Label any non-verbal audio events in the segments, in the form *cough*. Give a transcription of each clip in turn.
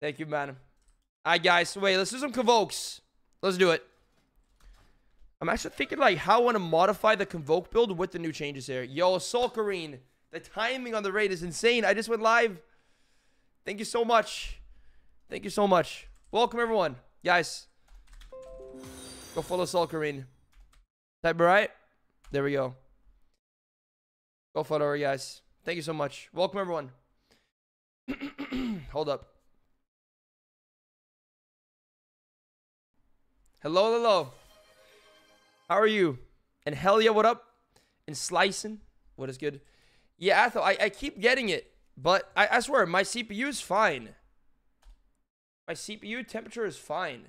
Thank you, man. All right, guys. Wait, let's do some convokes. Let's do it. I'm actually thinking like how I want to modify the convoke build with the new changes here. Yo, Solkarine, the timing on the raid is insane. I just went live. Thank you so much. Thank you so much. Welcome everyone, guys. Go follow Solkarine. Type right. There we go. Go follow her, guys. Thank you so much. Welcome everyone. *clears throat* Hold up. Hello, hello. How are you? And hell yeah, what up? And slicing, what is good? Yeah, Athel, I, I keep getting it, but I, I swear, my CPU is fine. My CPU temperature is fine.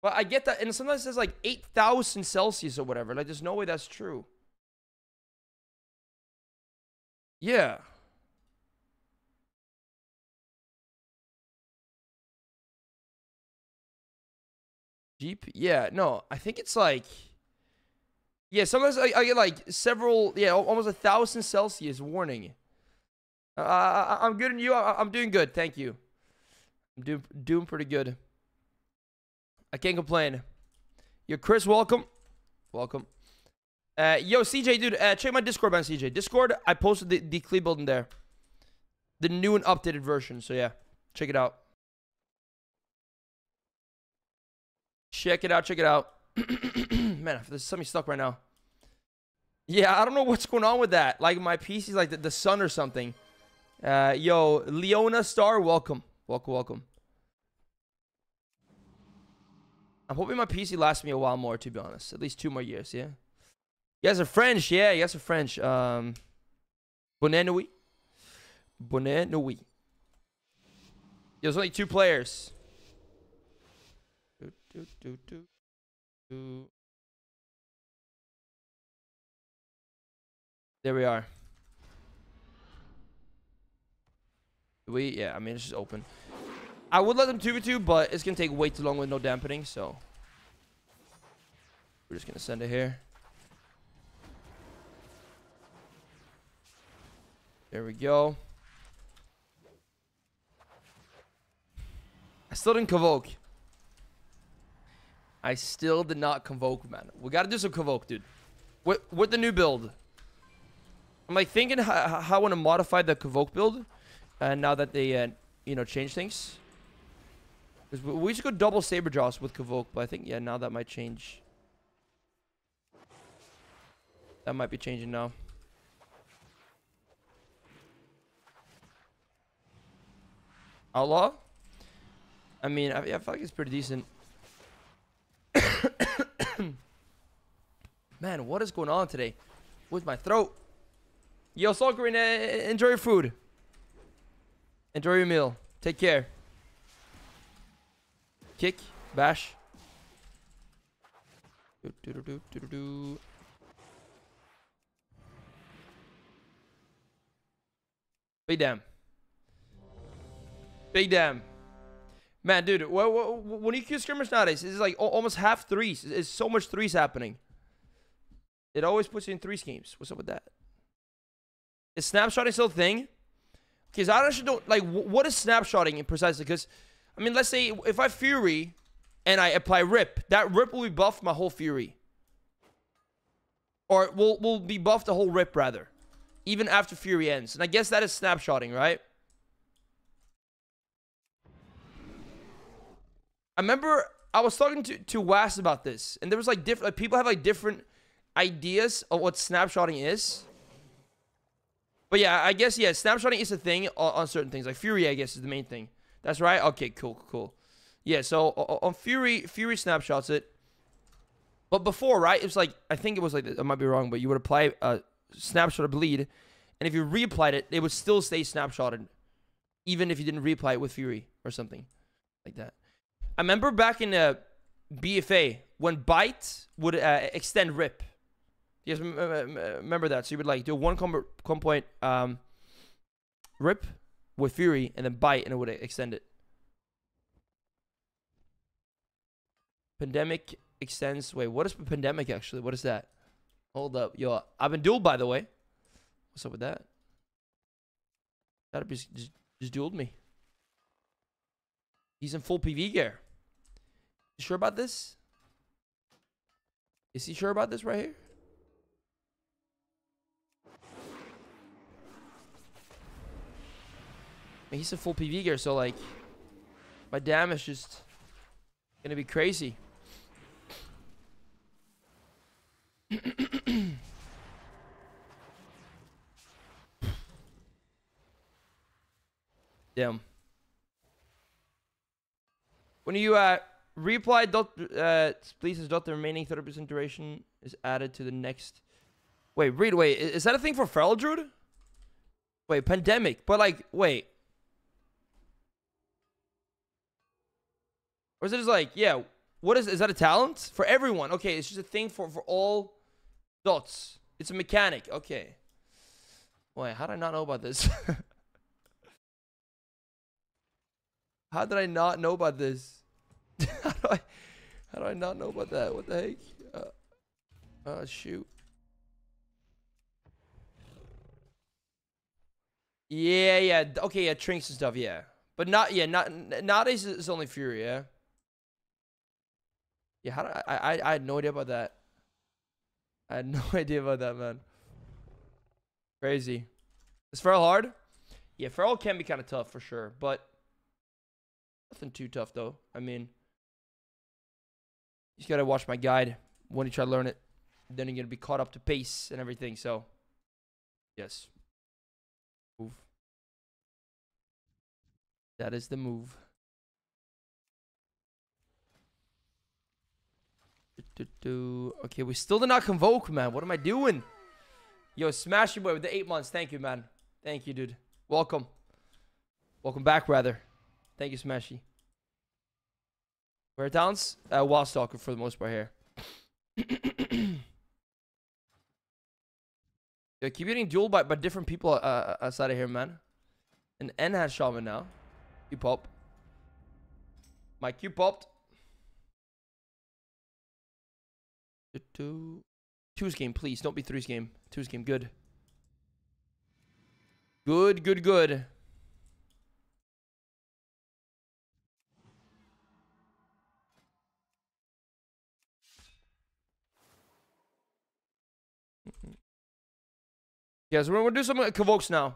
But I get that, and sometimes it says like 8,000 Celsius or whatever. Like, there's no way that's true. Yeah. Jeep? Yeah, no, I think it's like... Yeah, sometimes I, I get like several, yeah, almost a thousand Celsius warning. Uh, I, am good and you? I, am doing good, thank you. I'm doing, doing pretty good. I can't complain. Yo, Chris, welcome. Welcome. Uh, yo, CJ, dude, uh, check my Discord, man, CJ. Discord, I posted the, the Clee build in there. The new and updated version, so yeah. Check it out. Check it out, check it out. *clears throat* Man, there's something stuck right now. Yeah, I don't know what's going on with that. Like, my PC's like the, the sun or something. Uh, yo, Leona Star, welcome. Welcome, welcome. I'm hoping my PC lasts me a while more, to be honest. At least two more years, yeah? You guys are French, yeah, you guys are French. Um, Bonne nuit. Bonne nuit. There's only two players. Do, do, do, do. There we are. We yeah, I mean it's just open. I would let them 2v2, but it's gonna take way too long with no dampening, so we're just gonna send it here. There we go. I still didn't convoke. I still did not convoke, man. We got to do some convoke, dude. With, with the new build. I'm like thinking how, how I want to modify the convoke build. And uh, now that they, uh, you know, change things. Because we, to go double saber jaws with convoke, but I think, yeah, now that might change. That might be changing now. Outlaw? I mean, I, I feel like it's pretty decent. *coughs* Man, what is going on today with my throat? Yo, Solkarine, uh, enjoy your food. Enjoy your meal. Take care. Kick. Bash. Do, do, do, do, do, do. Big damn. Big damn. Man, dude, when you queue scrimmage nowadays, it's like almost half threes. It's so much threes happening. It always puts you in three schemes. What's up with that? Is snapshotting still a thing? Because I actually don't like what is snapshotting precisely. Because I mean, let's say if I Fury and I apply Rip, that Rip will be buffed my whole Fury, or will will be buffed the whole Rip rather, even after Fury ends. And I guess that is snapshotting, right? I remember I was talking to to Was about this, and there was like different like, people have like different ideas of what snapshotting is. But yeah, I guess yeah, snapshotting is a thing on, on, certain things. Like Fury, I guess is the main thing. That's right. Okay, cool, cool. Yeah, so on Fury, Fury snapshots it. But before, right, it was like I think it was like I might be wrong, but you would apply a snapshot of bleed, and if you reapplied it, it would still stay snapshotted, even if you didn't reapply it with Fury or something like that. I remember back in uh, BFA when Bite would uh, extend Rip. You guys remember that? So you would like do one combo point um, Rip with Fury and then Bite and it would extend it. Pandemic extends. Wait, what is pandemic actually? What is that? Hold up. Yo, I've been dueled by the way. What's up with that? That just, just, just dueled me. He's in full PV gear. You sure about this? Is he sure about this right here? I mean, he's in full PV gear, so like, my damage just gonna be crazy. *clears throat* Damn. When you uh reply dot uh please is dot the remaining 30% duration is added to the next Wait, read wait, is that a thing for Feral Druid? Wait, pandemic. But like wait. Or is it just like, yeah, what is is that a talent? For everyone. Okay, it's just a thing for for all dots. It's a mechanic. Okay. Wait, how did I not know about this? *laughs* how did I not know about this? *laughs* how do I how do I not know about that? What the heck? Uh, uh shoot. Yeah, yeah. Okay, yeah, trinks and stuff, yeah. But not yeah, not nowadays it's only Fury, yeah. Yeah, how do I, I I had no idea about that. I had *laughs* no idea about that, man. Crazy. Is Feral hard? Yeah, Feral can be kind of tough for sure, but nothing too tough though. I mean, just gotta watch my guide when you try to learn it. Then you're gonna be caught up to pace and everything. So, yes, move. That is the move. Okay, we still did not convoke, man. What am I doing? Yo, Smash Your Boy with the eight months. Thank you, man. Thank you, dude. Welcome. Welcome back, rather. Thank you, Smashy. Where downs? Uh, Stalker for the most part here. *coughs* Yo, keep getting dueled by, by different people uh, uh, outside of here, man. And N has Shaman now. Q pop. My Q popped. Two's game, please. Don't be three's game. Two's game, good. Good, good, good. Yeah, so we're gonna do some uh, convokes now.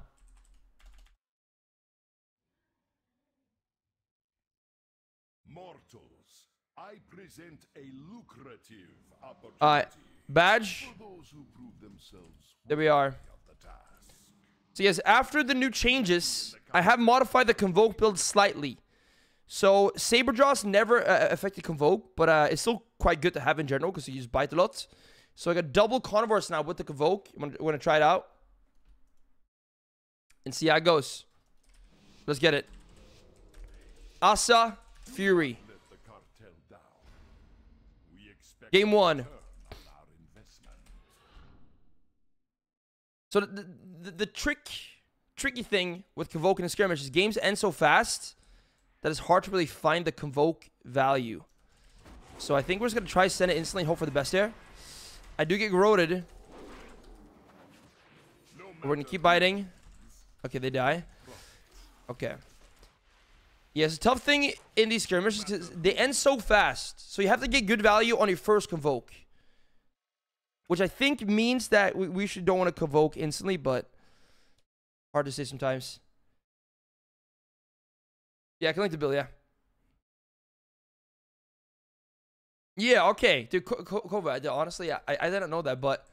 Mortals, I present a lucrative opportunity Alright, badge. for those who prove themselves There we are. worthy of the task. So yes, after the new changes, I have modified the Convoke build slightly. So Saberjaws never uh, affected Convoke, but uh, it's still quite good to have in general because you use bite a lot. So I got double Carnivores now with the Convoke. I'm gonna, we're gonna try it out and see how it goes. Let's get it. Asa Fury, game one. So the, the, the trick, tricky thing with Convoke and Skirmish is games end so fast that it's hard to really find the Convoke value. So I think we're just going to try send it instantly hope for the best there. I do get corroded. We're going to keep biting. Okay, they die. Okay. Yes, the tough thing in these skirmishes is they end so fast. So you have to get good value on your first Convoke. Which I think means that we, we should don't want to Convoke instantly, but hard to say sometimes. Yeah, I can link the bill, yeah. Yeah, okay. Dude, Co- Co- Kova, dude, honestly, I, I didn't know that, but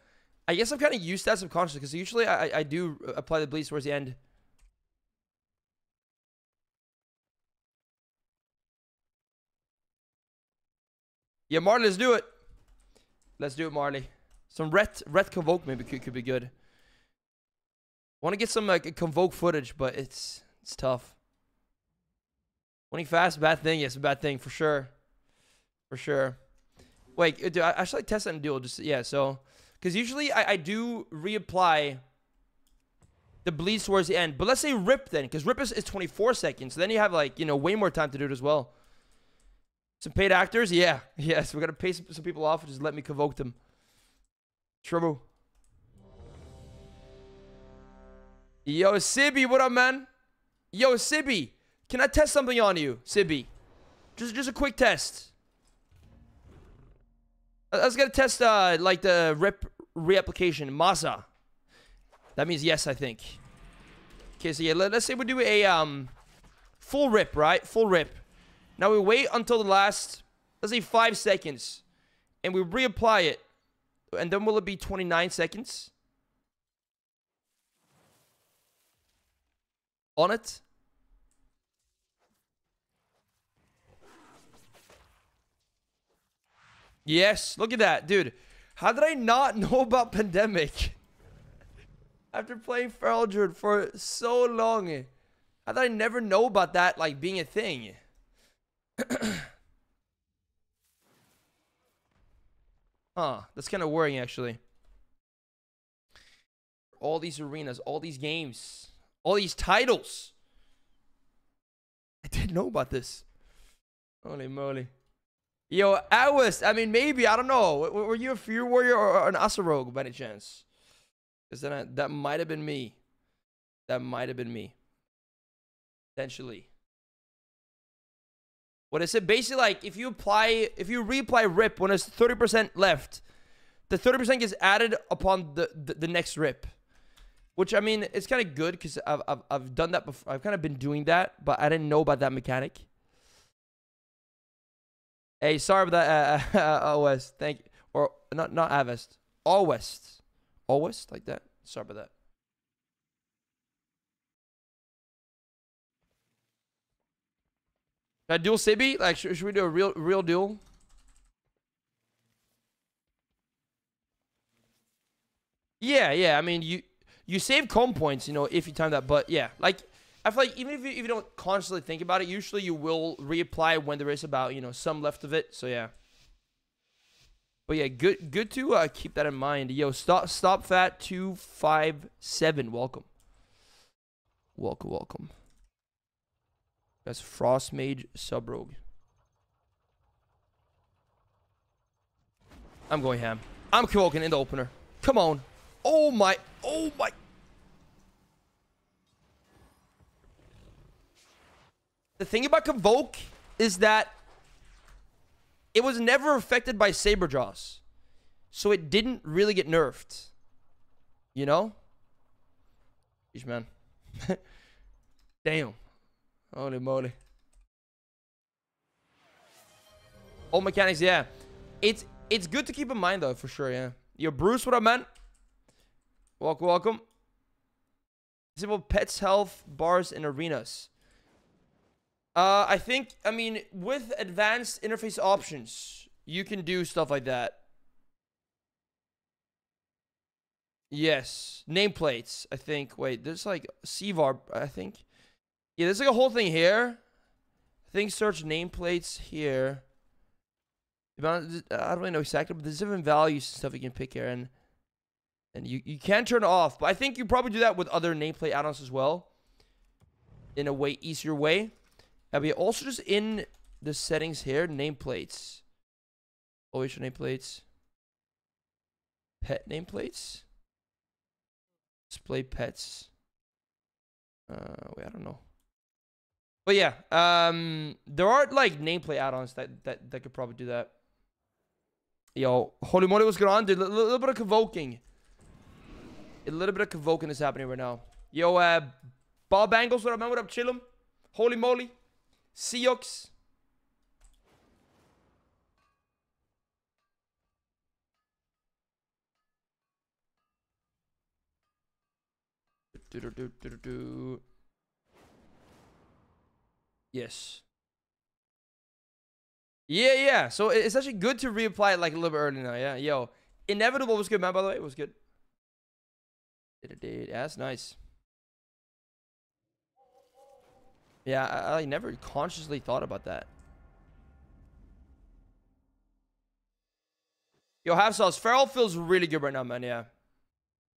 I guess I'm kind of used to that subconsciously because usually I, I- do apply the bleeds towards the end. Yeah, Marley, let's do it. Let's do it, Marley. Some ret ret convoke maybe could, could be good. Want to get some like convoke footage, but it's it's tough. Winning fast, bad thing. Yes, a bad thing for sure, for sure. Wait, uh, dude, I, I should like test that in duel. Just yeah, so because usually I, I do reapply the bleeds towards the end, but let's say rip then, because rip is, is 24 seconds. So then you have like you know way more time to do it as well. Some paid actors, yeah, *laughs* yes. We're gonna pay some, some people off just let me convoke them. True. Yo, Sibby, what up, man? Yo, Sibby, can I test something on you, Sibby? Just just a quick test. Uh, Let's get a test uh like the rip reapplication. Masa. That means yes, I think. Okay, so yeah, let, us say we do a um full rip, right? Full rip. Now we wait until the last, let's say five seconds, and we reapply it, and then will it be 29 seconds? On it. Yes, look at that, dude. How did I not know about pandemic? After playing Feral Druid for so long. Eh? How did I never know about that like being a thing? *clears throat* huh, that's kind of worrying actually. All these arenas, all these games, all these titles. I didn't know about this. Holy moly. Yo, Awist, I mean, maybe, I don't know. Were you a Fear Warrior or an Asarog by any chance? Because then I, that might have been me. That might have been me. Potentially. What is it? Basically, like, if you apply, if you reapply RIP when there's 30% left, the 30% gets added upon the, the, the next RIP. Which, I mean, it's kind of good because I've, I've, I've done that before. I've kind of been doing that, but I didn't know about that mechanic. Hey, sorry about that, uh, uh, *laughs* OS. Thank you. Or, not, not Avest. All West. All West? Like that? Sorry about that. Should I duel Sibi? Like, should, should we do a real, real duel? Yeah, yeah. I mean, you you save com points, you know, if you time that. But yeah, like I feel like even if you, if you don't constantly think about it, usually you will reapply when there is about you know some left of it. So yeah. But yeah, good good to uh, keep that in mind. Yo, stop stop fat two five seven. Welcome. Welcome, welcome. That's Frost Mage Sub Rogue. I'm going ham. I'm Kyoken in the opener. Come on. Oh my. Oh my. The thing about Convoke is that it was never affected by saber Saberjaws. So it didn't really get nerfed. You know? Jeez, man. *laughs* Damn. Holy moly. Old mechanics, yeah. It's it's good to keep in mind though, for sure, yeah. Yo, Bruce, what up, man? Welcome, welcome. Disable pets, health, bars, and arenas. Uh, I think, I mean, with advanced interface options, you can do stuff like that. Yes. Nameplates, I think. Wait, there's like CVAR, I think. Yeah, there's like a whole thing here. I think search nameplates here. I don't really know exactly, but there's different values and stuff you can pick here, and and you you can turn it off. But I think you probably do that with other nameplate add-ons as well, in a way easier way. And we also just in the settings here, nameplates. Always your nameplates. Pet nameplates. Display pets. Uh, wait, I don't know. But yeah, um, there are like nameplate add-ons that that that could probably do that. Yo, holy moly, what's going on, dude? A little, bit of convoking. A little bit of convoking is happening right now. Yo, uh, Bob Bangles, what up, man? What up, chillum? Holy moly. Seahawks. Do-do-do-do-do-do. Yes. Yeah, yeah. So it's actually good to reapply it like a little bit early now. Yeah, yo. Inevitable was good, man. By the way, it was good. That's nice. Yeah, I, I never consciously thought about that. Yo, half sauce. Feral feels really good right now, man. Yeah,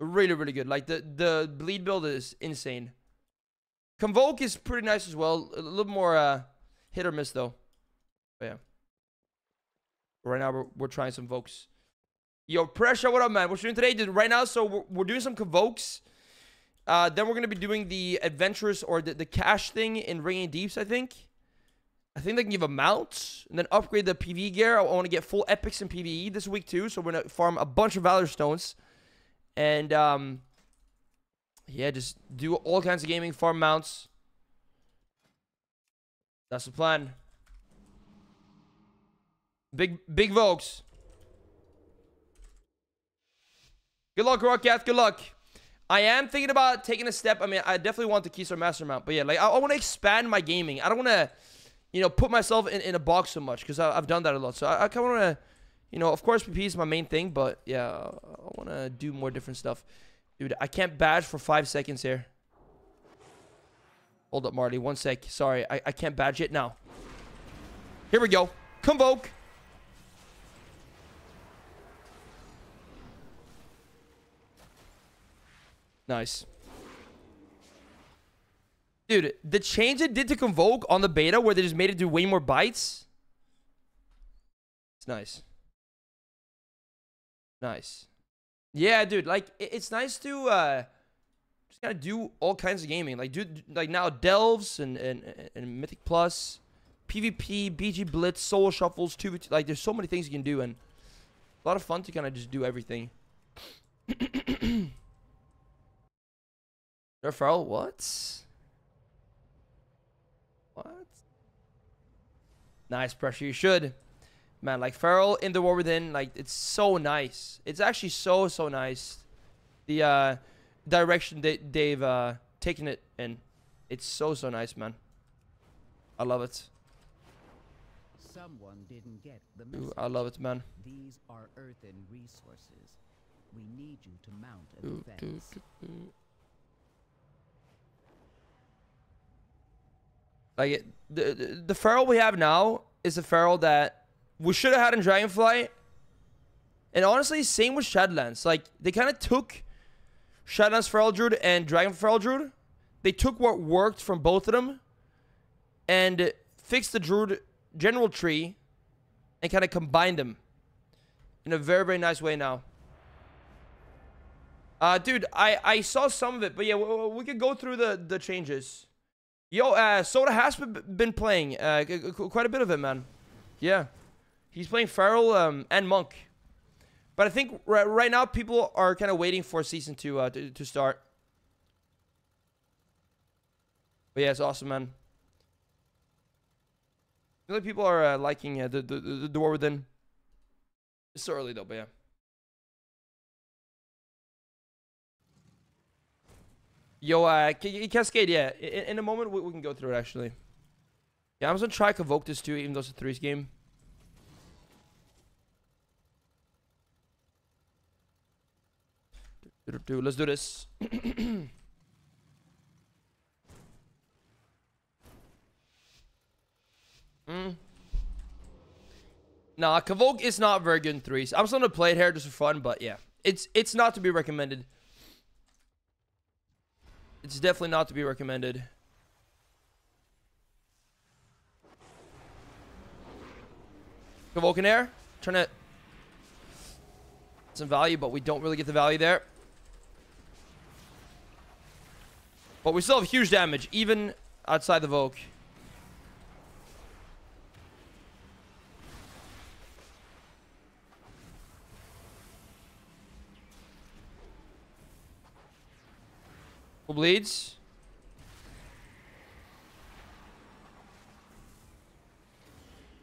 really, really good. Like the the bleed build is insane. Convoke is pretty nice as well. A little more uh, hit or miss though. But yeah. Right now we're, we're trying some vokes. Yo, pressure, what up, man? What you doing today, dude? Right now, so we're, we're doing some convokes. Uh, then we're gonna be doing the adventurous or the, the cash thing in Ringing Deeps, I think. I think they can give a mount and then upgrade the PV gear. I want to get full epics in PVE this week too. So we're gonna farm a bunch of Valor Stones. And um yeah, just do all kinds of gaming, farm mounts. That's the plan. Big big Vokes. Good luck, Rockcath. Good luck. I am thinking about taking a step. I mean, I definitely want the Keystone Master Mount, but yeah, like I, I want to expand my gaming. I don't want to, you know, put myself in, in a box so much because I've done that a lot. So I, I kind of want to, you know, of course PP is my main thing, but yeah, I want to do more different stuff. Dude, I can't badge for five seconds here. Hold up, Marty. One sec. Sorry, I, I can't badge it now. Here we go. Convoke. Nice. Dude, the change it did to Convoke on the beta where they just made it do way more bites. It's nice. Nice. Yeah, dude, like it's nice to uh just kind of do all kinds of gaming. Like do like now delves and and, and Mythic Plus, PvP, BG Blitz, solo shuffles, two like there's so many things you can do and a lot of fun to kind of just do everything. *clears throat* Referral, what? What? Nice pressure. You should. Man, like Feral in the War Within, like it's so nice. It's actually so so nice. The uh direction that they've uh taken it in. It's so so nice, man. I love it. Someone didn't get the Ooh. I love it, man. These are earthen resources. We need you to mount a defense. Like the the feral we have now is a feral that we should have had in Dragonflight. And honestly, same with Shadowlands. Like they kind of took Shadowlands Feral Druid and Dragon Feral Druid. They took what worked from both of them and fixed the Druid general tree and kind of combined them in a very very nice way now. Uh, dude, I, I saw some of it, but yeah, we, we could go through the, the changes. Yo, uh, Soda has been, playing uh, quite a bit of it, man. Yeah. He's playing Feral um, and Monk. But I think right, now people are kind of waiting for season two uh, to, to start. But yeah, it's awesome, man. I feel like people are uh, liking uh, the, the, the, the War Within. It's so early, though, but yeah. Yo, uh, Cascade, yeah. In, in a moment, we, we can go through it, actually. Yeah, I'm just gonna try to Convoke this too, even though it's a threes game. Let's do this. *clears throat* mm. Nah, Convoke is not very good in threes. I'm still gonna play it here just for fun, but yeah. It's it's not to be recommended. It's definitely not to be recommended. Convoking Air. Trying to some value, but we don't really get the value there. But we still have huge damage, even outside the Vogue. Bleeds?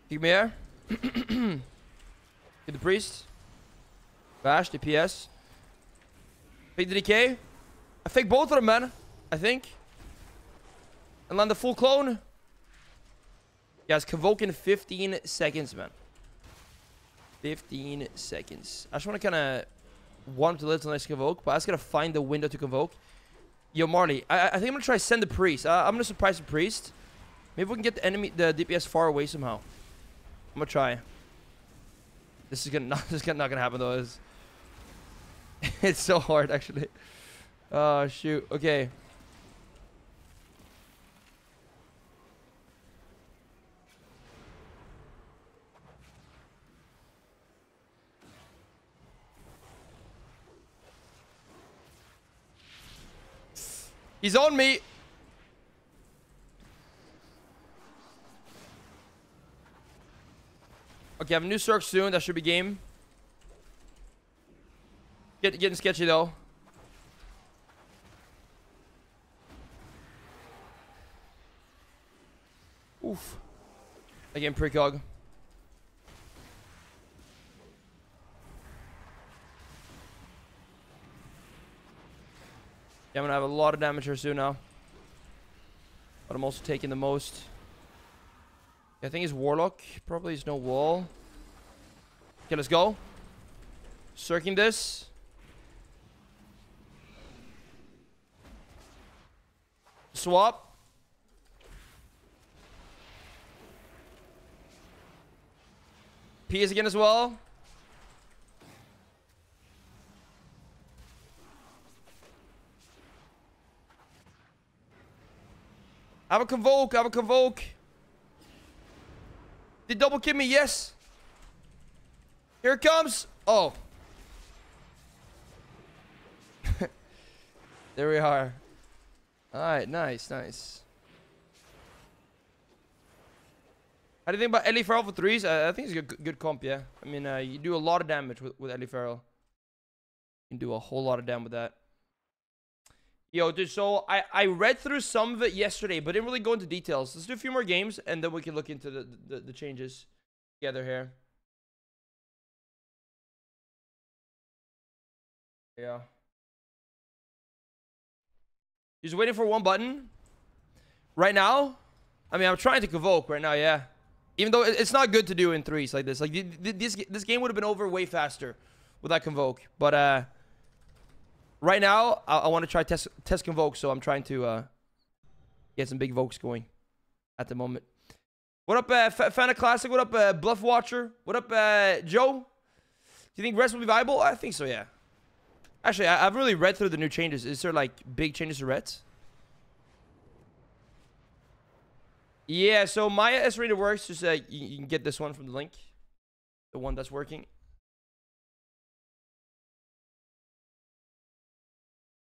Keep me air. Get the priest. Bash, DPS. Fake the DK. I fake both of them, man. I think. And land the full clone. Guys, convoke in 15 seconds, man. 15 seconds. I just want to kind of want to live till next convoke, but I just got to find the window to convoke. Yo, Marley, I, I think I'm to try send the priest. Uh, I'm to surprise the priest. Maybe we can get the enemy, the DPS far away somehow. I'm to try. This is gonna *laughs* not, this is gonna, not gonna happen though. It's, *laughs* it's so hard actually. Oh shoot. Okay. He's on me. Okay, I have a new Cirque soon. That should be game. Get, getting sketchy, though. Oof. Again, precog. Yeah, I'm gonna have a lot of damage here soon now. But I'm also taking the most. I think he's Warlock. Probably is no wall. Okay, let's go. Circling this. Swap. Piers again as well. I have a convoke. I have a convoke. Did double kill me? Yes. Here it comes. Oh. *laughs* there we are. Alright, nice, nice. How do you think about Ellie Farrell for threes? I think it's a good, good comp, yeah. I mean, uh, you do a lot of damage with, with Ellie Farrell. You can do a whole lot of damage with that. Yo, dude, so I, I read through some of it yesterday, but didn't really go into details. Let's do a few more games, and then we can look into the, the, the changes together here. Yeah. He's waiting for one button. Right now? I mean, I'm trying to convoke right now, yeah. Even though it's not good to do in threes like this. Like, this, this game would have been over way faster with that convoke. But, uh... Right now, I, I want to try test test convoke, so I'm trying to uh, get some big vokes going at the moment. What up, uh, Fana Classic? What up, uh, Bluff Watcher? What up, uh, Joe? Do you think rest will be viable? I think so, yeah. Actually, I, have really read through the new changes. Is there like big changes to reds? Yeah, so Maya S Reader works. Just uh, you, you can get this one from the link, the one that's working.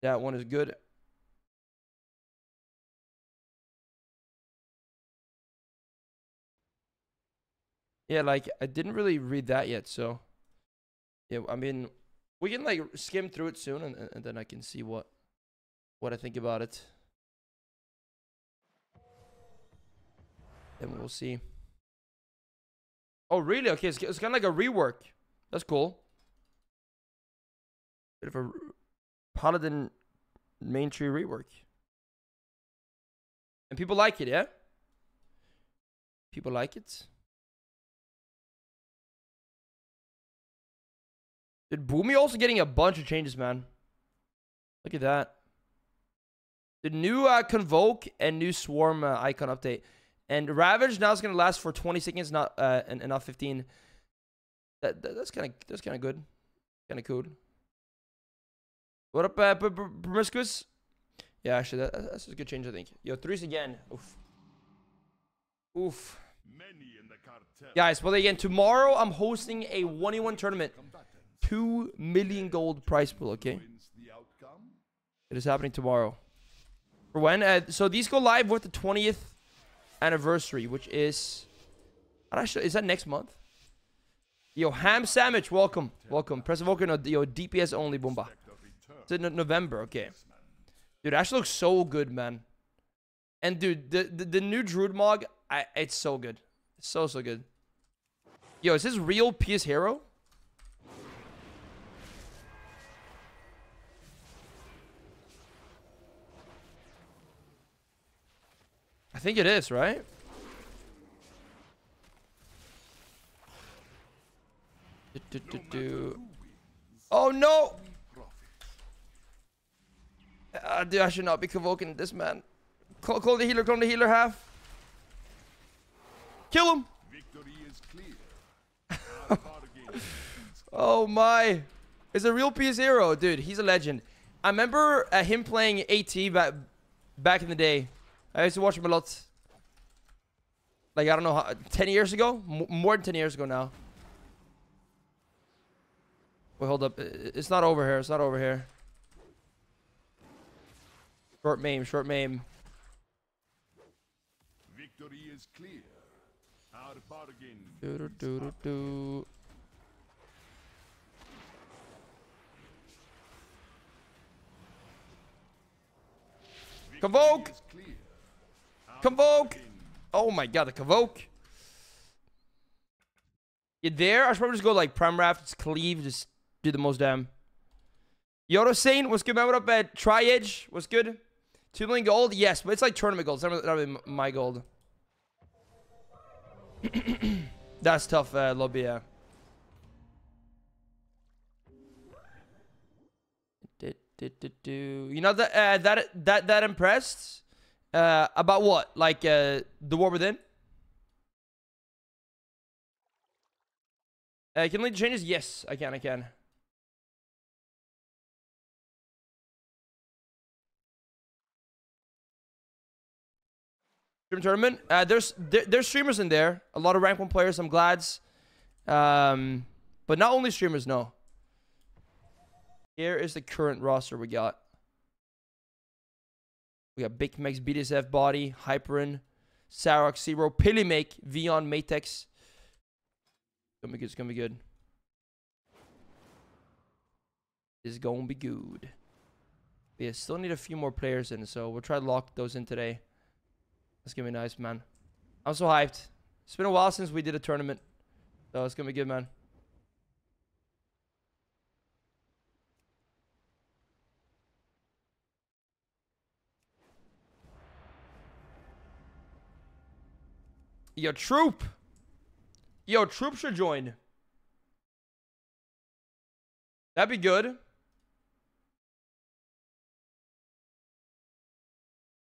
That one is good. Yeah, like I didn't really read that yet, so yeah, I mean, we can like skim through it soon, and, and then I can see what what I think about it. Then we'll see. Oh, really? Okay, it's, it's kind of like a rework. That's cool. Bit of a Paladin main tree rework. And people like it, yeah? People like it. Did Boomy also getting a bunch of changes, man? Look at that. The new uh, Convoke and new Swarm uh, icon update. And Ravage now is going to last for 20 seconds, not uh, and, and not 15. That, that that's kind of that's kind of good. Kind of cool. What up, uh, Promiscuous? Yeah, actually, that, that's a good change, I think. Yo, threes again. Oof. Oof. Guys, well, again, tomorrow I'm hosting a 1v1 tournament. 2 million gold prize pool, okay? It is happening tomorrow. For when? Uh, so these go live with the 20th anniversary, which is... Actually, is that next month? Yo, Ham Sandwich, welcome. Welcome. Press Volker, no, yo, DPS only, Boomba. In November, okay. Dude, actually looks so good, man. And dude, the the, the new Druid Mog, I, it's so good. It's so so good. Yo, is this real PS Hero? I think it is, right? Do, do, do, oh no! Uh, dude, I should not be convoking this man. Call, call the healer, call the healer half. Kill him! *laughs* oh my. It's a real PS hero, dude. He's a legend. I remember uh, him playing AT back, back in the day. I used to watch him a lot. Like, I don't know, how, 10 years ago? M more than 10 years ago now. Wait, hold up. It's not over here. It's not over here. Short maim, short maim. Victory is clear. Our bargain. Do, do, do, do, do. Convoke! Convoke! Oh my god, the Convoke. You there? I should probably just go like Prem Raft, just cleave, just do the most damn. Yoda Saint, what's good, man? What up at Tri Edge? What's good? 2 million gold? Yes, but it's like tournament gold. It's not really, not really my gold. *clears throat* That's tough, uh, yeah. Du. You know that uh, that that that impressed uh, about what? Like uh, the war within? Uh, can lead changes? Yes, I can. I can. Stream tournament. Uh, there's there, there's streamers in there. A lot of rank one players. I'm glad. Um, but not only streamers. No. Here is the current roster we got. We got Big Max, BDSF Body, Hyperin, Sarok, Zero, Pillimake, Vion, Matex. It's Gonna be good. It's gonna be good. It's gonna be good. Yeah, still need a few more players in, so we'll try to lock those in today. That's gonna be nice, man. I'm so hyped. It's been a while since we did a tournament, so it's gonna be good, man. Your Troop! Yo, Troop should join. That'd be good.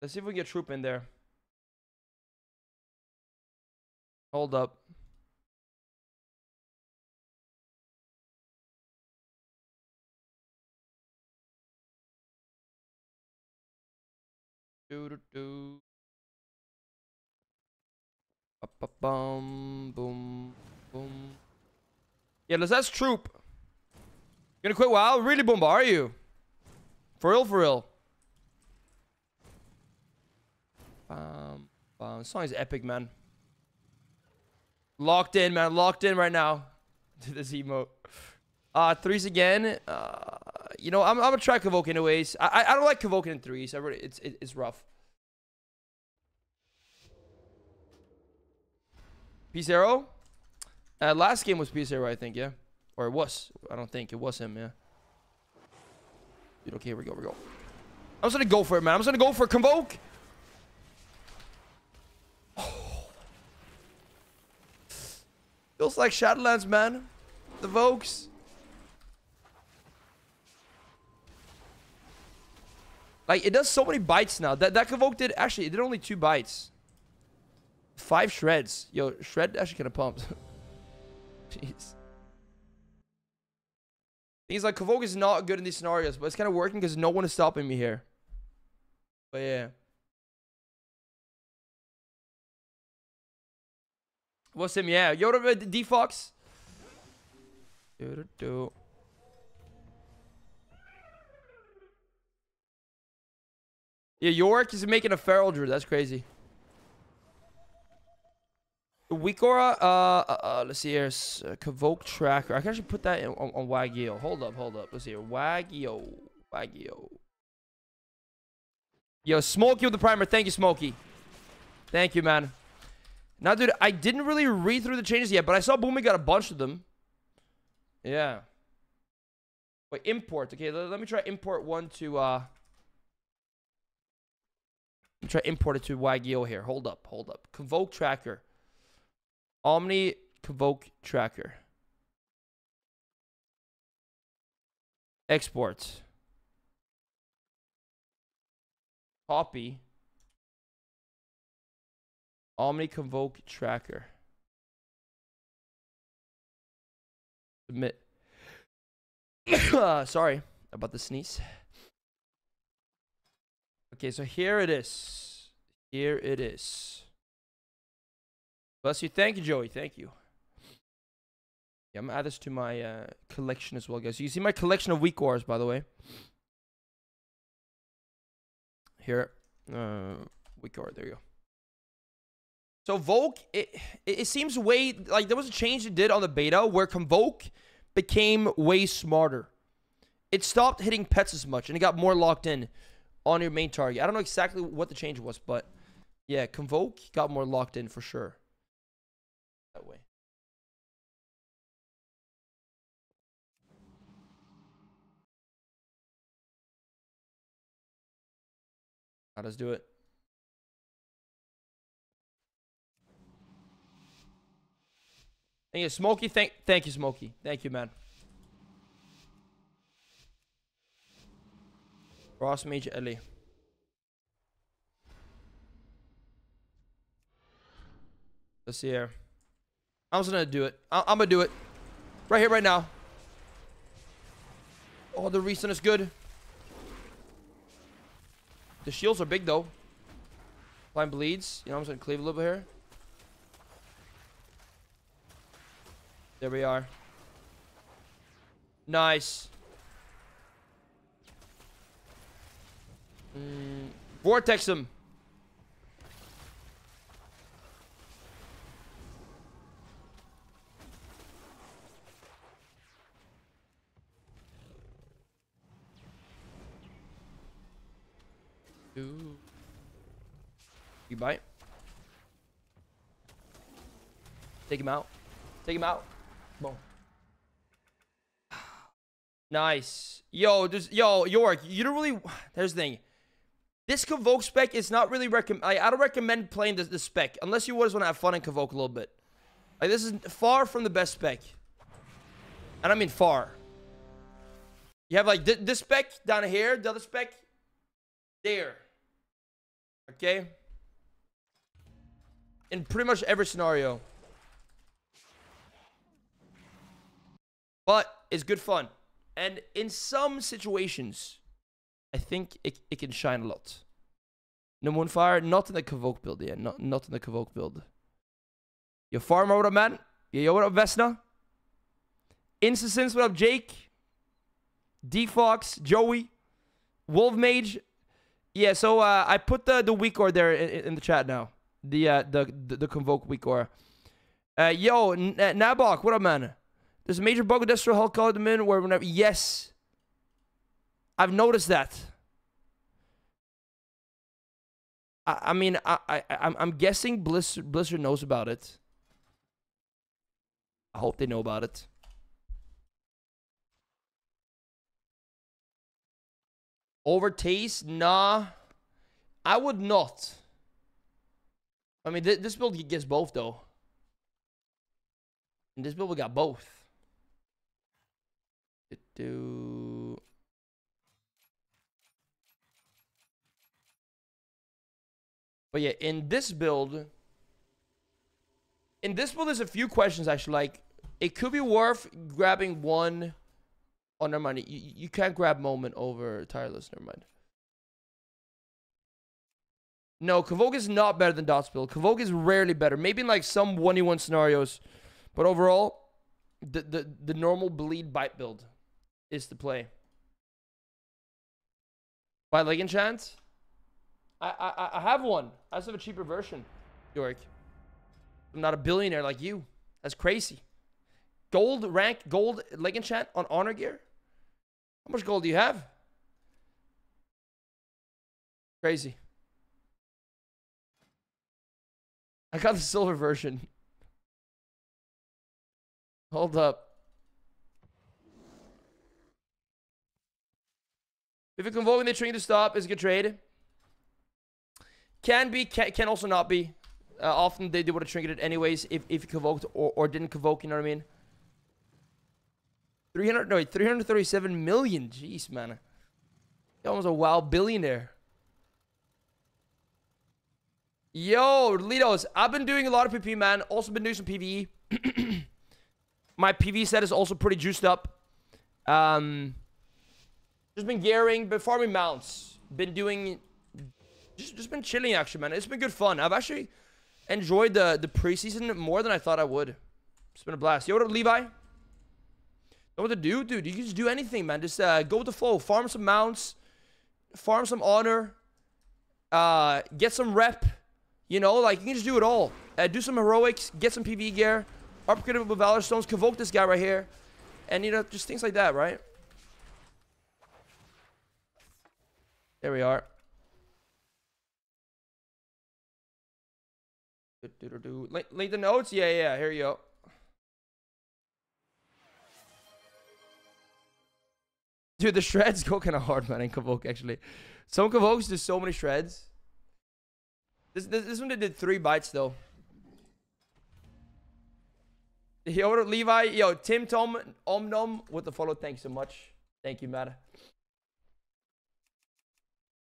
Let's see if we can get Troop in there. Hold up. Do do do. Ba-ba-bum, boom, boom. Yeah, let's ask Troop. Gonna quit WoW? Really, Boomba, are you? For real, for real. Um, um, song is epic, man. Locked in, man. Locked in right now *laughs* to this emote. Uh, threes again. Uh, you know, I'm, I'm gonna try Convoke anyways. I, I, don't like Convoking in threes. Really, it's, it, it's rough. Peace Arrow? Uh, last game was Peace Arrow, I think, yeah? Or it was. I don't think. It was him, yeah. Dude, okay, here we go, here we go. I'm just gonna go for it, man. I'm just gonna go for. Convoke! Feels like Shadowlands, man. The Vokes. Like, it does so many bites now. That, that Convoke did, actually, it did only two bites. Five shreds. Yo, shred actually kind of pumped. *laughs* Jeez. Things like Convoke is not good in these scenarios, but it's kind of working because no one is stopping me here. But yeah. What's him? Yeah. Yoda D Fox. Do do. Yeah, York is making a feral druid. That's crazy. WeakAura, uh, uh, uh, let's see here. Uh, Convoke tracker. I can actually put that in, on, on Wago. Hold up, hold up. Let's see here. Wago. Wago. Yo, Smokey with the primer. Thank you, Smokey. Thank you, man. Now, dude, I didn't really read through the changes yet, but I saw Boomy got a bunch of them. Yeah. Wait, import. Okay, let, me try import one to, uh... Let me try import it to Wago here. Hold up, hold up. Convoke tracker. Omni Convoke Tracker. Export. Copy. Omni Convoke Tracker. Submit. Uh, *coughs* Sorry about the sneeze. Okay, so here it is. Here it is. Bless you. Thank you, Joey. Thank you. Yeah, I'm gonna add this to my uh, collection as well, guys. You see my collection of WeakAuras, by the way. Here, uh, WeakAura. There you go. So Volk, it, it seems way like there was a change it did on the beta where Convoke became way smarter. It stopped hitting pets as much and it got more locked in on your main target. I don't know exactly what the change was, but yeah, Convoke got more locked in for sure. That way. Now let's do it. Thank you, Smokey. Thank, thank you, Smokey. Thank you, man. Ross Mage Ellie. Let's see here. I'm just gonna do it. I I'm gonna do it. Right here, right now. Oh, the recent is good. The shields are big though. Blind bleeds. You know, I'm just gonna cleave a little bit here. There we are. Nice. Mm, vortex him. Ooh. You bite. Take him out. Take him out. Boom. Nice. Yo, just yo, York, you don't really there's the thing. This Convoke spec is not really recommend I, I don't recommend playing this, this spec unless you just want to have fun and Convoke a little bit. Like this is far from the best spec. And I mean far. You have like th this spec down here, the other spec there. Okay? In pretty much every scenario. But it's good fun. And in some situations, I think it, it can shine a lot. No Moonfire, not in the Convoke build, yeah. Not, not in the Convoke build. Yo, Farmer, what up, man? Yo, what up, Vesna? Insistence, what up, Jake? D-Fox, Joey, Wolf Mage. Yeah, so uh, I put the, the WeakAura there in, in the chat now. The, uh, the, the, the Convoke WeakAura. Uh, yo, N Nabok, what up, man? There's a major bug with Destro Hellcaller at the minute where whenever yes. I've noticed that. I, I mean I, I I'm I'm guessing Blizzard Blizzard knows about it. I hope they know about it. Over taste? Nah. I would not. I mean, th this build gets both, though. And this build we got both. Do But yeah, in this build, in this build, there's a few questions actually. Like, it could be worth grabbing one. Oh, never mind. You, you can't grab moment over tireless. Never mind. No, Convoke is not better than Dots build. Convoke is rarely better. Maybe in like some 1v1 scenarios. But overall, the, the, the normal bleed bite build is to play. Buy Leg Enchant? I, I, I have one. I just have a cheaper version, York. I'm not a billionaire like you. That's crazy. Gold rank, gold Leg Enchant on Honor Gear? How much gold do you have? Crazy. I got the silver version. *laughs* Hold up. If you're convoking the train to stop, is a good trade. Can be, can, can also not be. Uh, often they, they would have it anyways if, if you convoked or, or didn't convoke, you know what I mean? 300, no, 337 million. Jeez, man. You're almost a wild billionaire. Yo, Litos, I've been doing a lot of PP, man. Also been doing some PvE. *clears throat* My PvE set is also pretty juiced up. Um, just been gearing, been farming mounts. Been doing... Just, just been chilling, actually, man. It's been good fun. I've actually enjoyed the, the preseason more than I thought I would. It's been a blast. Yo, what up, Levi? Know what to do? Dude, you can just do anything, man. Just uh, go with the flow. Farm some mounts. Farm some honor. Uh, get some rep. You know, like, you can just do it all. Uh, do some heroics, get some PvE gear, upgrade it with Valor Stones, convoke this guy right here. And, you know, just things like that, right? There we are. Do, do, do. Link, the notes? Yeah, yeah, here you go. Dude, the shreds go kind of hard, man, in Convoke, actually. Some Convokes do so many shreds. This, this, this one did three bites, though. Yo, Levi, yo, Tim Tom Omnom with the follow. Thanks so much. Thank you, Matt.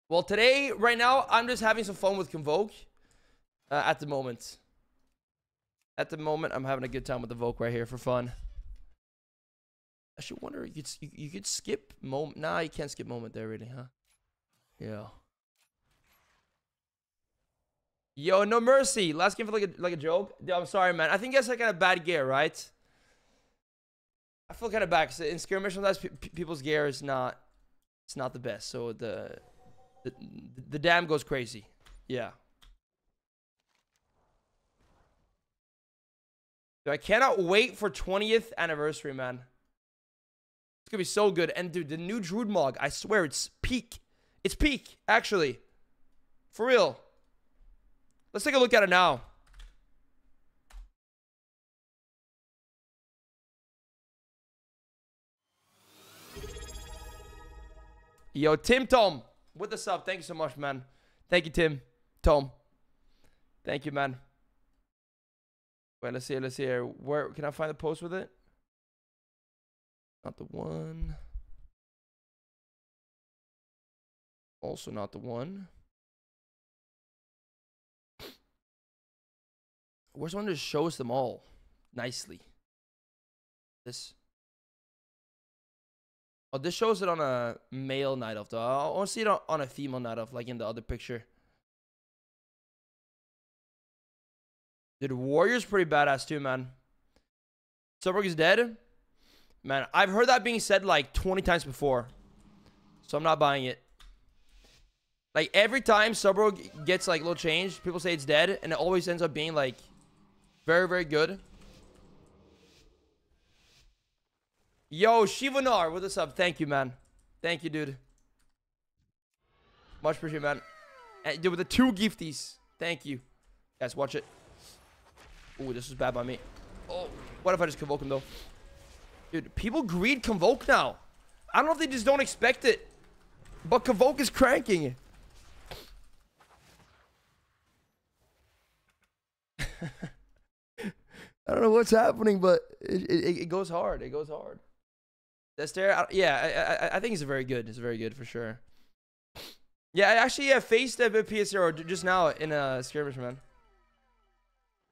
Well, today, right now, I'm just having some fun with Convoke uh, at the moment. At the moment, I'm having a good time with the Voke right here for fun. I should wonder, you could, you, you could skip moment. Nah, you can't skip moment there, really, huh? Yeah. Yo, no mercy. Last game for like a like a joke. I'm sorry, man. I think that's like kind of bad gear, right? I feel kind of bad because in skirmish sometimes pe people's gear is not, it's not the best. So the, the the dam goes crazy. Yeah. Dude, I cannot wait for 20th anniversary, man. It's gonna be so good. And dude, the new Druid Mog, I swear it's peak. It's peak, actually. For real. Let's take a look at it now. Yo, Tim Tom, with the sub. Thank you so much, man. Thank you, Tim. Tom. Thank you, man. Wait, let's see. Let's see here. Where can I find the post with it? Not the one. Also not the one. Where's one that shows them all nicely? This. Oh, this shows it on a male Night Elf though. I want to see it on, a female Night Elf, like in the other picture. Dude, Warrior's pretty badass too, man. Silberg is dead. Man, I've heard that being said like 20 times before. So I'm not buying it. Like every time Sub Rogue gets like a little change, people say it's dead, and it always ends up being like very, very good. Yo, Shivanar, us up. Thank you, man. Thank you, dude. Much appreciated, man. And dude, with the two gifties. Thank you. Guys, watch it. Ooh, this is bad by me. Oh, what if I just convoke him, though? Dude, people greed convoke now. I don't know if they just don't expect it. But convoke is cranking. *laughs* I don't know what's happening, but it, it, it goes hard. It goes hard. There. Yeah, I, I, I think it's very good. It's very good for sure. Yeah, I actually yeah, faced a PS0 just now in a skirmish, man.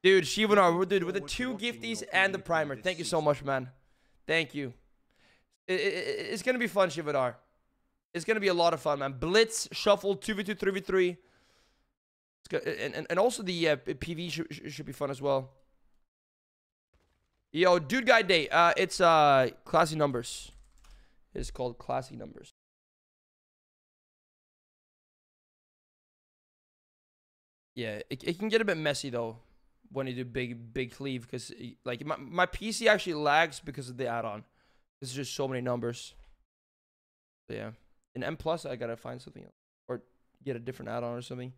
Dude, Shivanar, dude, with the two gifties and the primer. Thank you so much, man. Thank you. It, it, it's going to be fun, Shivanar. It's going to be a lot of fun, man. Blitz, shuffle, 2v2, 3v3. It's good. And, and, and also the uh, PV should, should be fun as well. Yo, Dude Guy Day. Uh, it's uh, Classy Numbers. It's called Classy Numbers. Yeah, it, it can get a bit messy though when you do big big cleave because like my, my PC actually lags because of the add-on. There's just so many numbers. So, yeah, in M plus I gotta find something else or get a different add-on or something.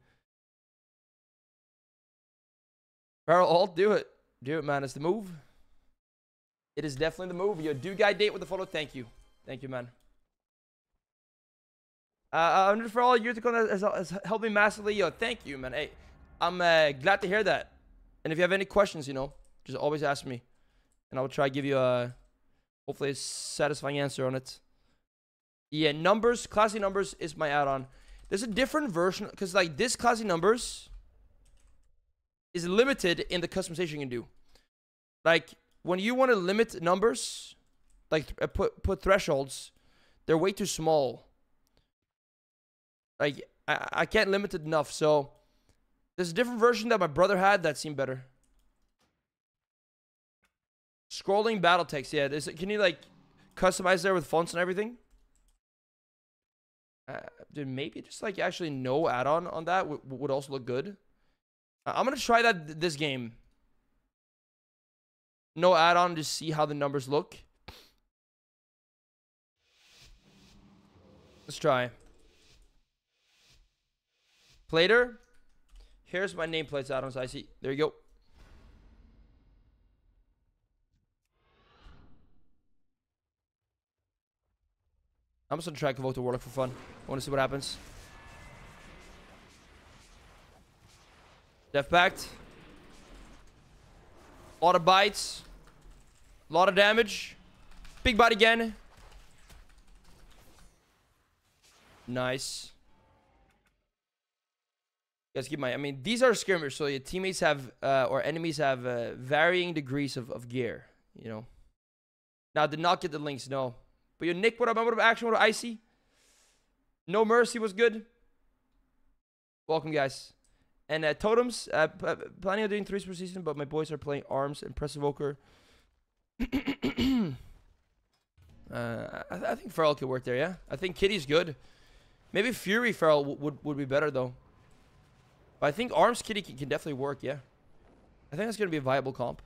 Barrel alt, do it, do it, man. It's the move. It is definitely the move. Yo, do guy date with the follow. Thank you, thank you, man. Uh, uh for all to come has, has helped me massively. Yo, thank you, man. Hey, I'm uh, glad to hear that. And if you have any questions, you know, just always ask me, and I will try to give you a hopefully a satisfying answer on it. Yeah, numbers, classy numbers is my add-on. There's a different version because like this classy numbers is limited in the customization you can do. Like when you want to limit numbers, like uh, put put thresholds, they're way too small. Like I, I can't limit it enough. So there's a different version that my brother had that seemed better. Scrolling battle text, yeah. Is can you like customize there with fonts and everything? Uh, dude, maybe just like actually no add-on on that would also look good. I'm gonna try that th- this game. No add-on, just see how the numbers look. Let's try. Plater. Here's my nameplates, Adams. I see. There you go. I'm just gonna try to Convoke the Warlock for fun. I wanna see what happens. Death Pact. A lot of bites. A lot of damage. Big bite again. Nice. Guys, keep my. I mean, these are skirmishers, so your teammates have uh, or enemies have uh, varying degrees of, of gear. You know. Now, did not get the links, no. But your Nick, what up? What up? Action, what up? Icy. No mercy was good. Welcome, guys. And uh, totems, uh, uh, planning on doing threes per season, but my boys are playing arms and press evoker. *clears throat* uh, I, I think Feral could work there, yeah. I think Kitty's good. Maybe Fury Feral would would be better though. But I think Arms Kitty can, can definitely work, yeah. I think that's gonna be a viable comp.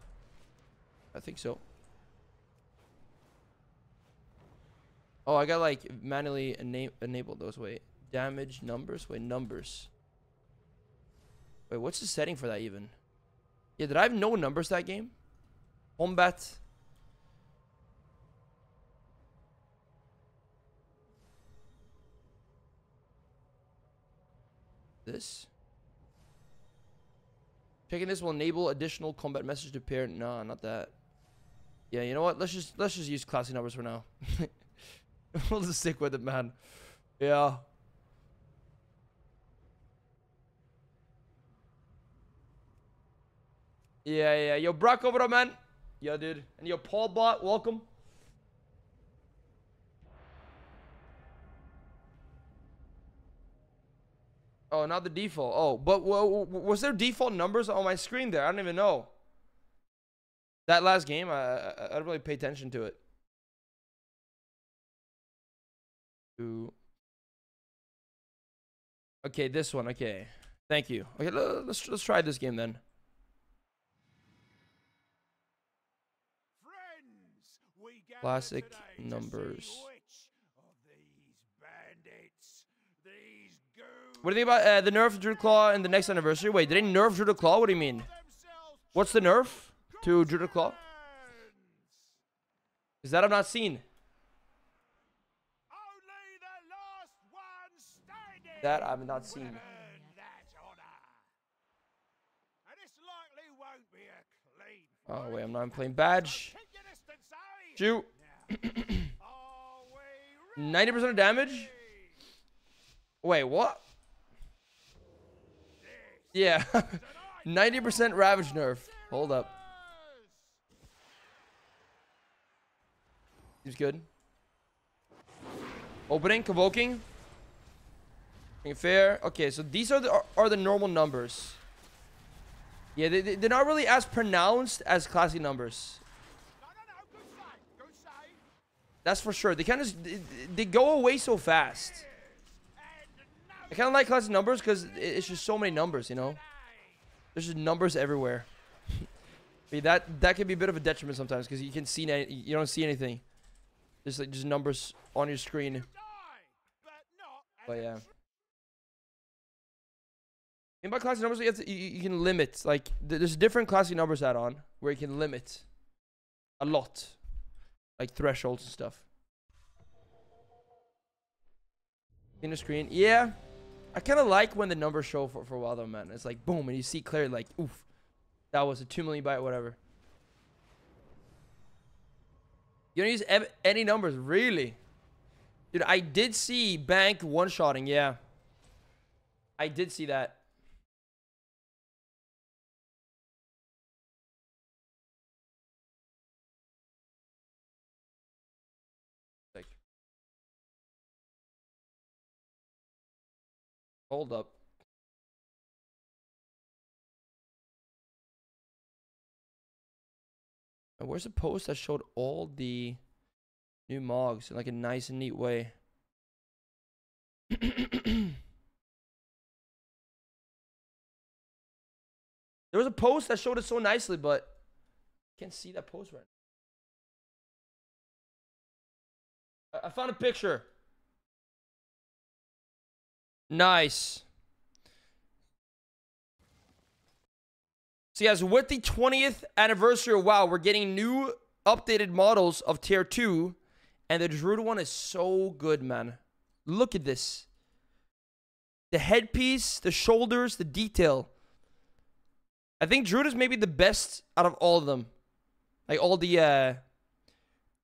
I think so. Oh, I got like manually ena- enable those. Wait, damage numbers. Wait, numbers. Wait, what's the setting for that even? Yeah, did I have no numbers that game? Combat. This. Checking this will enable additional combat message to appear. No, not that. Yeah, you know what? Let's just let's just use classy numbers for now. *laughs* we'll just stick with it, man. Yeah. Yeah, yeah. Yo, Brock over man. Yeah, dude. And yo, Paul Bot, welcome. Oh, not the default. Oh, but was there default numbers on my screen there? I don't even know. That last game, I, I, I don't really pay attention to it. Ooh. Okay, this one. Okay, thank you. Okay, let's let's try this game then. Friends, Classic today to see numbers. which of these bandits, these goons What do you think about uh, the nerf Druid Claw and the next anniversary? Wait, did they nerf Druid Claw? What do you mean? What's the nerf to Druid Claw? Is that I've not seen? Only the last one standing That I've not seen. earned that honor. And this likely won't be a clean Oh wait, I'm not playing badge. Keep your distance, eh? Shoot. *coughs* Ninety percent of damage. Wait, what? Yeah, *laughs* ninety percent Ravage nerf. Hold up. He's good. Opening, convoking. Fair. Okay, so these are the are, the normal numbers. Yeah, they, they- they're not really as pronounced as classic numbers. That's for sure. They kind of they, they go away so fast. I kind of like classic numbers because it's just so many numbers, you know. There's just numbers everywhere. *laughs* That that can be a bit of a detriment sometimes because you can see you don't see anything. Just like just numbers on your screen. but yeah. In by classic numbers, you, have to, you, you can limit. Like th- there's different classic numbers add-on where you can limit a lot, like thresholds and stuff. In the screen, yeah. I kind of like when the numbers show for for a while though, man. It's like boom, and you see clearly, like oof, that was a two million byte whatever. You don't use any numbers, really? Dude, I did see Bank one-shotting, yeah. I did see that. Hold up. Where's the post that showed all the new mogs in like a nice and neat way? *clears throat* There was a post that showed it so nicely, but I can't see that post right now. I found a picture. Nice. So yes, with the 20th anniversary WoW, we're getting new updated models of Tier 2. And the Druid one is so good, man. Look at this. The headpiece, the shoulders, the detail. I think Druid is maybe the best out of all of them. Like all the uh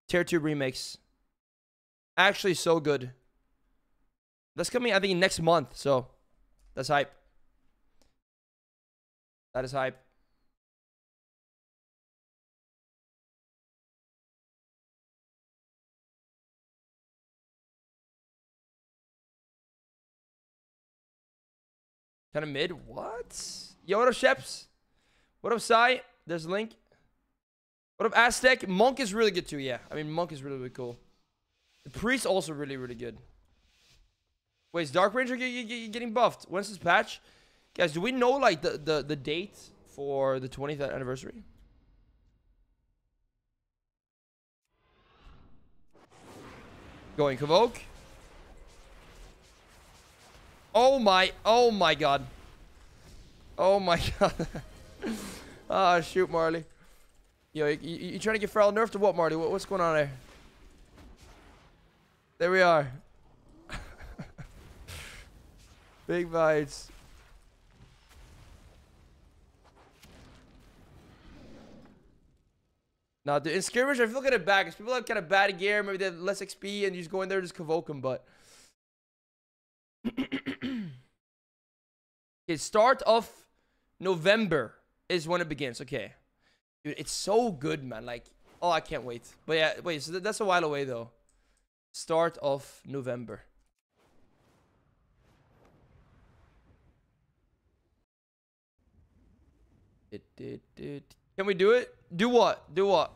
Tier 2 remakes. Actually so good. That's coming, I think, next month, so that's hype. That is hype. Kind of mid. What? Yo, what up, Sheps? What up, Sai? There's a link. What up, Aztec? Monk is really good too, yeah. I mean, Monk is really, really cool. The Priest also really, really good. Wait, is Dark Ranger get, get, getting buffed? When's this patch? Guys, do we know, like, the, the, the date for the 20th anniversary? Going Convoke. Oh my, oh my god. Oh my *laughs* god. Ah, shoot, Marley. Yo, you, you, you trying to get Feral nerfed or what, Marley? What, what's going on there? There we are. Big bites. Dude, in skirmish, I feel kind of bad because people have kind of bad gear. Maybe they have less XP and you just go in there and just convoke them, but. *clears throat* okay, start of November is when it begins. Okay. Dude, it's so good, man. Like, oh, I can't wait. But yeah, wait, so th- that's a while away, though. Start of November. It did. It, Can we do it? Do what? Do what?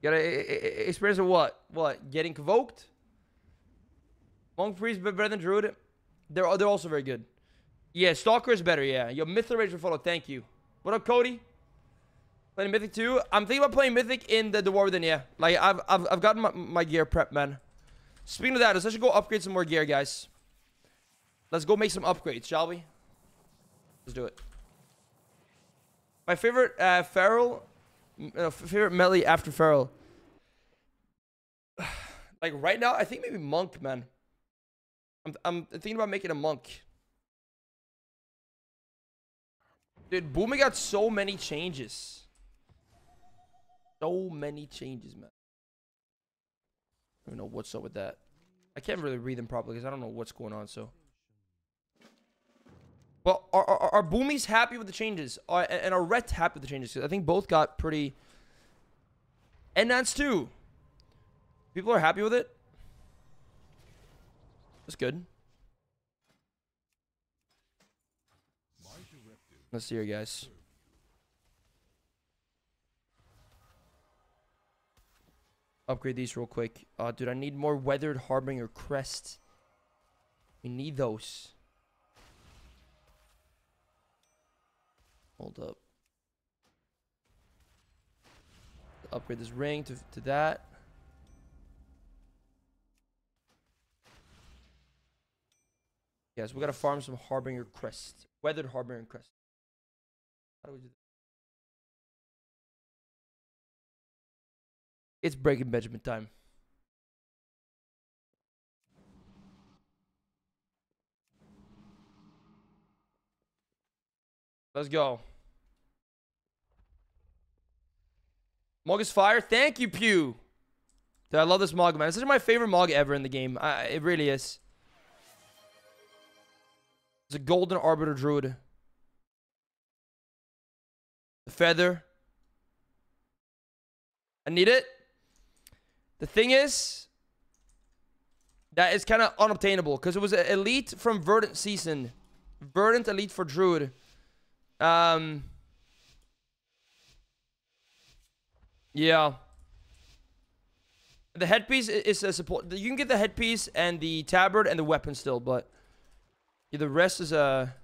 You gotta experience of what? What? Getting convoked? Monk Priest better than Druid? They're, they're also very good. Yeah, Stalker is better, yeah. Your Mythic Rage for follow, thank you. What up, Cody? Playing Mythic 2? I'm thinking about playing Mythic in the, the War Within, yeah. Like, I've, I've, I've gotten my, my gear prep, man. Speaking of that, let's actually go upgrade some more gear, guys. Let's go make some upgrades, shall we? Let's do it. My favorite uh, Feral, uh, favorite melee after Feral. *sighs* like right now, I think maybe Monk, man. I'm, I'm thinking about making a Monk. Dude, Boomy got so many changes. So many changes, man. I don't know what's up with that. I can't really read them properly because I don't know what's going on, so. Well, are, are, are Boomies happy with the changes? Are, and are Ret happy with the changes? I think both got pretty... And Nance too. People are happy with it. That's good. Let's see here, guys. Upgrade these real quick. Uh, dude, I need more Weathered Harbinger Crest. We need those. Hold up. Upgrade this ring to, to that. Yes, we gotta farm some Harbinger Crest. Weathered Harbinger Crest. How do we do that? It's Breaking Benjamin time. Let's go. Mog is fire. Thank you, Pew. Dude, I love this Mog, man. This is my favorite Mog ever in the game. I, it really is. It's a Golden Arbiter Druid. The Feather. I need it. The thing is, that is kind of unobtainable because it was an elite from Verdant Season. Verdant elite for Druid. Um. Yeah. The headpiece is a support. You can get the headpiece and the tabard and the weapon still, but the rest is a.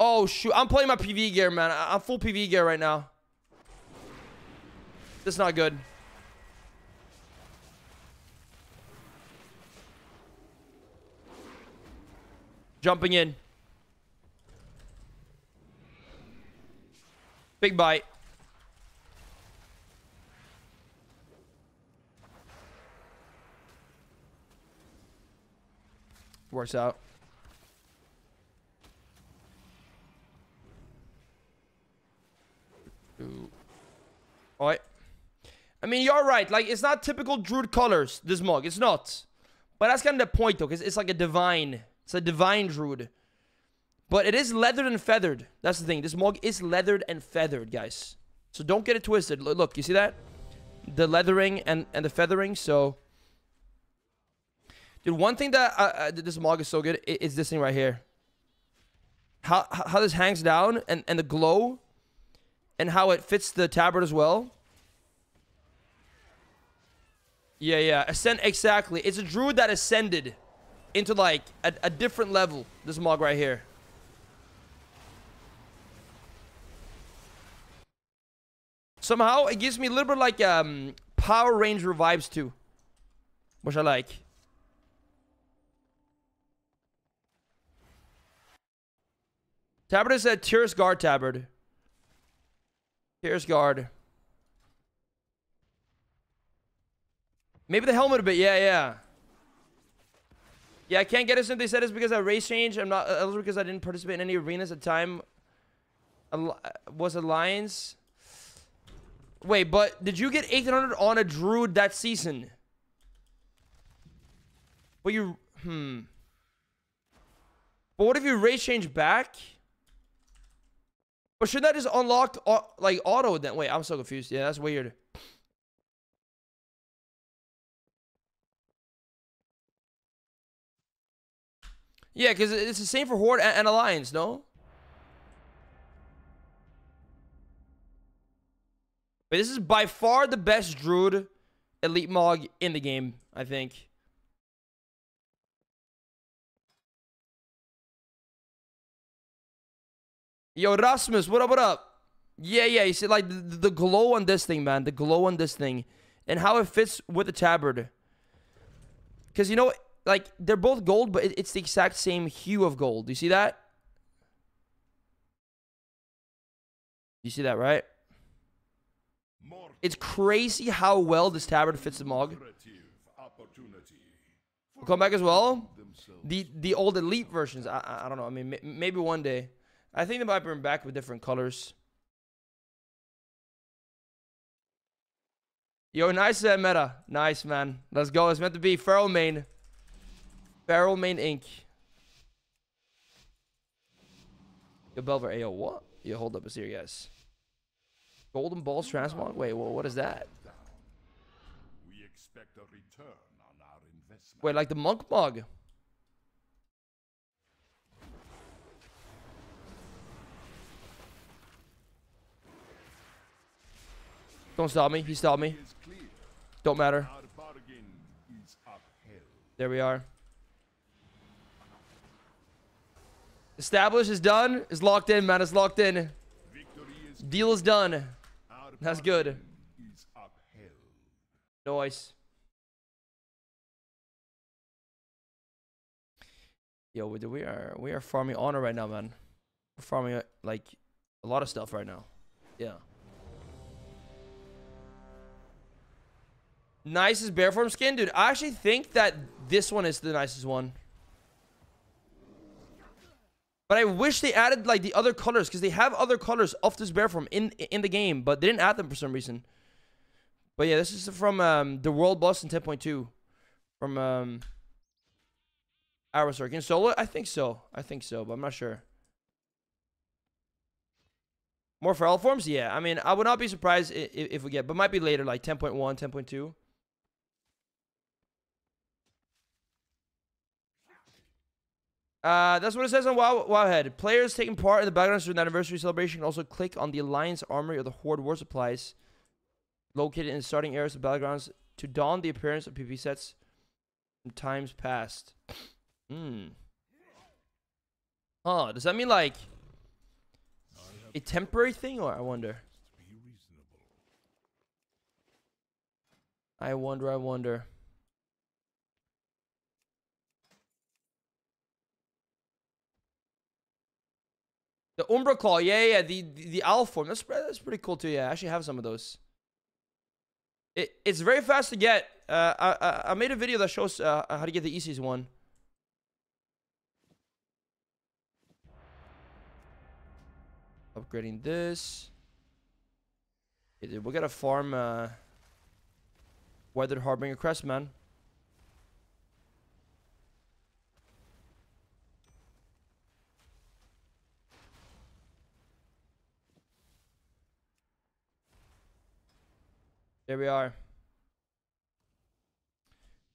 Oh shoot! I'm playing my PV gear, man. I'm full PV gear right now. That's not good. Jumping in. Big bite. Works out. Ooh. Alright. I mean, you're right. Like, it's not typical Druid colors, this mog. It's not. But that's kind of the point, though, because it's like a divine. It's a divine Druid. But it is leathered and feathered. That's the thing. This mog is leathered and feathered, guys. So don't get it twisted. L- Look, you see that? The leathering and, and the feathering, so... Dude, one thing that uh, uh, this mog is so good is this thing right here. How, how how this hangs down and, and the glow and how it fits the tabard as well. Yeah, yeah. Ascend exactly. It's a druid that ascended into like a, a different level. This mog right here. Somehow it gives me a little bit like um Power Ranger vibes too. Which I like. Tabard is a Tears Guard Tabard. Tears Guard. Maybe the helmet a bit. Yeah, yeah. Yeah, I can't get it since they said it's because of race change. I'm not. Uh, also because I didn't participate in any arenas at the time. Al- uh, was Alliance. Wait, but did you get 1800 on a druid that season? But you. Hmm. But what if you race change back? But shouldn't that just unlock like auto then? Wait, I'm so confused. Yeah, that's weird. Yeah, because it's the same for Horde and, Alliance, no? But this is by far the best Druid Elite Mog in the game, I think. Yo, Rasmus, what up, what up? Yeah, yeah, you see, like, the, the glow on this thing, man. The glow on this thing. And how it fits with the tabard. Because, you know, like, they're both gold, but it's the exact same hue of gold. You see that? You see that, right? It's crazy how well this tabard fits the mog. Will come back as well. The the old elite versions. I I, I don't know. I mean, maybe one day. I think they might bring back with different colors. Yo, nice uh, meta. Nice man. Let's go. It's meant to be Feral Main. Feral Main Inc. Yo, Belver. Ayo, what? Yo, hold up. It's here, guys. Golden Balls Transmog? Wait, wha- what is that? We expect a return on our investment. Wait, like the Monk Mog. Don't stop me. He stopped me. Don't matter. Our bargain is upheld. There we are. Established is done. Is locked in, man. It's locked in. Is Deal is done. That's good. Is. Nice. Yo, we we are we are farming honor right now, man. We're farming like a lot of stuff right now. Yeah. Nicest bear form skin, dude. I actually think that this one is the nicest one. But I wish they added like the other colors because they have other colors of this bear form in in the game, but they didn't add them for some reason. But yeah, this is from um, the World Boss in 10.2 from um, Aurostor. In solo, I think so. I think so, but I'm not sure. More feral forms? Yeah. I mean, I would not be surprised if, if we get, but might be later, like 10.1, 10.2. Uh, that's what it says on wow, Wowhead. Players taking part in the Battlegrounds during anniversary celebration can also click on the Alliance Armory or the Horde War Supplies located in the starting areas of Battlegrounds to don the appearance of PvP sets from times past. Hmm. Huh, does that mean like a temporary thing or I wonder? I wonder, I wonder. The Umbra Claw, yeah, yeah, the the, the owl form. That's that's pretty cool too. Yeah, I actually have some of those. It it's very fast to get. Uh, I I, made a video that shows uh, how to get the easiest one. Upgrading this. Okay, dude, we gotta farm uh, Weathered Harbinger Crest, man. There we are.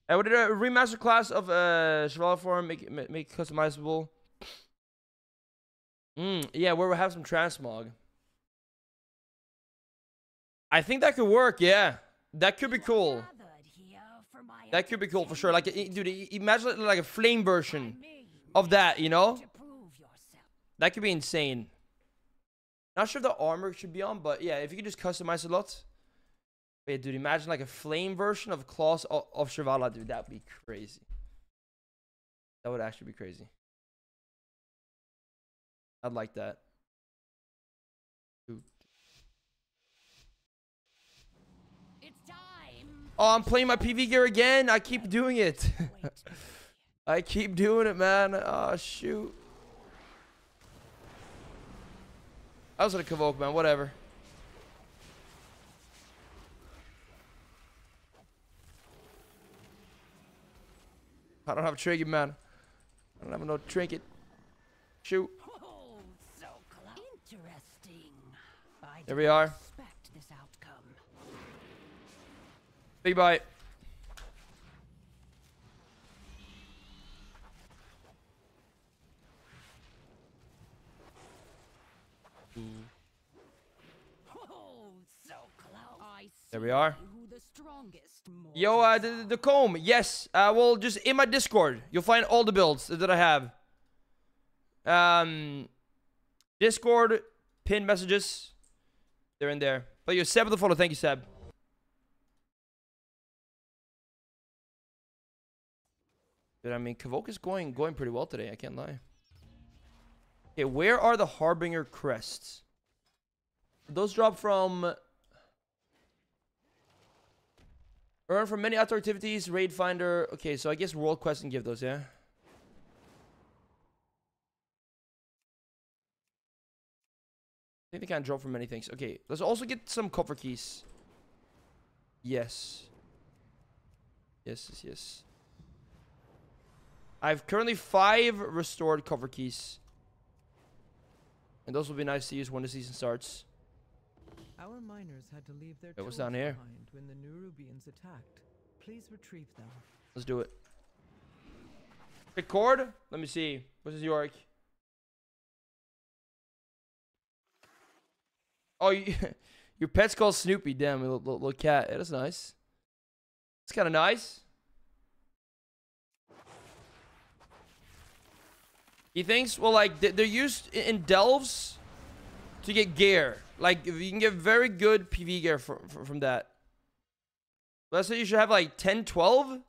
I would a remaster class of uh Chevalier form, make make, make it customizable. Mm, yeah, where we have some transmog. I think that could work. Yeah, that could be cool. That could be cool for sure. Like, dude, imagine like a flame version of that. You know, that could be insane. Not sure if the armor should be on, but yeah, if you could just customize a lot. Wait, dude, imagine like a flame version of Claws of, of Shirvallah, dude. That would be crazy. That would actually be crazy. I'd like that. Dude. It's time. Oh, I'm playing my PV gear again. I keep doing it. *laughs* I keep doing it, man. Oh, shoot. I was gonna convoke, man. Whatever. Don't have a trinket, man. I don't have no trinket. Shoot. Oh, so close. Interesting. I There we are. Expect this outcome. Big bite. Oh, so close. There we are. Yo, uh, the, the comb. Yes. Uh, well, just in my Discord, you'll find all the builds that I have. Um, Discord pin messages. They're in there. But you're Seb with the follow. Thank you, Seb. Dude, I mean, Convoke is going going pretty well today. I can't lie. Okay, where are the Harbinger crests? Those drop from Earn from many outdoor activities, raid finder. Okay, so I guess world quest and give those, yeah. I think they can't drop from many things. Okay, let's also get some coffer keys. Yes. Yes, yes, yes. I have currently five restored coffer keys. And those will be nice to use when the season starts. Our miners had to leave their what's tools down here? behind when the Nerubians attacked. Please retrieve them. Let's do it. Record? Let me see. What is York? Oh, you, *laughs* your pet's called Snoopy. Damn, little, little, little cat. Yeah, that's nice. It's kind of nice. He thinks, well, like, they- they're used in delves to get gear. Like, you can get very good PV gear from, from, that. Let's say you should have like 10, 12.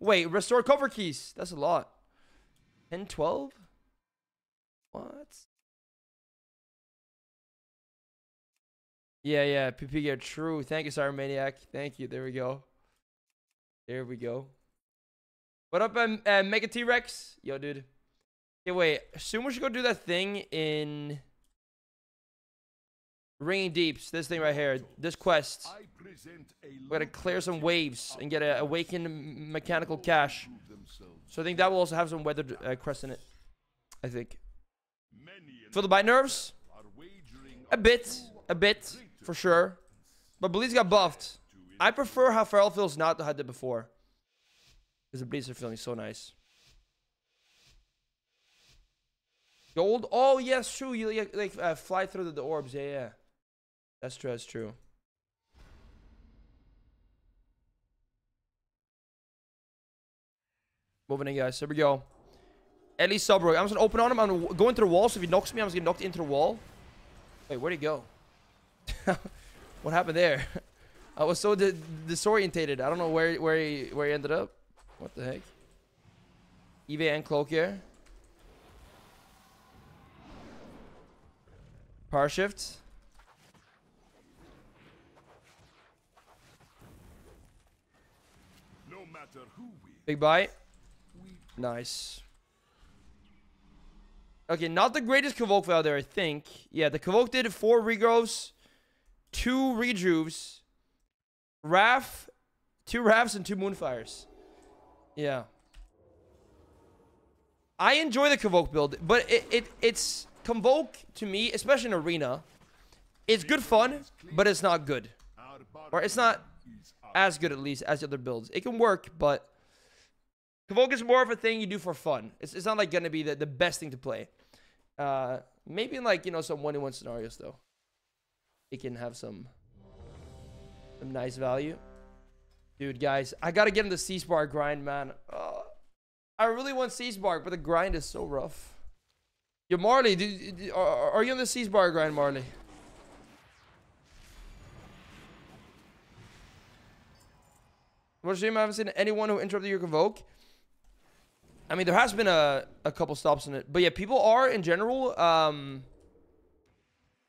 Wait, restore coffer keys. That's a lot. 10, 12? What? Yeah, yeah. PP gear. True. Thank you, Siren Maniac. Thank you. There we go. There we go. What up, uh, Mega T Rex? Yo, dude. Okay, wait. Soon we should go do that thing in Ringing Deeps. This thing right here. This quest. I present a We gotta clear some waves and get a awakened mechanical cache. So I think that will also have some weather uh, crest in it. I think. The bite nerves? A bit, a bit, for sure. But Bleeds got buffed. I prefer how Feral feels not to had it before. Because the Bleeds are feeling so nice. Gold? Oh, yes, true. You like, like uh, fly through the, the orbs. Yeah, yeah. That's true. That's true. Moving in, guys. Here we go. Ellie Subrook. I'm just gonna open on him. I'm gonna go into the wall. So if he knocks me, I'm just gonna knock into the wall. Wait, where'd he go? *laughs* what happened there? *laughs* I was so di- disorientated. I don't know where where he where he ended up. What the heck? Eve and cloak here. Power shift. No matter who we Big bite. Nice. Okay, not the greatest Convoke out there, I think. Yeah, the Convoke did four regrowths, two rejuves, Raf, two Rafs, and two Moonfires. Yeah. I enjoy the Convoke build, but it, it it's Convoke to me, especially in Arena, it's good fun, but it's not good. Or it's not as good at least as the other builds. It can work, but Convoke is more of a thing you do for fun. It's, it's not like gonna be the, the best thing to play. Uh, maybe in like you know some one in one scenarios though, it can have some some nice value. Dude, guys, I gotta get in the Siesbarg grind, man. Uh, I really want Siesbarg, but the grind is so rough. Yo, Marley, do, do- are, are you on the Siesbarg grind, Marley? What stream? I haven't seen anyone who interrupted your convoke. I mean, there has been a, a couple stops in it, but yeah, people are in general, um,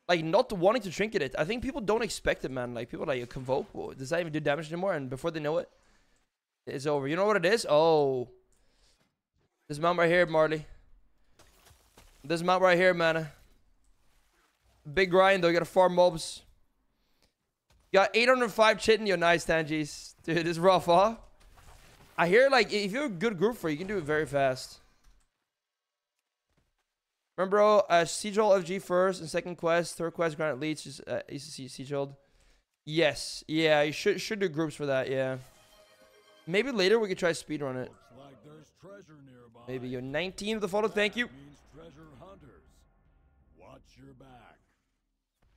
like not wanting to trinket it. I think people don't expect it, man. Like people like convoke. Well, does that even do damage anymore? And before they know it, it's over. You know what it is? Oh, this mount right here, Marley. This mount right here, man. Big grind though. You gotta farm mobs. You got 805 chitin. Yo, nice, Tangies. Dude, it's rough, huh? I hear, like, if you're a good group for you, can do it very fast. Remember, bro, uh, Hold FG first and second quest, third quest, Granite Leech, is uh, Hold. Yes. Yeah, you should should do groups for that, yeah. Maybe later we could try speedrun it. Like. Maybe you're 19 of the photo, thank you.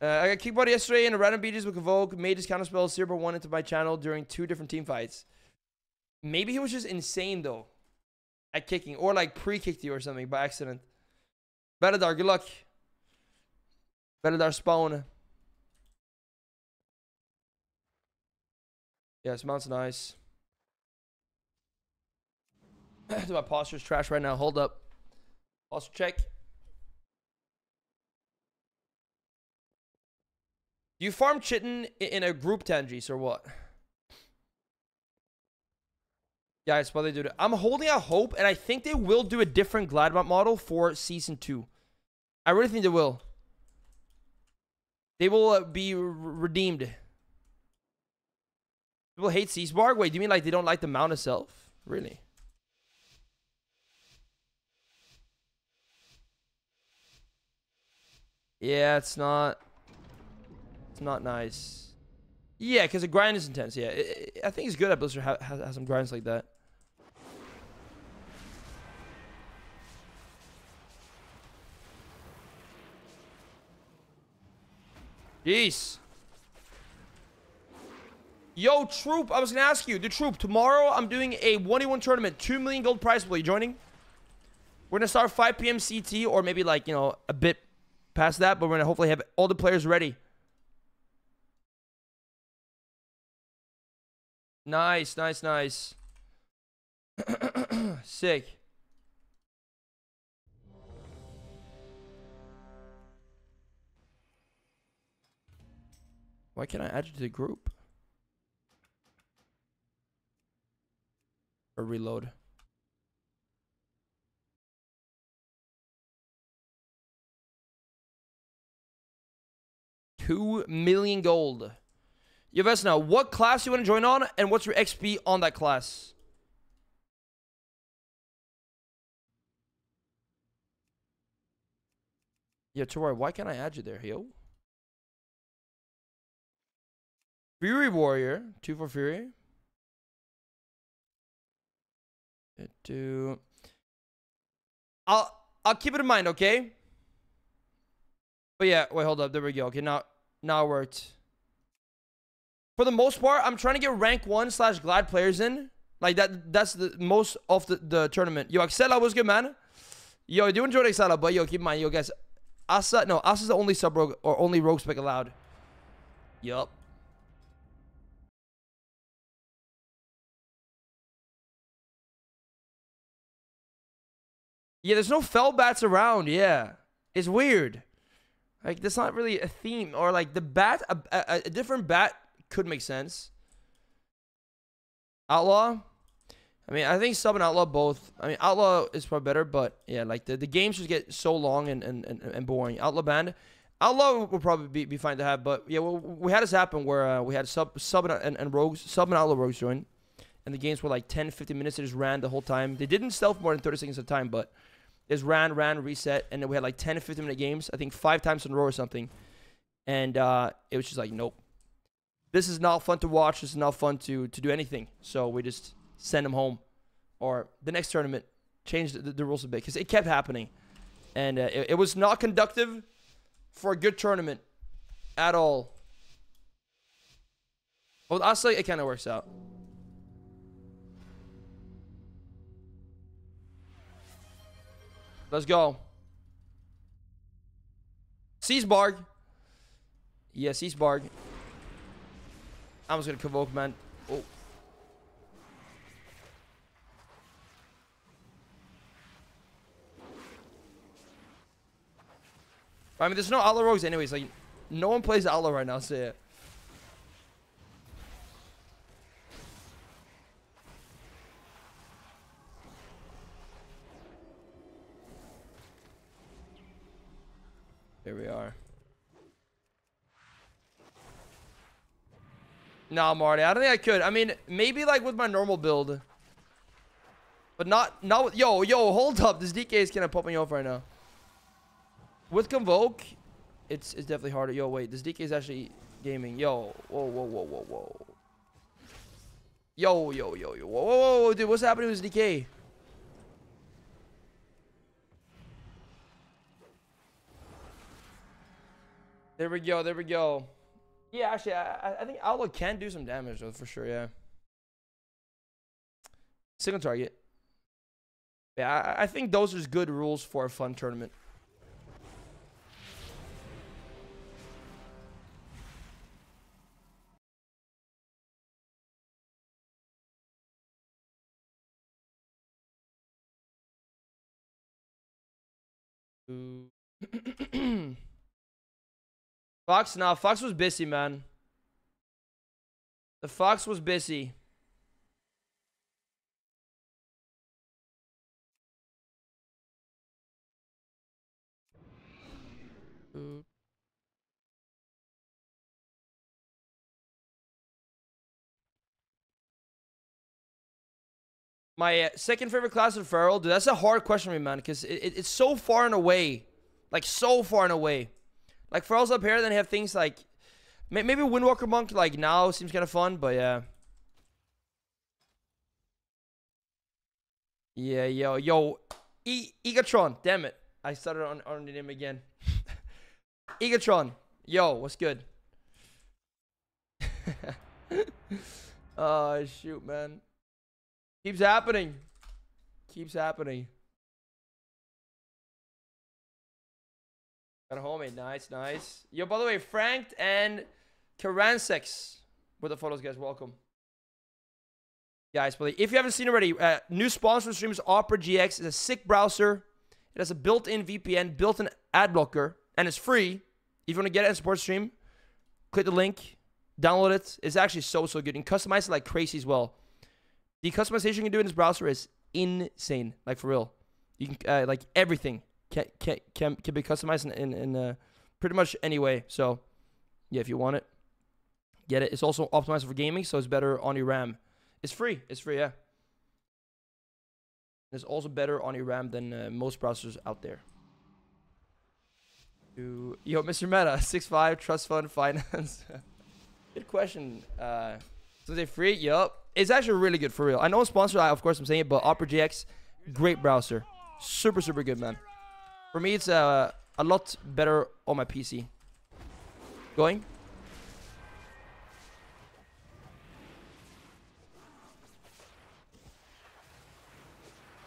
Uh, I got kicked body yesterday in a random beaches with Convoke, made his counterspell zero one into my channel during two different team fights. Maybe he was just insane though at kicking, or like pre-kicked you or something by accident. Beledar, good luck. Beledar spawn. Yeah, smells nice. My posture's trash right now. Hold up. Posture check. Do you farm Chitin in a group Tangis or what? Guys, while they do it, I'm holding out hope, and I think they will do a different Gladbot model for season two. I really think they will. They will uh, be redeemed. People hate Siesbarg? Wait, do you mean like they don't like the mount itself? Really? Yeah, it's not. It's not nice. Yeah, because the grind is intense. Yeah, I- I I think it's good that Blizzard ha- has, has some grinds like that. Jeez. Yo, Troop, I was gonna ask you, the Troop, tomorrow I'm doing a 1v1 tournament, 2 million gold prize pool. You joining? We're gonna start 5 p.m. CT or maybe like, you know, a bit past that, but we're gonna hopefully have all the players ready. Nice, nice, nice. *clears throat* Sick. Why can't I add you to the group? Or reload. Two million gold. Yves now, what class you want to join on, and what's your XP on that class? Yeah, Tori, why can't I add you there, yo? Fury Warrior, two for Fury. Two. I'll I'll keep it in mind, okay? But yeah, wait, hold up. There we go. Okay, now now it worked. For the most part, I'm trying to get rank one slash glad players in. Like that. That's the most of the, the tournament. Yo, Axela was good, man. Yo, I do enjoy Axela, but yo, keep in mind, yo, guys. Asa, no, Asa's the only sub rogue or only rogue spec allowed. Yup. Yeah, there's no fel bats around. Yeah, it's weird. Like that's not really a theme, or like the bat, a, a, a different bat could make sense. Outlaw. I mean, I think sub and outlaw both. I mean, outlaw is probably better, but yeah, like the, the games just get so long and, and, and, and boring. Outlaw band, outlaw would probably be, be fine to have, but yeah, well, we had this happen where uh, we had sub sub and, and, and rogues, sub and outlaw rogues join, and the games were like 10, 15 minutes. They just ran the whole time. They didn't stealth more than 30 seconds at a time, but just ran, ran, reset, and then we had like 10 to 15 minute games. I think five times in a row or something, and uh, it was just like, nope, this is not fun to watch. This is not fun to to do anything. So we just send them home, or the next tournament changed the, the rules a bit because it kept happening, and uh, it, it was not conductive for a good tournament at all. Well, I'll say it kind of works out. Let's go. Siesbarg. Yeah, Siesbarg. I'm just gonna convoke, man. Oh. I mean, there's no Outlaw Rogues anyways. Like, no one plays Outlaw right now, so yeah. Here we are. Nah, Marty, I don't think I could. I mean, maybe like with my normal build. But not, not with, yo, yo, hold up. This DK is kind of popping off right now. With Convoke, it's, it's definitely harder. Yo, wait, this DK is actually gaming. Yo, whoa, whoa, whoa, whoa, whoa. Yo, yo, yo, yo, whoa, whoa, whoa, dude, what's happening with this DK? There we go, there we go. Yeah, actually, I, I think Outlaw can do some damage, though, for sure, yeah. Single target. Yeah, I, I think those are good rules for a fun tournament. Ooh. *clears throat* Fox, nah, Fox was busy, man. The Fox was busy. Ooh. My uh, second favorite class of Feral, dude, that's a hard question for me, man, because it, it, it's so far and away. Like, so far and away. Like, for Ferals up here, then have things like... may- Maybe Windwalker Monk, like, now seems kind of fun, but yeah. Yeah, yo, yo. E Egatron, damn it. I started on, on name again. *laughs* Egatron, yo, what's good? *laughs* oh, shoot, man. Keeps happening. Keeps happening. Got a homemade. Nice, nice. Yo, by the way, Frank and Karansex with the photos, guys. Welcome. Guys, if you haven't seen already, uh, new sponsor stream is Opera GX. is a sick browser. It has a built-in VPN, built-in ad blocker, and it's free. If you want to get it and support stream, click the link, download it. It's actually so, so good. Can customize it like crazy as well. The customization you can do in this browser is insane. Like, for real. You can, uh, like, everything can, can, can, can be customized in, in, in uh, pretty much any way. So, yeah, if you want it, get it. It's also optimized for gaming, so it's better on your RAM. It's free. It's free, yeah. It's also better on your RAM than uh, most browsers out there. Yo, Mr. Meta, *laughs* 6'5", trust fund finance. *laughs* good question. Uh, so they free? Yup. It's actually really good for real. I know it's sponsored, of course I'm saying it, but Opera GX, great browser. Super, super good, man. For me, it's uh, a lot better on my PC. Going.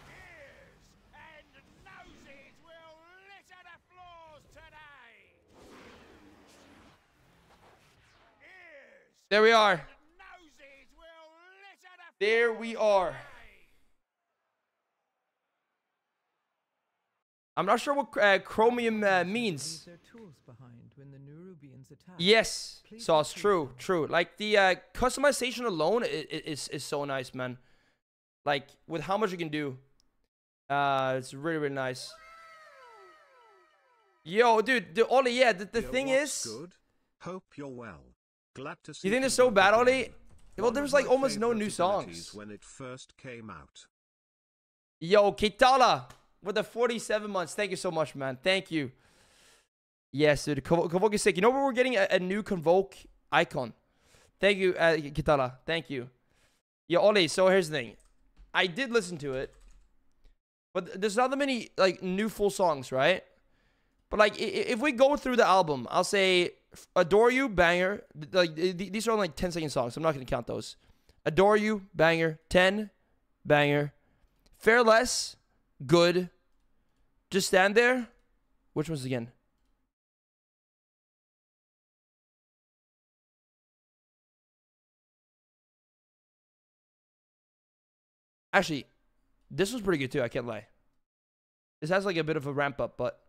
Ears and noses will litter the floors today. Ears There we are. and noses will litter the There we are. I'm not sure what uh, chromium uh, means. their tools behind when the Nerubians attack. Yes, Please Sauce. True, true. Like the uh, customization alone i- i- is is so nice, man. Like with how much you can do, uh, it's really really nice. Yo, dude, the Ollie, yeah, the, the Yo, thing is, good? Hope you're well. Glad to see you think they're so bad, again. Ollie? Well, One there's of like almost no new songs. when it first came out. Yo, Kitala with the 47 months. Thank you so much, man. Thank you. Yes, dude. Convo- Convoke is sick. You know where we're getting a, a new Convoke icon? Thank you, uh, Kitala. Thank you. Yeah, Ollie, so here's the thing. I did listen to it, but there's not that many like new full songs, right? But like, if we go through the album, I'll say "Adore You" banger. Like th- th- these are only like 10 second songs. I'm not gonna count those. "Adore You" banger. 10 banger. "Fear Less" good. Just stand there. Which one's again? Actually, this was pretty good too. I can't lie. This has like a bit of a ramp up, but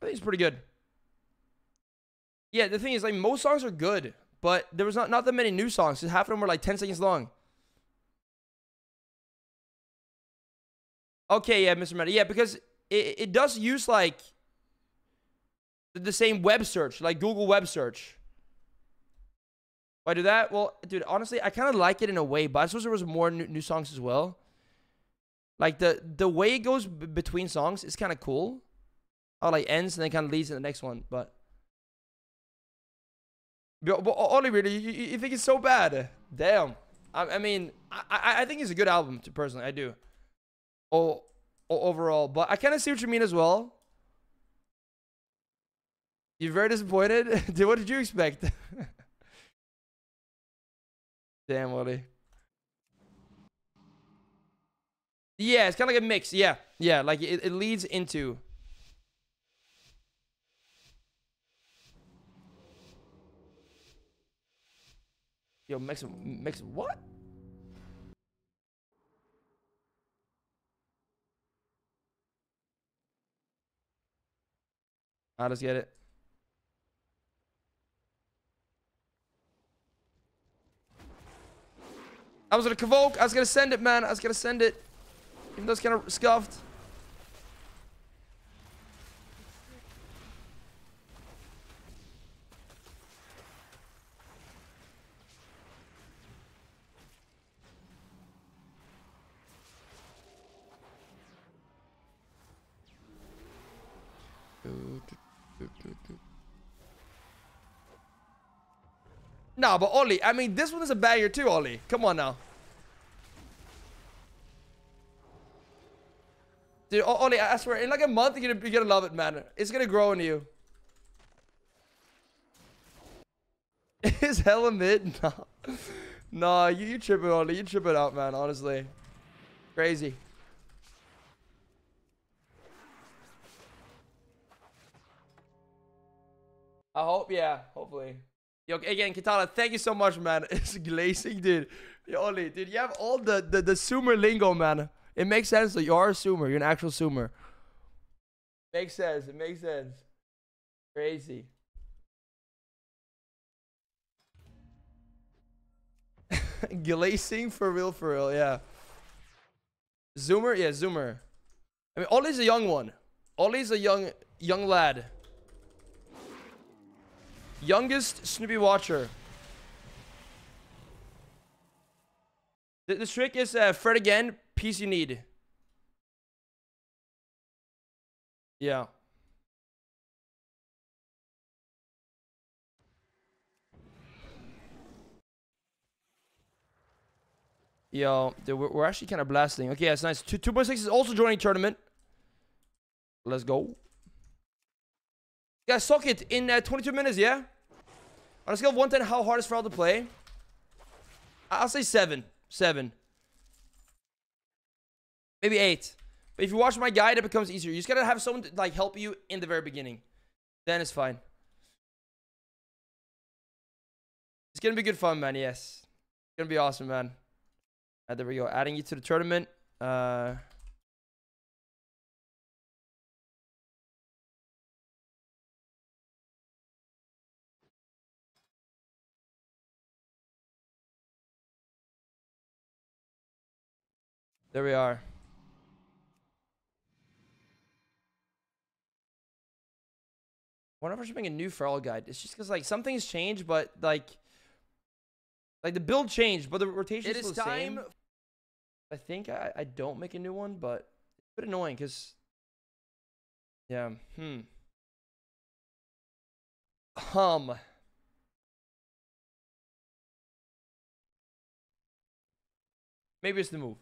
I think it's pretty good. Yeah, the thing is, like most songs are good, but there was not not that many new songs. Half of them were like ten seconds long. Okay, yeah, Mr. Meta. Yeah, because it, it does use like the- same web search, like Google web search. Why do that? Well, dude, honestly, I kind of like it in a way, but I suppose there was more new, new songs as well. Like the the way it goes between songs is kind of cool. How like ends and then kind of leads to the next one, but. But, but Ollie, really, you, you think it's so bad? Damn. I, I mean, I, I think it's a good album, to personally. I do. Oh, overall, but I kind of see what you mean as well. You're very disappointed. *laughs* Dude, what did you expect? *laughs* Damn, Ollie. Yeah, it's kind of like a mix. Yeah, yeah, like it, it leads into. Yo, mix, mix, what? Ah, let's get it. I was gonna convoke. I was gonna send it, man. I was gonna send it. Even though it's kind of scuffed. No, but Ollie, I mean, this one is a banger too, Ollie. Come on now. Dude, O- Ollie, I swear, in like a month, you're gonna, you're gonna love it, man. It's gonna grow into you. *laughs* Is hella mid? *laughs* No. No, you, you tripping, Ollie. You tripping out, man, honestly. Crazy. I hope, yeah, hopefully. Yo, again, Kitala, thank you so much, man. *laughs* It's glazing, dude. Yo, Oli, dude, you have all the, the, the Zoomer lingo, man. It makes sense that you are a Zoomer. You're an actual Zoomer. Makes sense. It makes sense. Crazy. *laughs* glazing for real, for real, yeah. Zoomer? Yeah, Zoomer. I mean, Ollie's a young one. Ollie's a young young lad. Youngest Snupy watcher. The, the trick is uh, Fred again, piece you need. Yeah. Yo, dude, we're, we're actually kind of blasting. Okay, that's nice. Two, 2.6 is also joining tournament. Let's go. Yeah, suck it in uh, 22 minutes, yeah? On a scale of 1 to 10, how hard is Feral to play? I'll say 7. 7. Maybe 8. But if you watch my guide, it becomes easier. You just gotta have someone to, like help you in the very beginning. Then it's fine. It's gonna be good fun, man. Yes. It's gonna be awesome, man. Uh, there we go. Adding you to the tournament. Uh, there we are. wonder if I should make a new Feral guide. It's just because like some things changed, but like, like the build changed, but the rotation is the same. I think I, I don't make a new one, but it's a bit annoying because, yeah, hmm. Hum. Maybe it's the move.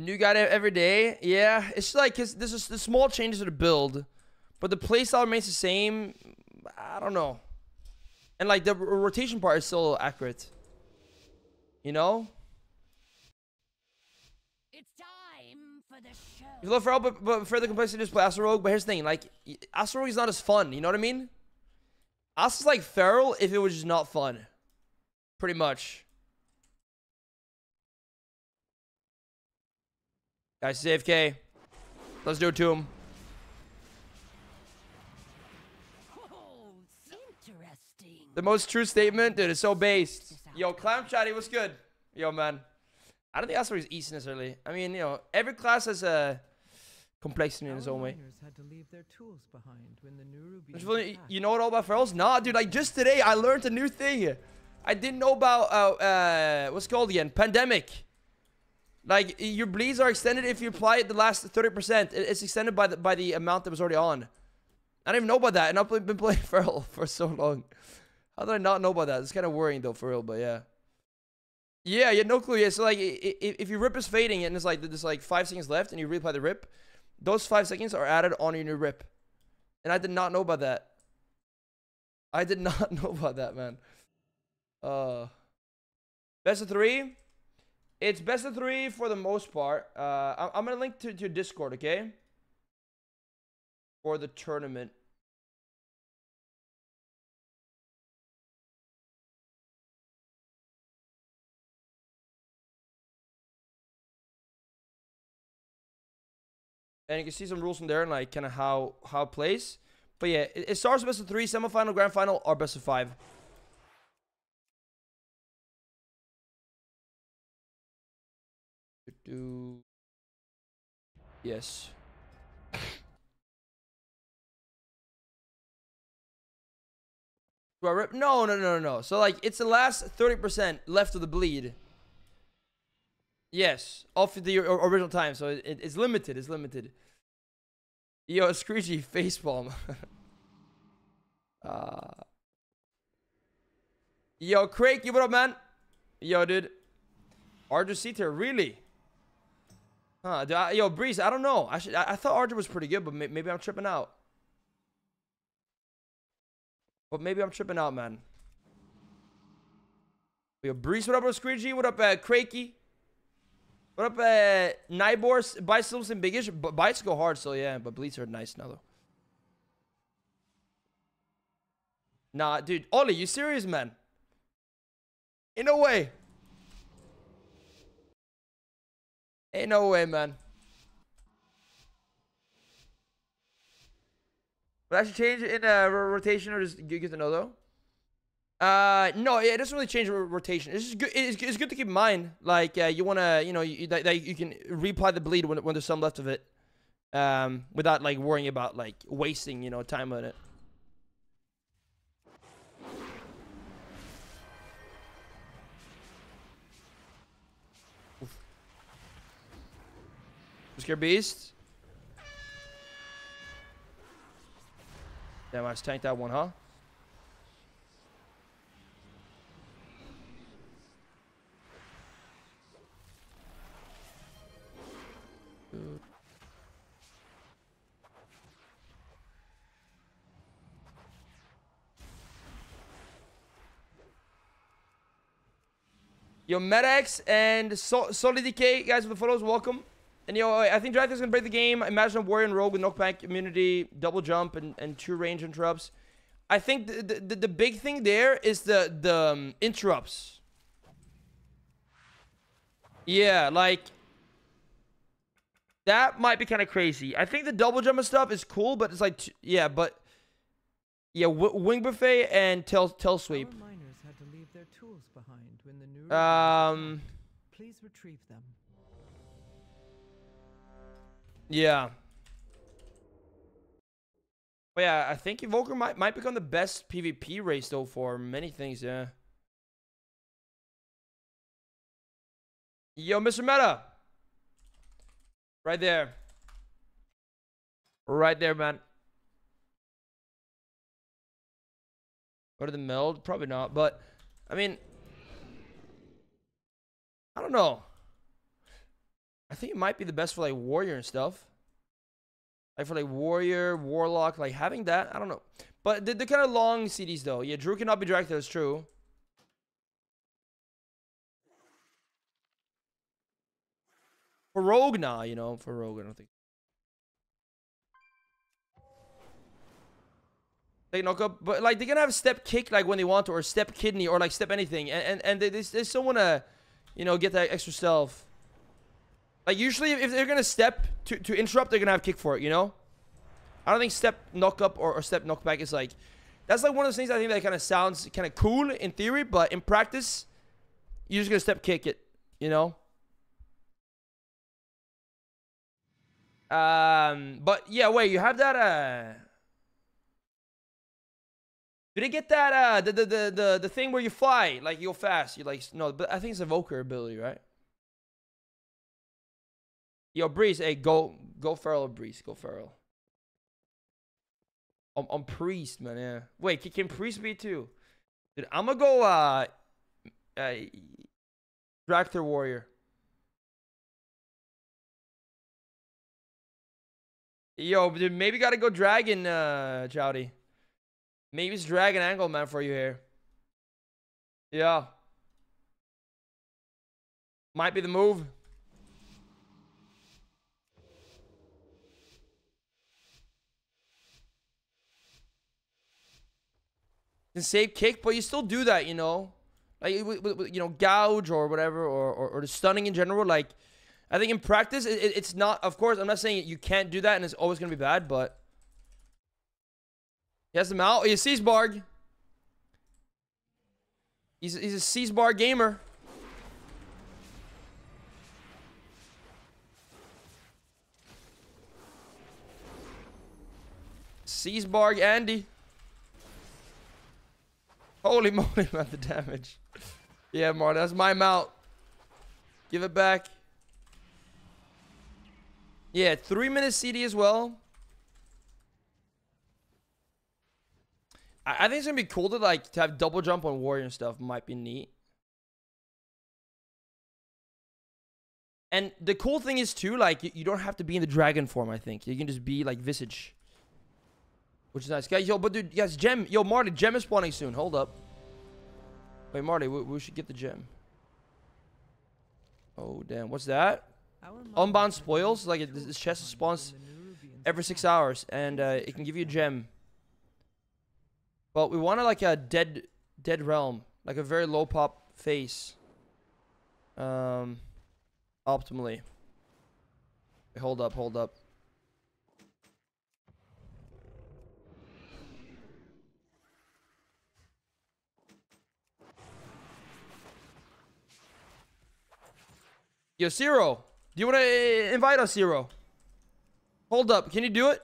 New guy every day. Yeah, it's like there's just the small changes to the build, but the playstyle remains the same. I don't know. And like the rotation part is still accurate. You know? It's time for the show. You love Feral, but, but further complexity, just play Astro Rogue. But here's the thing, like, Astro Rogue is not as fun. You know what I mean? Astro's like Feral if it was just not fun. Pretty much. Guys, save K. Let's do it to him. Oh, interesting. The most true statement, dude. It's so based. Yo, Clown Chatty, what's good? Yo, man. I don't think Astro is easy necessarily. I mean, you know, every class has a complexity in Our its own way. miners had to leave their tools behind when the new Don't Rubians you feel- attacked. You know what all about ferals? Nah, dude. Like just today, I learned a new thing. I didn't know about uh, uh what's it called again? Pandemic. Like your bleeds are extended if you apply it the last thirty percent. It's extended by the by the amount that was already on. I didn't even know about that, and I've been playing *laughs* feral for so long. How did I not know about that? It's kind of worrying though, for real. But yeah. Yeah, you had no clue. Yeah, so like, if your rip is fading and it's like there's like five seconds left, and you reapply the rip, those five seconds are added on your new rip. And I did not know about that. I did *laughs* not know about that, man. Uh, best of three. It's best of three for the most part. Uh, I'm, gonna link to, to Discord, okay? For the tournament. and you can see some rules from there and like kind of how how it plays. But yeah, it, it starts best of three, semifinal, grand final, or best of five. Do yes. Do I rip? No, no, no, no. So like, it's the last thirty percent left of the bleed. Yes, off the original time, so it, it's limited. It's limited. Yo, Screechy *laughs* facepalm. uh, *laughs* yo, Craig, you what up, man? Yo, dude. Archer C tier, really? Huh? I- yo, Breeze, I don't know. I should. I, I thought Archer was pretty good, but may, maybe I'm tripping out. But maybe I'm tripping out, man. Yo, Breeze, what up? Screechy, what up, uh, Crakey? What up, uh, Nybors, bicycles and biggish? B- bites go hard, so yeah, but bleeds are nice now, though. Nah, dude. Ollie, you serious, man? In a way. Ain't no way, man. Would I actually change in uh, rotation or just get to know, though? Uh, no, it doesn't really change ro- rotation. It's just good. It's, it's good to keep in mind. Like, uh, you wanna, you know, you, that, that you can reapply the bleed when, when there's some left of it, um, without like worrying about like wasting, you know, time on it. your beast. Damn, I just tanked that one, huh? Yo, Medex and Sol Solid Decay, guys, with the photos, welcome. And yo, I think Dracthyr's gonna break the game. Imagine a warrior and rogue with knockback immunity, double jump, and, and two range interrupts. I think the, the, the, big thing there is the, the um, interrupts. Yeah, like that might be kind of crazy. I think the double jump and stuff is cool, but it's like, t- yeah, but yeah, w- wing buffet and tail tail sweep. Our miners had to leave their tools behind when the new. Um, Please retrieve them. Yeah. But yeah, I think Evoker might might become the best PvP race though for many things. Yeah. Yo, Mr. Meta. Right there. Right there, man. Go to the meld? Probably not. But, I mean, I don't know. I think it might be the best for like warrior and stuff. Like for like warrior, warlock, like having that. I don't know. But they're, they're kind of long CDs though. Yeah, Drew cannot be dragged. That's true. For Rogue, nah, you know, for Rogue, I don't think. They knock up, but like they're gonna have step kick like when they want to, or step kidney, or like step anything, and and, and they, they, they still wanna, you know, get that extra stealth. Like usually, if they're gonna step to to interrupt, they're gonna have kick for it, you know. I don't think step knock up or, or step knockback is like, that's like one of those things I think that kind of sounds kind of cool in theory, but in practice, you're just gonna step kick it, you know. Um, but yeah, wait, you have that uh did it get that uh the the the the, the thing where you fly like you go fast? You like no, but I think it's evoker ability, right? Yo, Breeze, hey, go go feral, Breeze, go feral. I'm, I'm priest, man. Yeah. Wait, can, can priest be too? Dude, I'm gonna go uh, uh Dracthyr warrior. Yo, dude, maybe gotta go dragon, uh, Chowdy. Maybe it's dragon angle, man, for you here. Yeah. Might be the move. Save kick, but you still do that, you know? Like, you know, gouge or whatever, or, or, or the stunning in general. Like, I think in practice, it, it- it's not, of course, I'm not saying you can't do that and it's always to be bad, but. He has the mount. Oh, he sees Barg. He's, he's a Seas Bar gamer. Siesbarg Andy. Holy *laughs* moly, man, the damage. Yeah, Martin, that's my mount. Give it back. Yeah, three minutes CD as well. I, I think it's gonna be cool to like to have double jump on warrior and stuff. Might be neat. And the cool thing is too, like you, you don't have to be in the dragon form. I think you can just be like visage, which is nice, guys. Yo, but dude, guys, gem. Yo, Marty, gem is spawning soon. Hold up. Wait, Marty, we, we should get the gem. Oh damn, what's that? Unbound miners had to spoils, like it- this chest spawns when the Nerubians every six hours, and uh, it can give you a gem. But we wanted like a dead, dead realm, like a very low pop face. Um, optimally. Wait, hold up, hold up. Yo, Zero, do you want to eh, invite us, Zero? Hold up, can you do it?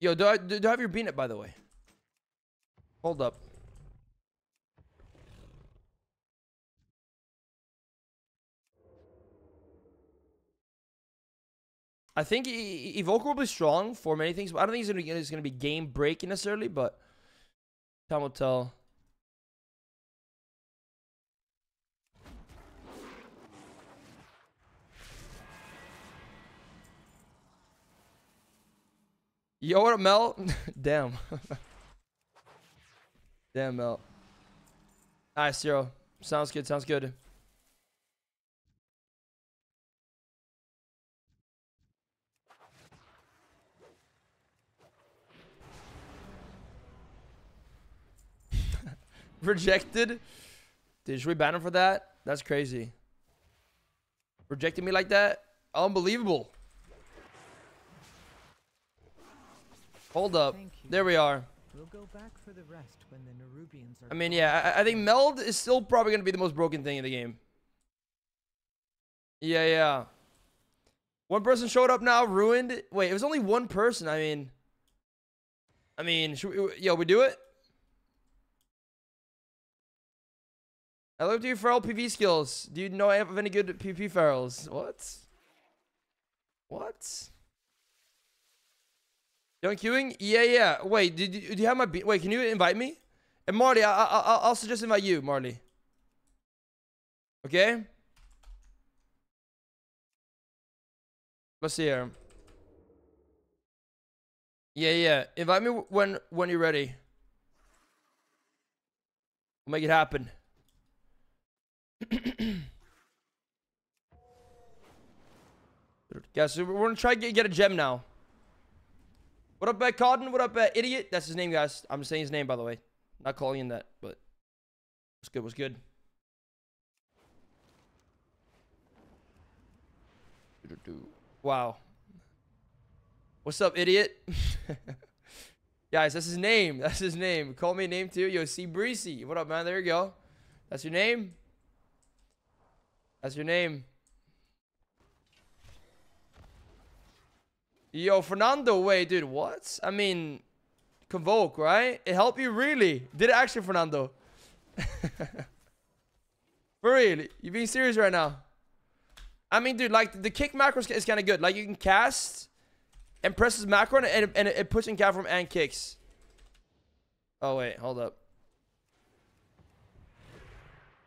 Yo, do I, do do I have your beanut, by the way? Hold up. I think Evoker will be strong for many things, I don't think it's it's gonna be game breaking necessarily. But time will tell. Yo, what up, Mel? Damn. Damn, Mel. Nice, zero. Sounds good. Sounds good. *laughs* Rejected? Dude, should we ban him for that? That's crazy. Rejecting me like that? Unbelievable. Hold up. There we are. We'll go back for the rest when the Nerubians are I mean, yeah, I, I think Meld is still probably going to be the most broken thing in the game. Yeah, yeah. One person showed up now, ruined. Wait, it was only one person. I mean, I mean, should we, yo, we do it? I looked at your feral PV skills. Do you know I have any good PvP ferals? What? What? Young queuing? Yeah, yeah. Wait, did you, do you have my? Wait, can you invite me? And Marley, I, I, I'll suggest invite you, Marley. Okay. Let's see here. Yeah, yeah. Invite me when when you're ready. We'll make it happen. *clears throat* Guys, we're gonna try to get, get a gem now. What up, uh, Cotton? What up, uh, idiot? That's his name, guys. I'm saying his name, by the way. Not calling him that, but what's good? What's good? Wow. What's up, idiot? *laughs* Guys, that's his name. That's his name. Call me a name too. Yo, C Breezy. What up, man? There you go. That's your name. That's your name. Yo, Fernando. Wait, dude. What? I mean, Convoke, right? It helped you really. Did it actually, Fernando? *laughs* For real? You being serious right now? I mean, dude, like the kick macro is, kind of good. Like you can cast and press this macro and, it- and it, puts in platform and kicks. Oh wait, hold up.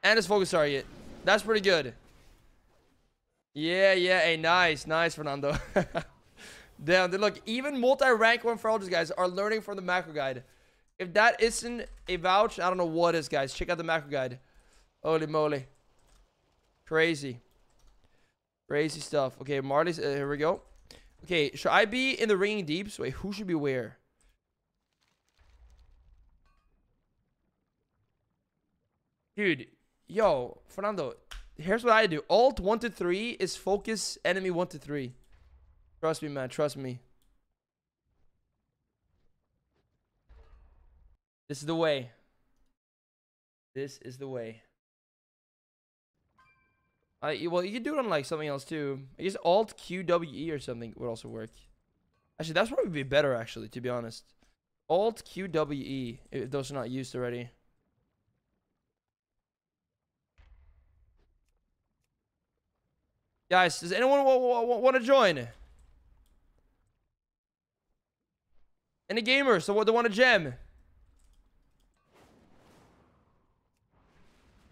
And it's focus target. That's pretty good. Yeah, yeah, hey, nice, nice, Fernando. *laughs* Damn, dude, look, even multi-rank one these guys are learning from the macro guide. If that isn't a vouch, I don't know what is, guys. Check out the macro guide. Holy moly. Crazy. Crazy stuff. Okay, Marley's, uh, here we go. Okay, should I be in the ringing deeps? Wait, who should be where? Dude, yo, Fernando, here's what I do. Alt 1 to 3 is focus enemy 1 to 3. Trust me, man. Trust me. This is the way. This is the way. I well, you could do it on like something else too. I guess Alt Q W E or something would also work. Actually, that's probably be better. Actually, to be honest, Alt Q W E if those are not used already. Guys, does anyone want to join? Any gamers that want a gem?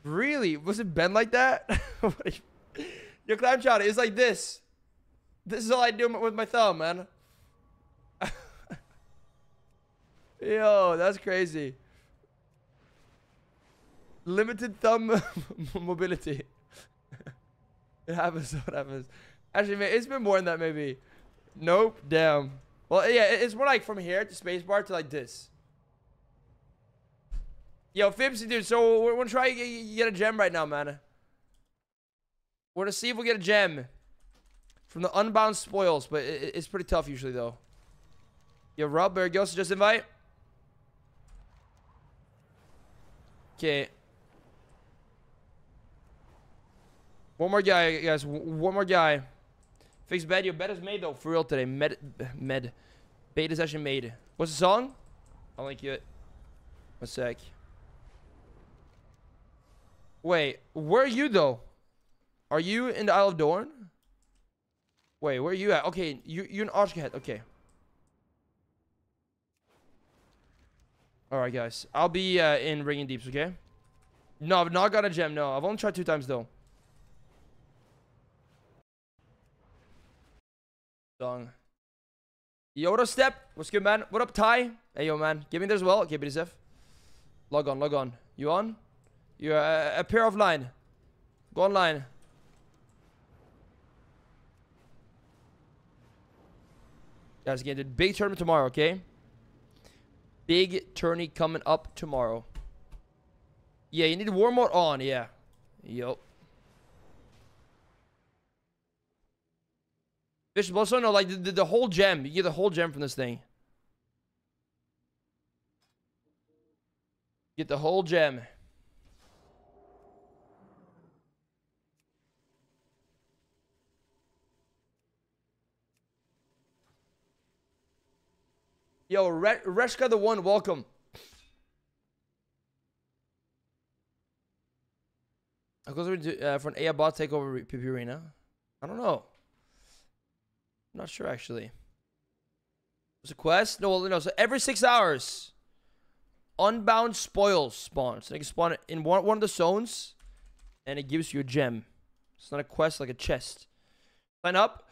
Really? Was it bent like that? *laughs* What *laughs* Your clam chowder is like this. This is all I do with my thumb, man. *laughs* Yo, that's crazy. Limited thumb mobility. it happens. What happens? Actually, man, it's been more than that, maybe. Nope. Damn. Well, yeah, it's more like from here to spacebar to like this. Yo, Fibsy, dude. So we're gonna try to get, a gem right now, man. We're gonna see if we get a gem from the unbound spoils, but it, it- it's pretty tough usually, though. Yo, Rob, there goes. Just invite. Okay. One more guy, guys. One more guy. Fix bed. Your bed is made though, for real today. Med, *sighs* med. Is actually made. What's the song? Link you it. One sec. Wait, where are you though? Are you in the Isle of Dorn? Wait, where are you at? Okay, you you're in Oshkhead. Okay. All right, guys. I'll be uh, in Ringing Deeps. Okay. No, I've not got a gem. No, I've only tried two times though. Song. Yoda step. What's good, man? What up, Ty? Hey, yo, man. Give me this as well. Okay, BDSF. Log on, log on. You on? You uh, appear offline. Go online. Guys, again, the big tournament tomorrow, okay? Big tourney coming up tomorrow. Yeah, you need war mode on, yeah. Yup. Bishop, also no, like the, the, the whole gem. You get the whole gem from this thing. Get the whole gem. Yo, Re- Reshka the one, welcome. We to, uh, for an AI bot takeover PP Arena? I don't know. I'm not sure actually. It's a quest? No, well, no. So every six hours, Unbound Spoils spawns. And it can spawn it in one, one of the zones, and it gives you a gem. It's not a quest, like a chest. Sign up.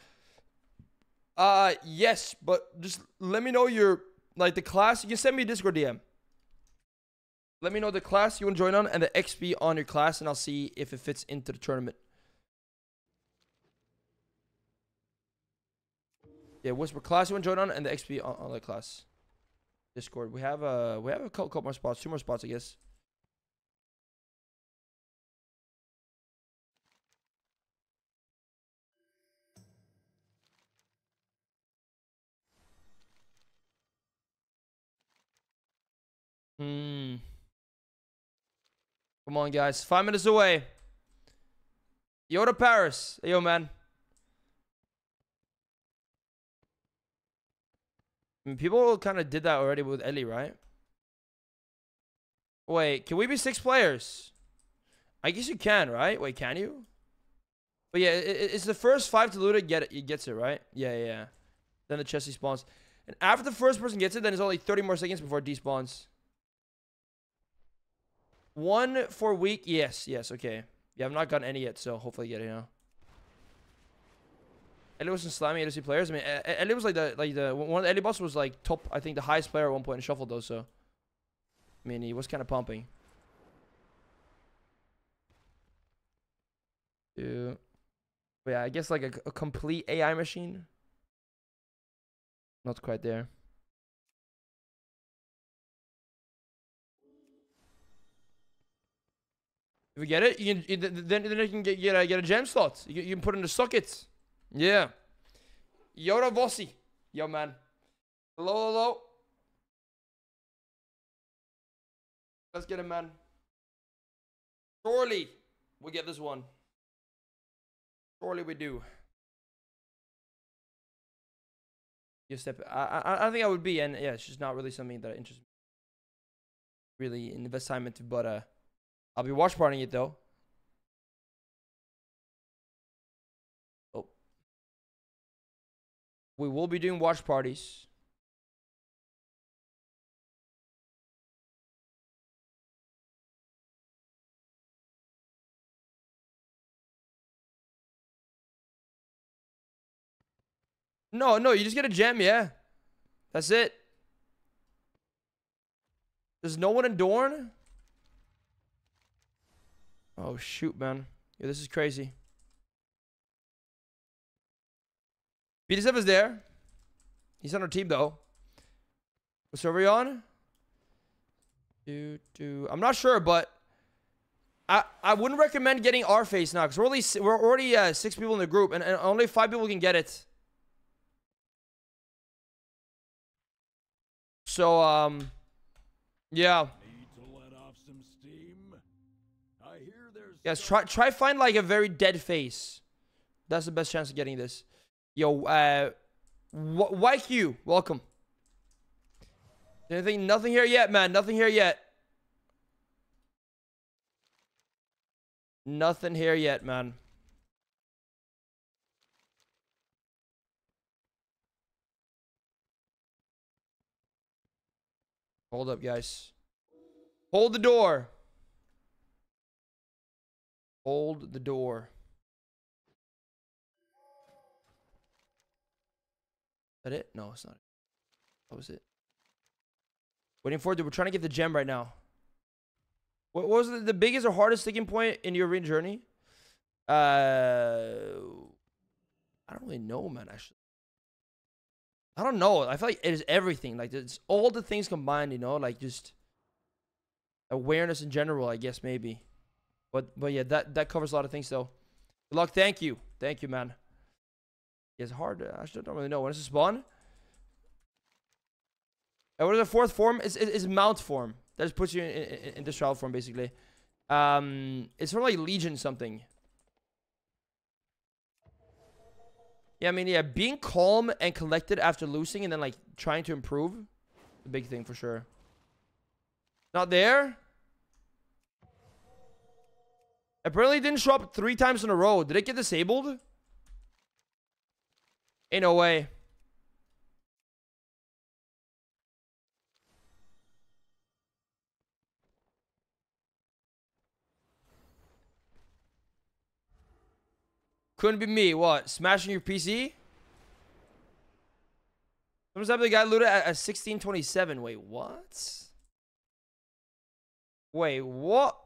Uh, yes, but just let me know your like the class. You can send me a Discord DM. Let me know the class you want to join on and the XP on your class, and I'll see if it fits into the tournament. Yeah, whisper class you want to join on and the XP on, that class. Discord. We have uh we have a couple, couple more spots, two more spots, I guess. Hmm. Come on, guys. Five minutes away. Yoda Paris. Hey, yo, man. I mean, people kind of did that already with Ellie, right? Wait, can we be six players? I guess you can, right? Wait, can you? But yeah, it, it- it's the first five to loot it, get it, it gets it, right? Yeah, yeah. Then the chest spawns. And after the first person gets it, then it's only 30 more seconds before it despawns. One for week. Yes, yes, okay. Yeah, I've not gotten any yet, so hopefully get it now. Ellie was some slimy ADC players. I mean, Ellie was like the like the one Ellie boss was like top. I think the highest player at one point in shuffle though. So, I mean, he was kind of pumping. Yeah. But yeah, I guess like a, a complete AI machine. Not quite there. If you get it, you can then then you can get get a, get a gem slot. You can put in the sockets. Yeah. Yoda Vossi. Yo man. Hello, hello. Let's get him, man. Surely we get this one. Surely we do. You step. I, I I think I would be, and yeah, it's just not really something that interests me. Really invest time into, but uh, I'll be watch partying it though. We will be doing watch parties. No, no, you just get a gem, yeah. That's it. There's no one in Dorn? Oh shoot, man. Yeah, this is crazy. BDSF is there. He's on our team though. What server are you on? Do do. I'm not sure, but I I wouldn't recommend getting our face now because we're only we're already uh, six people in the group and, and only five people can get it. So um, yeah. Yes, try try find like a very dead face. That's the best chance of getting this. Yo, uh, YQ, welcome. Anything? Nothing here yet, man. Nothing here yet. Nothing here yet, man. Hold up, guys. Hold the door. Hold the door. That it? No, it's not. What was it? Waiting for it. dude. We're trying to get the gem right now. What was the, the biggest or hardest sticking point in your arena journey? Uh, I don't really know, man. Actually, I don't know. I feel like it is everything. Like it's all the things combined. You know, like just awareness in general. I guess maybe. But but yeah, that that covers a lot of things though. Good luck. Thank you. Thank you, man. It's hard. To, I don't really know. When does it spawn? And what is the fourth form? Is is mount form. That just puts you in, in, in this trial form basically. Um, it's sort of like Legion something. Yeah, I mean, yeah, being calm and collected after losing and then like trying to improve, the big thing for sure. Not there. Apparently, didn't show up three times in a row. Did it get disabled? Ain't no way. Couldn't be me. What? Smashing your PC? What's up? The guy looted at, at 1627. Wait, what? Wait, what?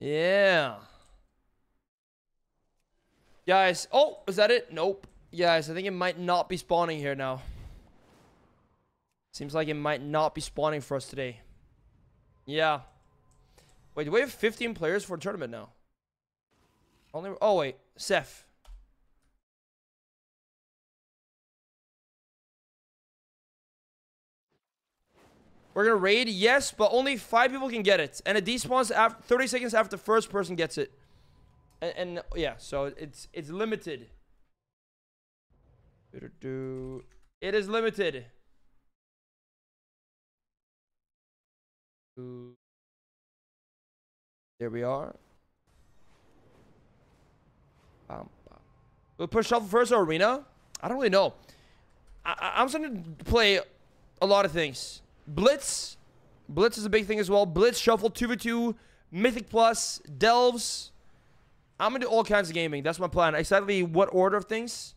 Yeah. Guys. Oh, is that it? Nope. Guys, I think it might not be spawning here now. Seems like it might not be spawning for us today. Yeah. Wait, do we have 15 players for a tournament now? Only. Oh wait, Seth. We're gonna raid, yes, but only five people can get it, and it despawns after 30 seconds after the first person gets it. And, and yeah, so it's it's limited. It is limited. There we are. We'll push shuffle first or arena? I don't really know. I, I'm starting to play a lot of things. Blitz. Blitz is a big thing as well. Blitz, shuffle, 2v2, Mythic Plus, Delves. I'm gonna do all kinds of gaming. That's my plan. Exactly what order of things,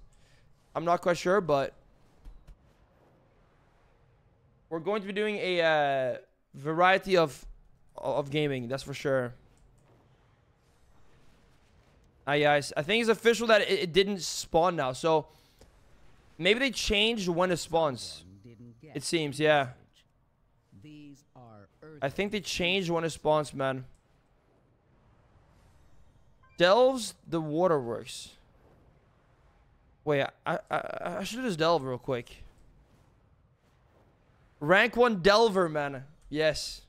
I'm not quite sure, but we're going to be doing a uh, variety of of gaming. That's for sure. Ah, guys, I think it's official that it, it, didn't spawn now. So maybe they changed when it spawns. It seems, yeah. I think they changed when it spawns, man. Delves the waterworks. Wait, I I, I should just delve real quick. Rank one delver, man. Yes.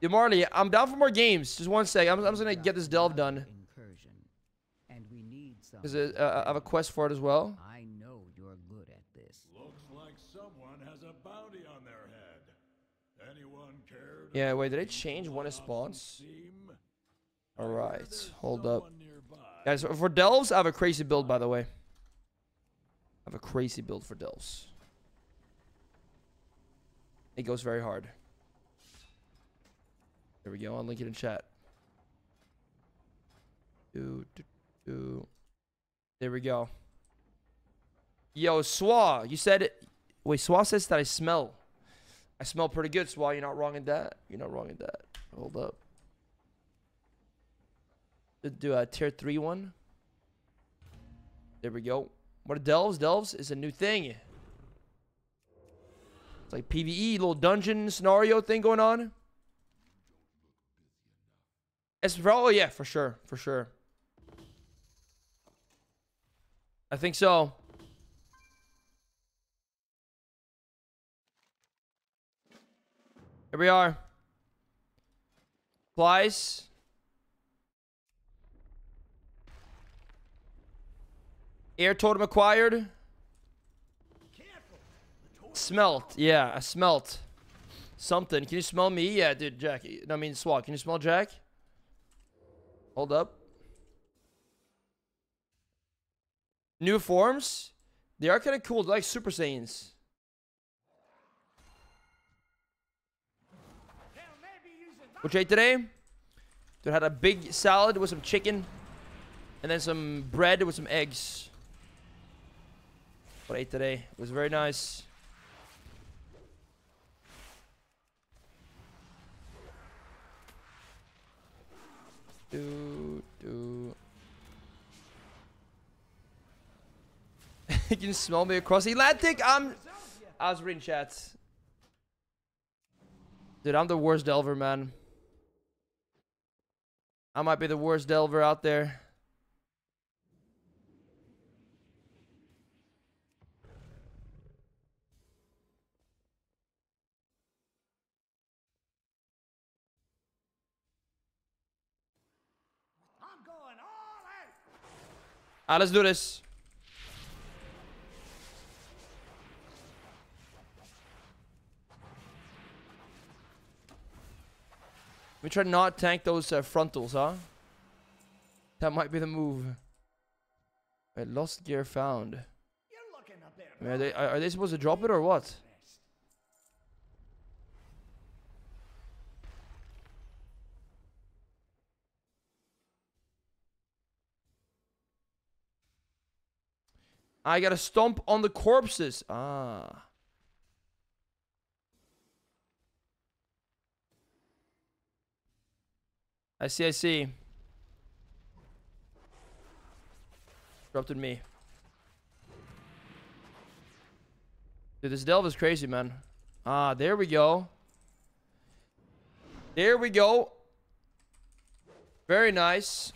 Yo, Marley, I'm down for more games. Just one sec. I'm, I'm just gonna get this delve done. Because uh, I have a quest for it as well. I know you're good at this. Looks like someone has a bounty on their head. Anyone care? Yeah, wait, did it change it spawns? Alright, hold up. Guys, for delves, I have a crazy build, by the way. I have a crazy build for delves. It goes very hard. There we go. I'll link it in chat. Do, do, do. There we go. Yo, Swa, you said. Wait, Swa says that I smell. I smell pretty good, Swa. You're not wrong in that. You're not wrong in that. Hold up. Do a tier 3 one. There we go. What are delves? Delves is a new thing. It's like PvE, little dungeon scenario thing going on. It's for, oh yeah, for sure, for sure. I think so. Here we are. Flies. Air totem acquired. Smelt. Yeah, I smelt. Something. Can you smell me? Yeah, dude, Jack. I mean, SWAT. Can you smell Jack? Hold up. New forms? They are kind of cool. They're like Super Saiyans. Which ate today? Dude had a big salad with some chicken. And then some bread with some eggs. what I ate today. It was very nice. Do do. *laughs* you can smell me across the Atlantic. I'm. I was reading chats. Dude, I'm the worst delver, man. I might be the worst delver out there. I'm going all out. Alright, let's do this. We try to not tank those uh, frontals, huh? That might be the move. Wait, lost gear found. I mean, are, they, are they supposed to drop it or what? I gotta stomp on the corpses. Ah. I see, I see. Interrupted me. Dude, this delve is crazy, man. Ah, there we go. There we go. Very nice.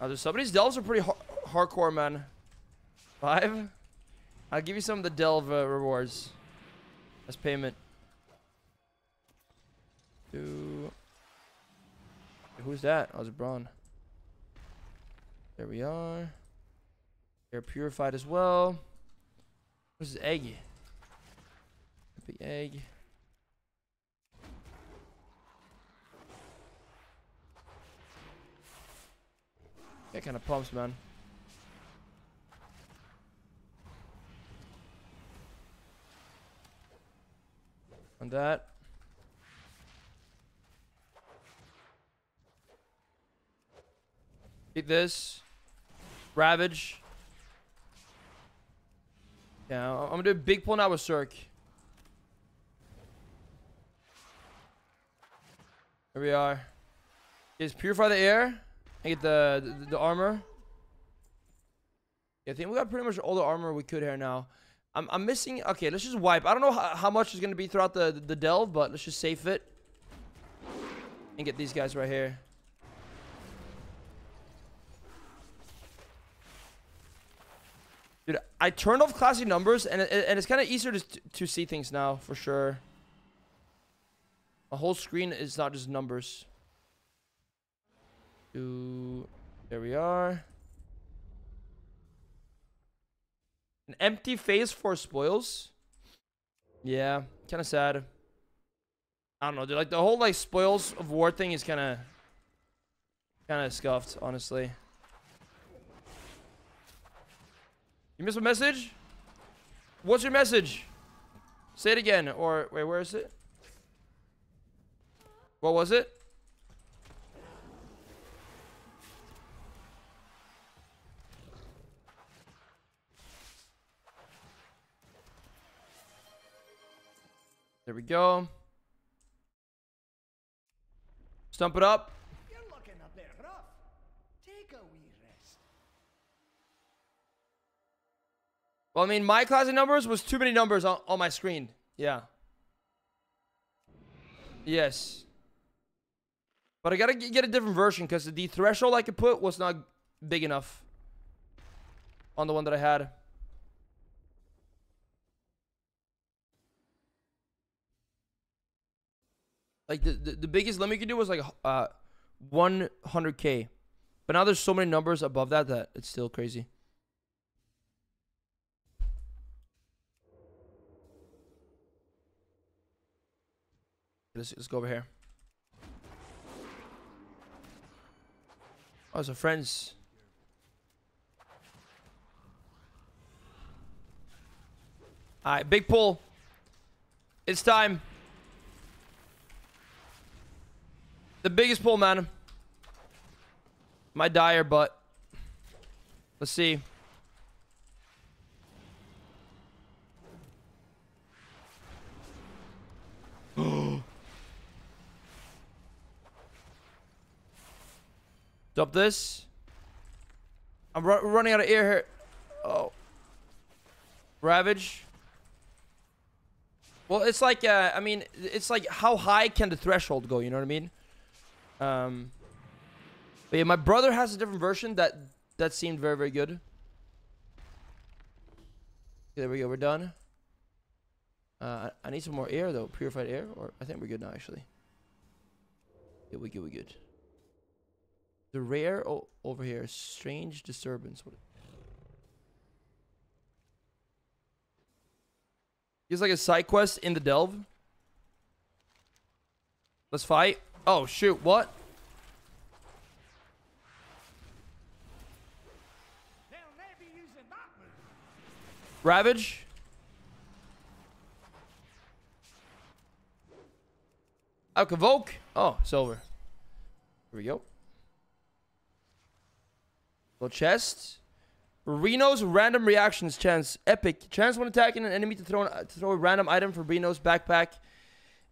Oh, some of these delves are pretty har hardcore, man. Five. I'll give you some of the delve uh, rewards as payment. Two. Who's that? Oh, it's Brann. There we are. They're purified as well. What's this egg? Big egg. That kind of pumps, man. On that. Eat this. Ravage. Yeah, I'm gonna do a big pull now with Cirque. Here we are. Just purify the air and get the, the the armor. Yeah, I think we got pretty much all the armor we could here now. I'm I'm missing. Okay, let's just wipe. I don't know how, how much is gonna be throughout the the delve, but let's just save it and get these guys right here. Dude, I turned off classy numbers, and, and it's kind of easier to, to see things now, for sure. A whole screen is not just numbers. Do there we are. An empty phase for spoils. Yeah, kind of sad. I don't know, dude. Like the whole like spoils of war thing is kind of, kind of scuffed, honestly. You missed a message? What's your message? Say it again. Or, wait, where is it? What was it? There we go. Stump it up. You're looking a bit rough. Take a wee rest. Well, I mean, my classy numbers was too many numbers on, on my screen. Yeah. Yes. But I gotta get a different version because the threshold I could put was not big enough on the one that I had. Like the, the, the biggest limit you could do was like uh 100k. But now there's so many numbers above that that it's still crazy. Let's, let's go over here. Oh, so friends. Alright, big pull. It's time. The biggest pull, man. My die here, but let's see. *gasps* Dump this. I'm ru- running out of air here. Oh. Ravage. Well, it's like, uh, I mean, it's like how high can the threshold go? You know what I mean? Um. But yeah, my brother has a different version that that seemed very very good. There we go. We're done. Uh, I need some more air though, purified air, or I think we're good now actually. Yeah, we good. We good. The rare o- over here, strange disturbance. What? Here's like a side quest in the delve. Let's fight. Oh shoot! What? Ravage. Alcavoke. Oh, it's over. Here we go. Little chest. Reno's random reactions chance epic. Chance when attacking an enemy to throw an, to throw a random item from Reno's backpack.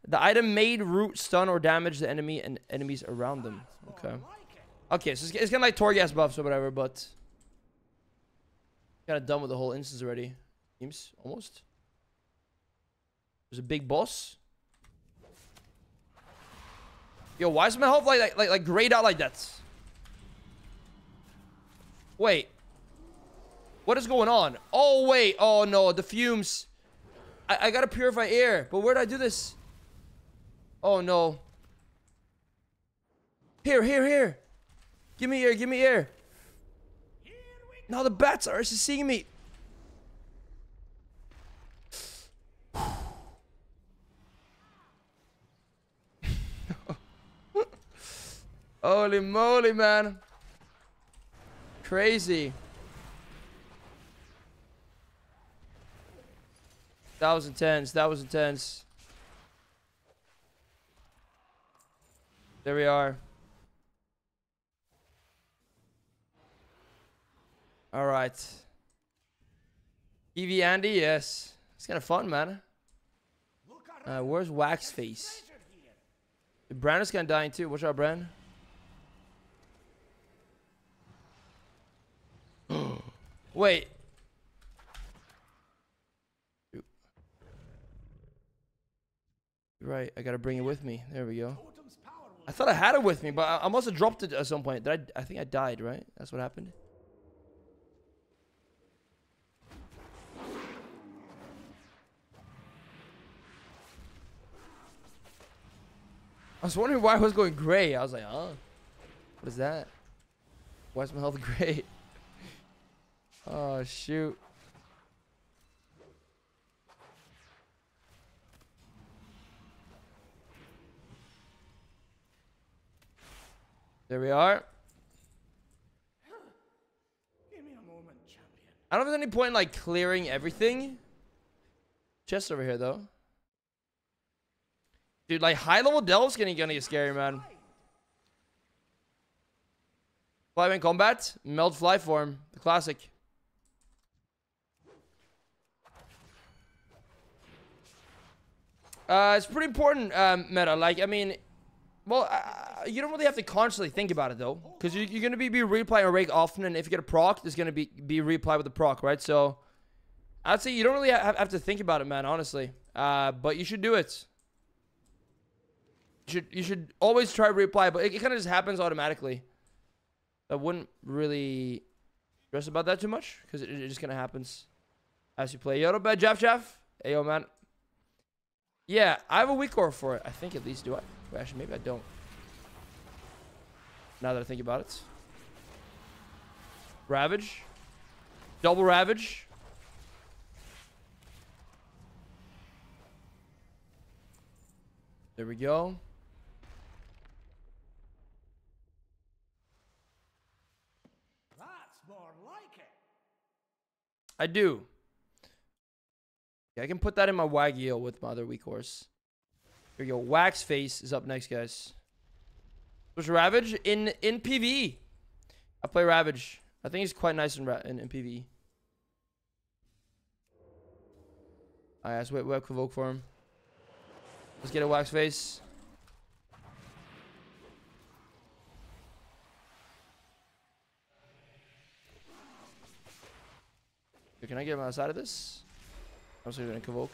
The item made root stun or damage the enemy and enemies around them. Okay. Okay, so it's, kind of like Torghast buffs or whatever, but kind of done with the whole instance already. Seems almost. There's a big boss. Yo, why is my health like like like, like grayed out like that? Wait. What is going on? Oh wait. Oh no, the fumes. I, I gotta purify air. But where did I do this? Oh no. Here, here, here. Give me air, give me air. Now the bats are seeing me. *laughs* Holy moly, man. Crazy. That was intense. That was intense. There we are. All right. Evie Andy, yes. It's kind of fun, man. Uh, where's Wax Face? Brann is kind of dying too. Watch out, Brann. *gasps* Wait. Right, I gotta bring it with me. There we go. I thought I had it with me, but I, I must have dropped it at some point. Did I, I think I died, right? That's what happened. I was wondering why I was going gray. I was like, huh? What is that? Why is my health *laughs* gray? *laughs* Oh, shoot. There we are. Give me a moment, champion. I don't know if there's any point in like clearing everything. Chest over here though. Dude, like high level delves gonna gonna get scary, man. Flyman combat, meld fly form, the classic. Uh, it's pretty important um, meta. Like, I mean, well, uh, you don't really have to constantly think about it though, because you, you're gonna be, be replaying a rake often, and if you get a proc, there's gonna be be replay with the proc, right? So, I'd say you don't really have, have to think about it, man. Honestly, uh, but you should do it. You should you should always try replay, but it, it kind of just happens automatically. I wouldn't really stress about that too much because it, it just kind of happens as you play. Yo, bad Jeff Jeff. Hey, yo, man. Yeah, I have a WeakAura for it. I think at least do I? Well, actually, maybe I don't. Now that I think about it. Ravage. Double Ravage. There we go. That's more like it. I do. Yeah, I can put that in my Wago with my other WeakAuras. Here we go. Wax Face is up next, guys. Which Ravage in in PvE. I play Ravage. I think he's quite nice in, in, in PvE. Alright, let's wait, wait, Convoke for him. Let's get a wax face. Can I get him outside of this? I'm also gonna convoke.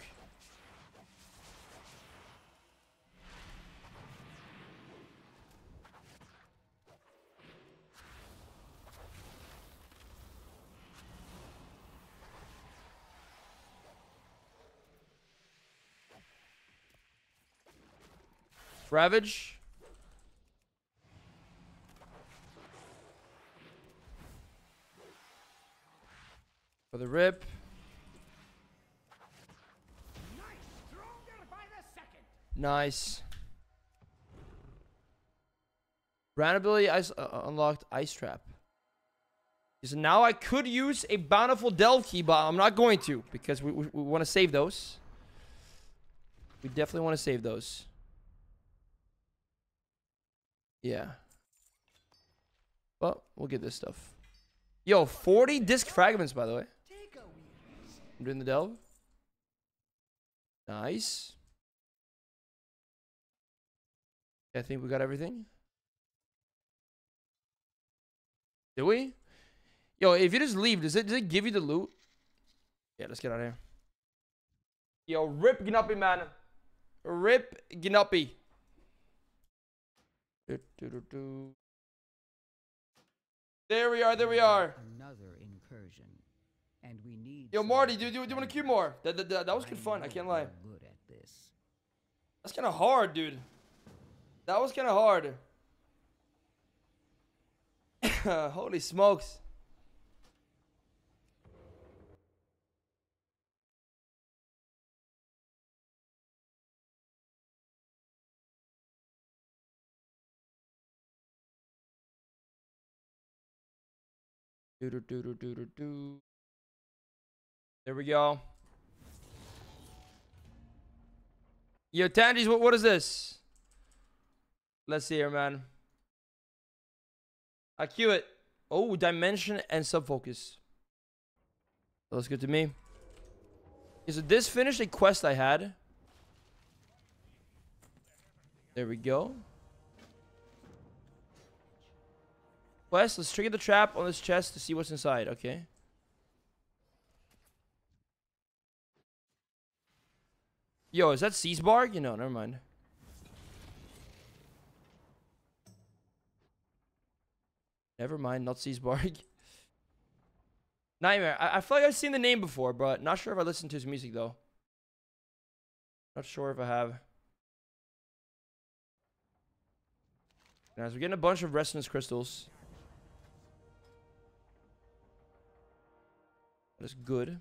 Ravage. For the rip. Nice. Brann ability ice, uh, uh, unlocked ice trap. So now I could use a bountiful key, but I'm not going to because we, we, we want to save those. We definitely want to save those. Yeah. Well, we'll get this stuff. Yo, 40 disc fragments, by the way. I'm doing the delve. Nice. I think we got everything. Do we? Yo, if you just leave, does it does it give you the loot? Yeah, let's get out of here. Yo, rip Gnuppy, man. Rip Gnuppy. Do, do, do, do. There we are, there we are. Another incursion. And we need Yo, Marty, do, do, do you want to queue more? That, that, that, that was good fun, I can't lie. Good at this. That's kind of hard, dude. That was kind of hard. *coughs* Holy smokes. Do do do do do do do. There we go. Yo, Tandies, what, what is this? Let's see here, man. I cue it. Oh, dimension and subfocus. Looks good to me. Okay, so this finished a quest I had. There we go. Quest, let's trigger the trap on this chest to see what's inside, okay? Yo, is that Siesbarg? You know, never mind. Never mind, not Siesbarg. *laughs* Nightmare. I, I feel like I've seen the name before, but not sure if I listened to his music though. Not sure if I have. Guys, we're getting a bunch of resonance crystals. That is good.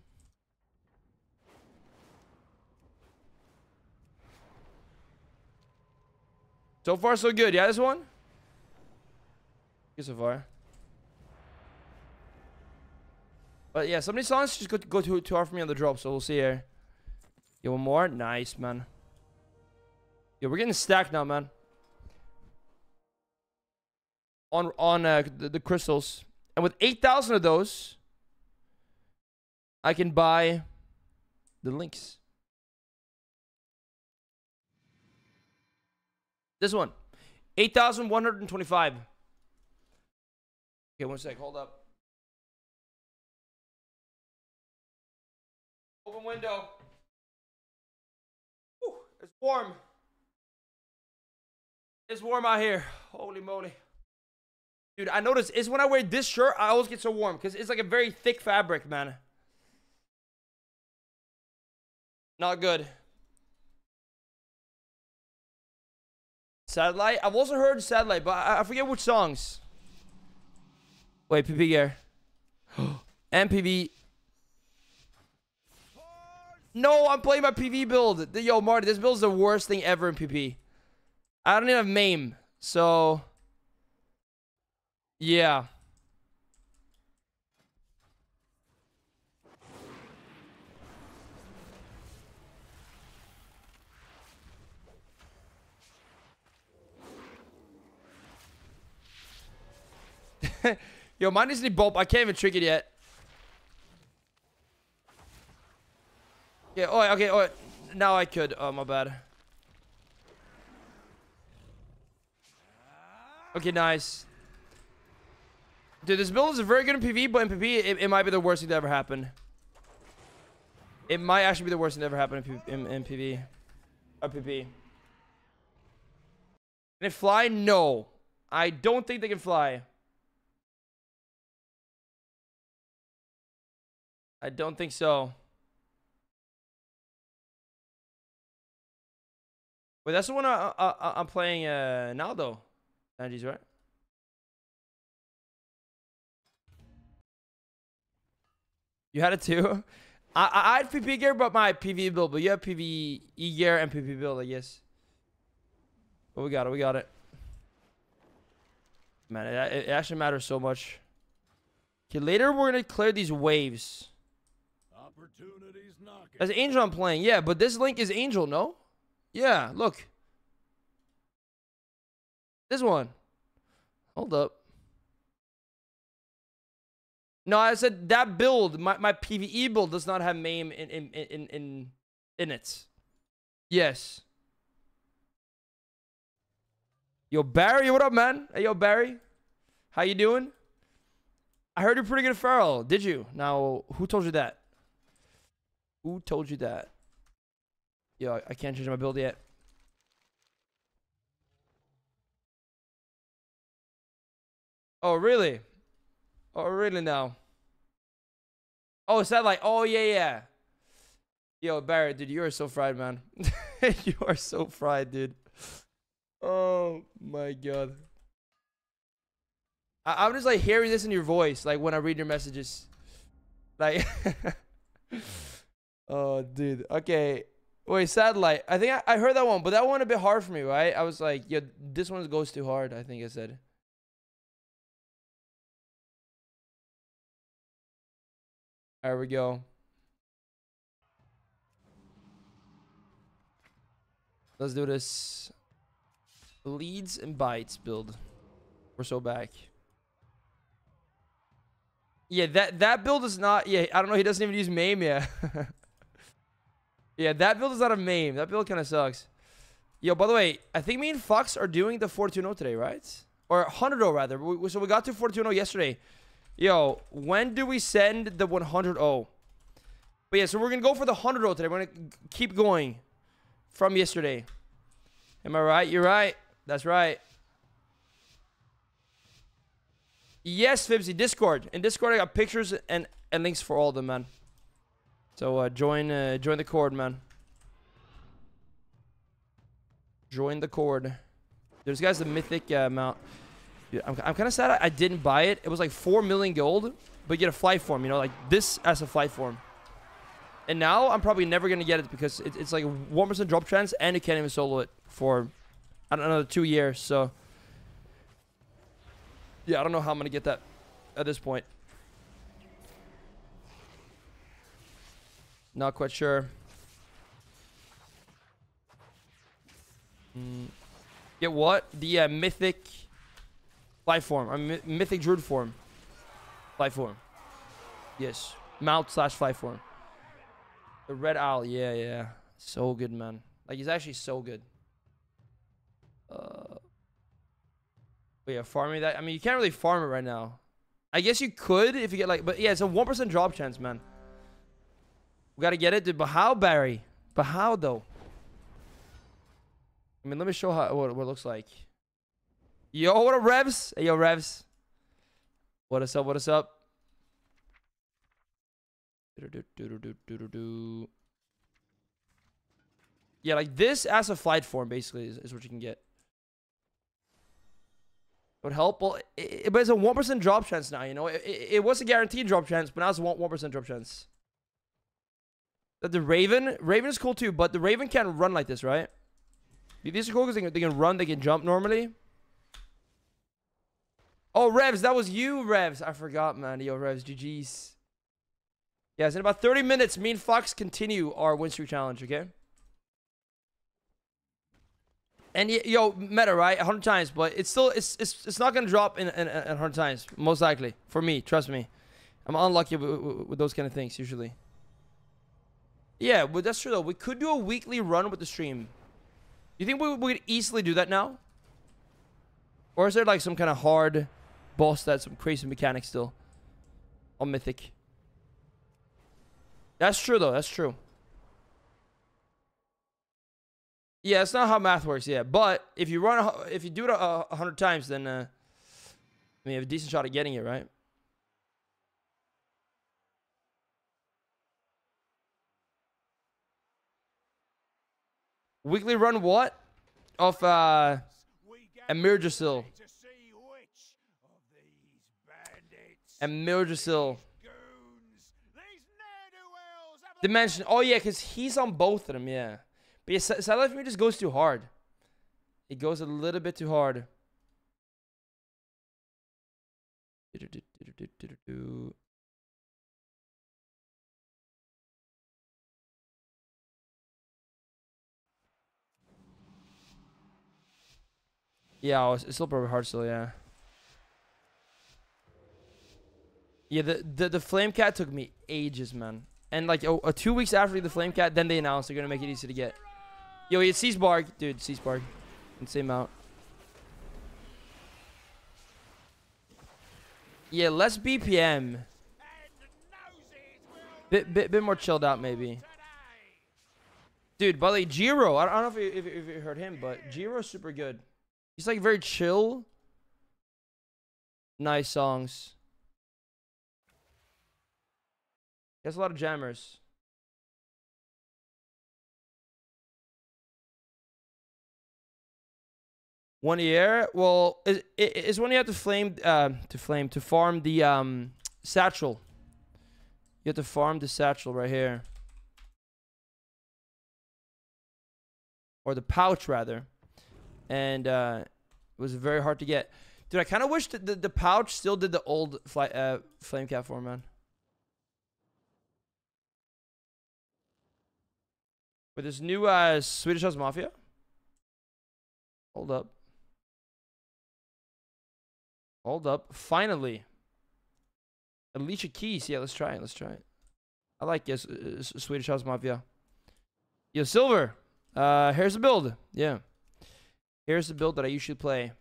So far, so good. Yeah, this one? Good so far. But yeah, some of these songs just go, too, too hard for me on the drop, so we'll see here. Yo, one more. Nice, man. Yo, we're getting stacked now, man. On on uh, the, the crystals. And with 8,000 of those, I can buy the links. This one. 8,125. Okay, one sec. Hold up. Open window. Whew, it's warm. It's warm out here. Holy moly. Dude, I notice it's when I wear this shirt, I always get so warm because it's like a very thick fabric, man. Not good. Satellite? I've also heard Satellite, but I, I forget which songs. Wait, PP gear. *gasps* MPV. No, I'm playing my PV build. Yo, Marty, this build is the worst thing ever in PP. I don't even have Maim, so... Yeah. *laughs* Yo, mine to be bulb. I can't even trick it yet. Yeah, oh, okay, oh, now I could. Oh, my bad. Okay, nice. Dude, this build is very good in PV, but in PV, it, it might be the worst thing that ever happened. It might actually be the worst thing that ever happened in, in, in PV. Or PP. Can it fly? No. I don't think they can fly. I don't think so. Wait, that's the one I, I, I'm playing uh, though. Andy's right. You had it too? *laughs* I, I, I had PP gear, but my PV build. But you have PVE gear and PP build, I guess. But we got it. We got it. Man, it, it actually matters so much. Okay, later we're gonna clear these waves. That's Angel I'm playing. Yeah, but this link is Angel, no? Yeah, look. This one. Hold up. No, I said that build, my, my PvE build does not have Maim in in in in in it. Yes. Yo, Barry, what up, man? Hey, yo, Barry. How you doing? I heard you're pretty good at Feral. Did you? Now, who told you that? Who told you that? Yo, I- can't change my build yet. Oh, really? Oh, really now? Oh, is that like, oh, yeah, yeah. Yo, Barrett, dude, you are so fried, man. *laughs* you are so fried, dude. Oh, my God. I- I'm just like hearing this in your voice, like when I read your messages. Like, *laughs* oh, dude. Okay. Wait, satellite. I think I, I heard that one, but that one a bit hard for me, right? I was like, yeah, this one goes too hard. I think I said. There we go. Let's do this. Leads and bites build. We're so back. Yeah, that that build is not. Yeah, I don't know. He doesn't even use Maim yet. *laughs* yeah, that build is not a Maim. That build kind of sucks. Yo, by the way, I think me and Fox are doing the 420 today, right? Or 100 rather. So we got to 420 yesterday. Yo, when do we send the 100 But yeah, so we're gonna go for the 100 today. We're gonna keep going from yesterday. Am I right? You're right. That's right. Yes, Fibsy, Discord. In Discord, I got pictures and, and links for all of them, man. So uh, join uh, join the cord, man. Join the cord. There's guys the mythic uh, mount. Dude, I'm, I'm kind of sad I, I didn't buy it. It was like 4 million gold, but you get a flight form, you know, like this as a flight form. And now I'm probably never going to get it because it, it's like 1% drop chance and you can't even solo it for I don't know, another two years. So, yeah, I don't know how I'm going to get that at this point. Not quite sure. Mm. Get what? The uh, mythic life form. Or my- mythic druid form. Life form. Yes. Mount slash fly form. The red owl. Yeah, yeah. So good, man. Like, he's actually so good. Uh, but yeah, farming that. I mean, you can't really farm it right now. I guess you could if you get like, but yeah, it's a 1% drop chance, man. We gotta get it. But how, Barry? How, though? I mean, let me show how what, what it looks like. Yo, what up, Revs? Hey, yo, Revs. What is up? What is up? Yeah, like this as a flight form, basically, is, is what you can get. Would help. Well, it, it- but it's a one percent drop chance now. You know, it, it, was a guaranteed drop chance, but now it's one percent drop chance. That the Raven, Raven is cool too, but the Raven can't run like this, right? These are cool because they can, they can run, they can jump normally. Oh, Revs, that was you, Revs. I forgot, man. Yo, Revs, GG's. Yes, in about 30 minutes, me and Fox continue our win streak challenge, okay? And yo, meta right, hundred times, but it's still it's it's it's not gonna drop in in, in hundred times, most likely for me. Trust me, I'm unlucky with, with, with those kind of things usually. Yeah, but that's true though. We could do a weekly run with the stream. You think we we could easily do that now? Or is there like some kind of hard boss that's some crazy mechanic still on Mythic? That's true though. That's true. Yeah, it's not how math works. Yeah, but if you run, if you do it a, hundred times, then uh, I mean, you have a decent shot at getting it, right? Weekly run what? Of uh, We Emergisil. to see which of these bandits, Emergisil. goons, these ne'er-do-wells have a Dimension. Oh yeah, cause he's on both of them. Yeah, but yeah, Sa- Satellite for me just goes too hard. It goes a little bit too hard. Yeah, it's still probably hard still. Yeah. Yeah, the, the the flame cat took me ages, man. And like oh, uh, two weeks after the flame cat, then they announced they're gonna make it easy to get. Yo, it's Siesbarg, dude. Siesbarg, same amount. Yeah, less BPM. Bit bit bit more chilled out maybe. Dude, by the Jiro, I don't, know if, you- if you heard him, but Jiro's super good. He's like very chill. Nice songs. He has a lot of jammers. One year? Well, is is when you have to flame uh, to flame to farm the um satchel. You have to farm the satchel right here. or the pouch rather, and uh, it was very hard to get. Dude, I kind of wish that the, the pouch still did the old fly, uh, flame cat form, man. With this new uh, Swedish House Mafia. Hold up. Hold up. Finally. Alicia Keys. Yeah, let's try it. Let's try it. I like yes, uh, Swedish House Mafia. Yo, Silver. Uh, here's the build. Yeah. Here's the build that I usually play.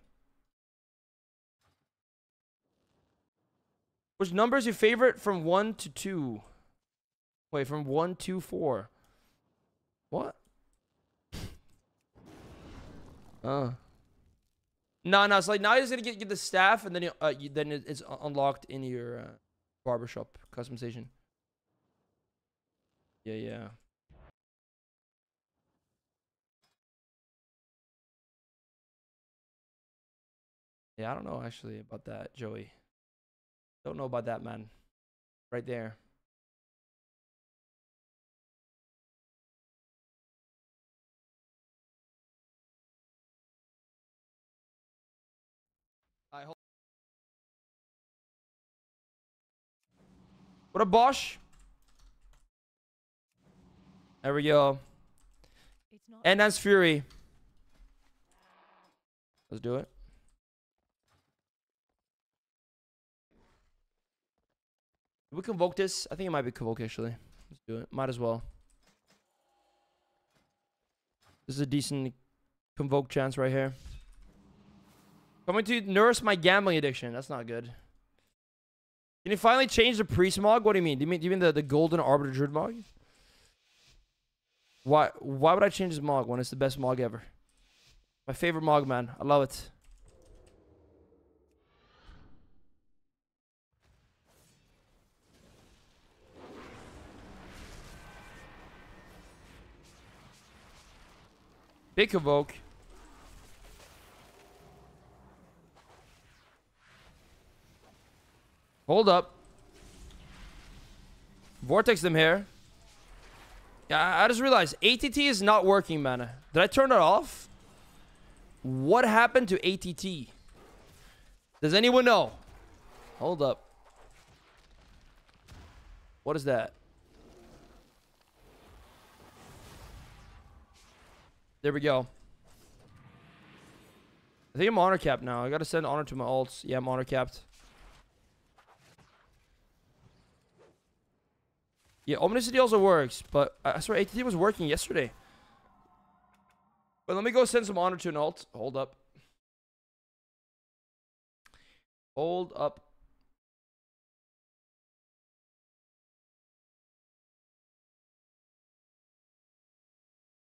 Which number is your favorite from 1 to 2? Wait, from 1 to 4. What? Uh. No, no, it's like now you're just gonna get, get the staff and then you, uh, you, then it's unlocked in your uh, barbershop customization. Yeah, yeah. Yeah, I don't know actually about that, Joey. Don't know about that, man. Right there. I hope. What a Bosch. There we go. It's not And that's Fury. Let's do it. We convoke this. I think it might be convoke actually. Let's do it. Might as well. This is a decent convoke chance right here. Coming to nurse my gambling addiction. That's not good. Can you finally change the priest mog? What do you mean? Do you mean, do you mean the, the golden arbiter druid mog? Why why would I change this mog when it's the best mog ever? My favorite mog, man. I love it. Big evoke. Hold up. Vortex them here. Yeah, I- I just realized ATT is not working, man. Did I turn it off? What happened to ATT? Does anyone know? Hold up. What is that? There we go. I think I'm honor capped now. I gotta send honor to my alts. Yeah, I'm honor capped. Yeah, Omni CD also works, but I swear ATT was working yesterday. But let me go send some honor to an alt. Hold up. Hold up.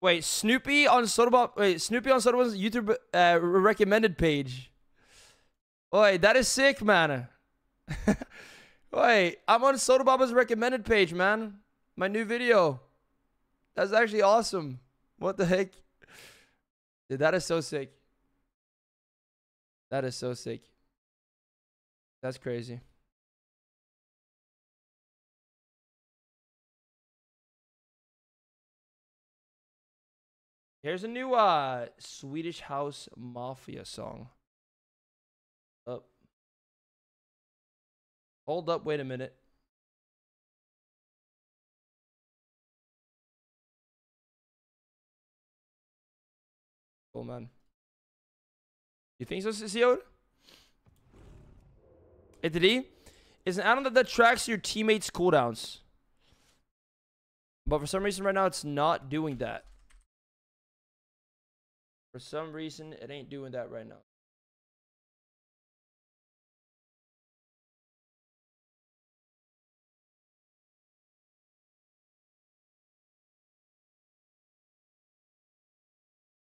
Wait, Snupy on Sotoba. Wait, Snupy on Sotoba's YouTube uh, recommended page. Wait, that is sick, man. *laughs* Wait, I'm on Sotobaba's recommended page, man. My new video. That's actually awesome. What the heck? Dude, that is so sick. That is so sick. That's crazy. Here's a new uh Swedish House Mafia song. Up. Hold up, wait a minute. Cool man. You think so, Seod? ATT is an add-on that tracks your teammates' cooldowns. But for some reason right now it's not doing that. For some reason, it ain't doing that right now.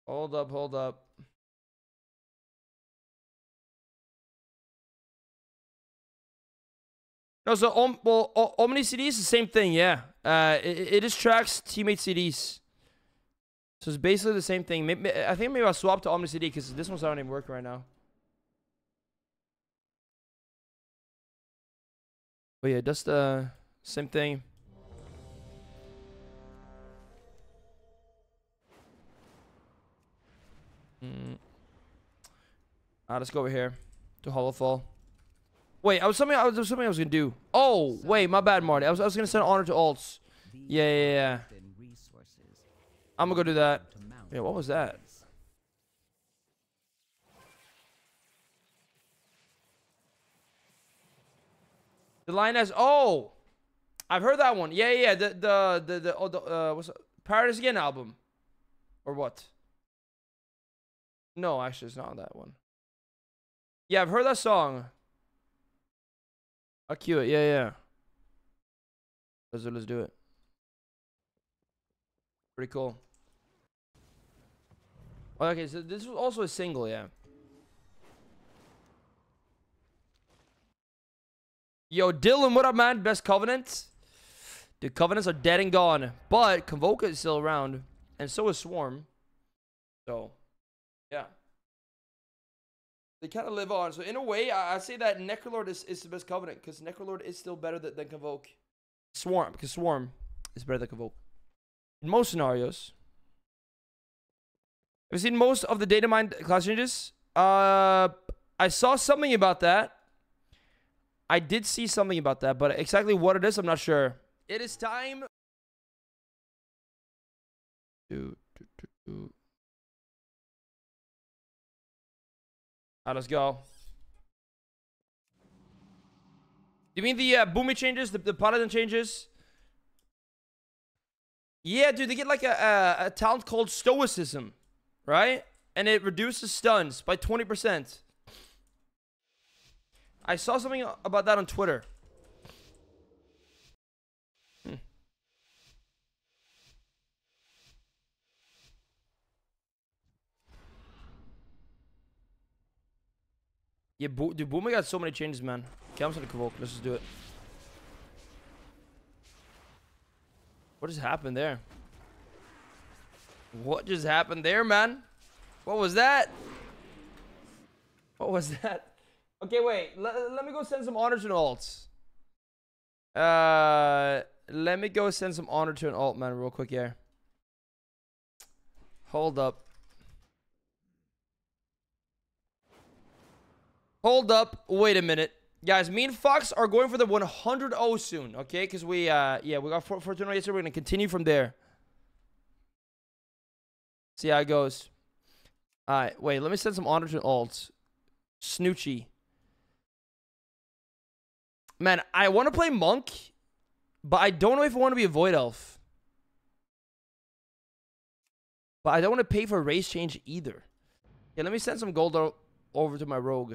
Hold up, hold up. No, so Om, well, Omni CDs is the same thing, yeah. Uh, it, it just tracks teammate CDs. So it's basically the same thing. Maybe, I think maybe I'll swap to Omni CD because this one's not even working right now. But yeah, just the same thing. Mm. Ah, let's go over here to Hallowfall. Wait, I was something. I was was something I was gonna do. Oh, wait, my bad, Marty. I was I was gonna send honor to alts. Yeah, yeah, yeah. Earth and resources I'm gonna go do that. Yeah, what was that? The line has oh, I've heard that one. Yeah, yeah. The the the the oh, the uh, what's it? Paradise Again album, or what? No, actually, it's not that one. Yeah, I've heard that song. I'll cue it. Yeah, yeah. Let's do, let's do it. Pretty cool. Okay, so this was also a single, yeah. Yo, Dylan, what up, man? Best Covenant. The Covenants are dead and gone, but Convoke is still around, and so is Swarm. So, yeah. They kind of live on. So, in a way, I, I say that Necrolord is, is the best Covenant, because Necrolord is still better than, than Convoke. Swarm, because Swarm is better than Convoke. In most scenarios. Have you seen most of the data mine class changes? Uh, I saw something about that. I did see something about that, but exactly what it is, I'm not sure. It is time. Do, do, do, let's go. You mean the uh, Boomy changes, the, the Paladin changes? Yeah, dude, they get like a, a, a talent called Stoicism, right? And it reduces stuns by 20%. I saw something about that on Twitter. Hmm. Yeah, Bo- dude, Boomer got so many changes, man. Okay, I'm just gonna convoke. Let's just do it. What just happened there? What just happened there, man? What was that? What was *laughs* that? Okay, wait. Let, let me go send some honor to an alt. Uh, let me go send some honor to an alt, man, real quick here. Hold up. Hold up. Wait a minute. Guys, me and Fox are going for the 100 0 soon, okay? Because we, uh, yeah, we got four yesterday. We're going to continue from there. See how it goes. All right, wait. Let me send some honor to alts. Snoochie. Man, I want to play monk, but I don't know if I want to be a void elf. But I don't want to pay for race change either. Yeah, let me send some gold over to my rogue.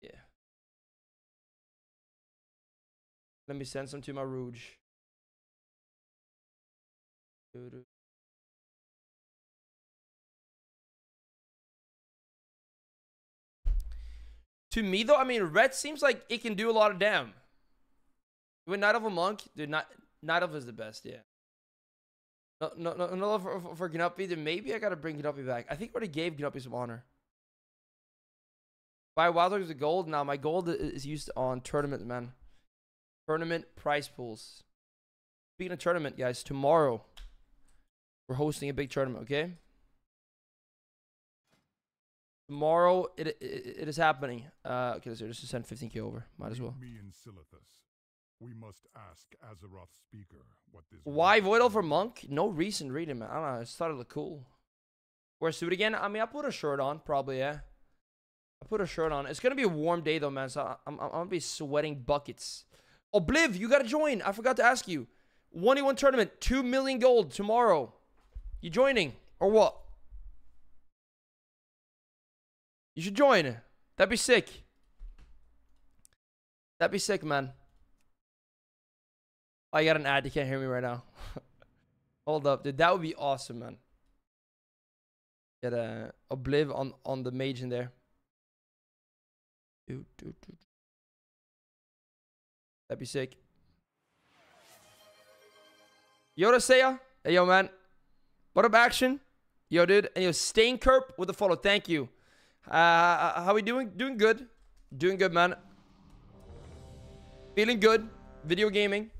Yeah. Let me send some to my rouge. To me though, I mean, red seems like it can do a lot of damn. With Knight of a Monk, dude, Knight, Knight of is the best, yeah. No, no, no, no for, for, for Gnuppy, then maybe I gotta bring Gnuppy back. I think I already gave Gnuppy some honor. Buy Wild Dogs gold. Now my gold is used on tournament, man. Tournament prize pools. Speaking of tournament, guys, tomorrow we're hosting a big tournament. Okay. Tomorrow it it, it is happening. Uh, okay, let's just send 15k over. Might as well. Me and Silithus. We must ask Azeroth speaker what this Why. Void or Monk? No recent reading, man. I don't know. I just thought it looked cool. Wear a suit again? I mean, I put a shirt on, probably, yeah. I put a shirt on. It's gonna be a warm day though, man. So I- I'm, I'm, gonna be sweating buckets. Obliv, you gotta join. I forgot to ask you. One v one tournament, two million gold tomorrow. You joining or what? You should join. That'd be sick. That'd be sick, man. Oh, I got an ad. You can't hear me right now. *laughs* Hold up, dude. That would be awesome, man. Get uh, a obliv on on the mage in there. That'd be sick. Yoda Saya. Hey yo man. What up action? Yo dude. And yo Stainkerp with the follow. Thank you. Uh how we doing? Doing good. Doing good, man. Feeling good. Video gaming.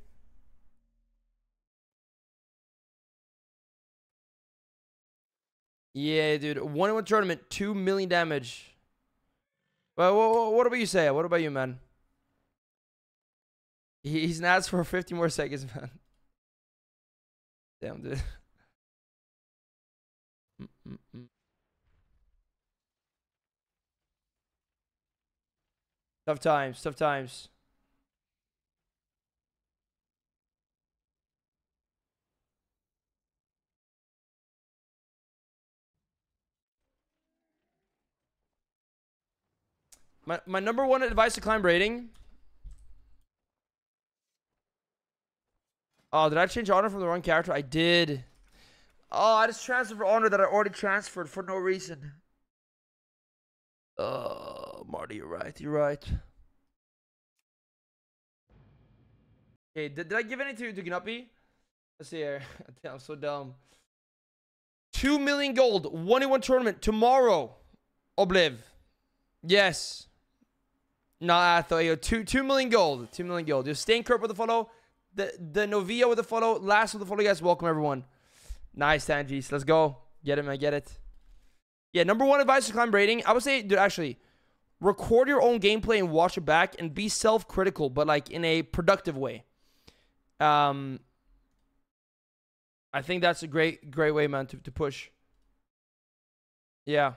Yeah, dude. One in one tournament, two million damage. Well, what, what about you, say? What about you, man? He- He's asked for *laughs* 50 more seconds, man. Damn, dude. *laughs* Mm, mm, mm. Tough times, tough times. My my number one advice to climb rating. Oh, did I change honor from the wrong character? I did. Oh, I just transferred honor that I already transferred for no reason. Oh, Oh, Marty, you're right. You're right. Okay, did, did I give any to, to Gnuppy? Let's see here. *laughs* I'm so dumb. Two million gold, one in one tournament tomorrow. Obliv. Yes. Nah, I thought yo, two two million gold. Two million gold. Just staying Kurt with the follow. The the Novia with the follow. Last with the follow, guys. Welcome everyone. Nice, Tangis. Let's go. Get it, man. Get it. Yeah, number one advice to climb rating. I would say, dude, actually, record your own gameplay and watch it back and be self-critical, but like in a productive way. Um, I think that's a great, great way, man, to, to push. Yeah.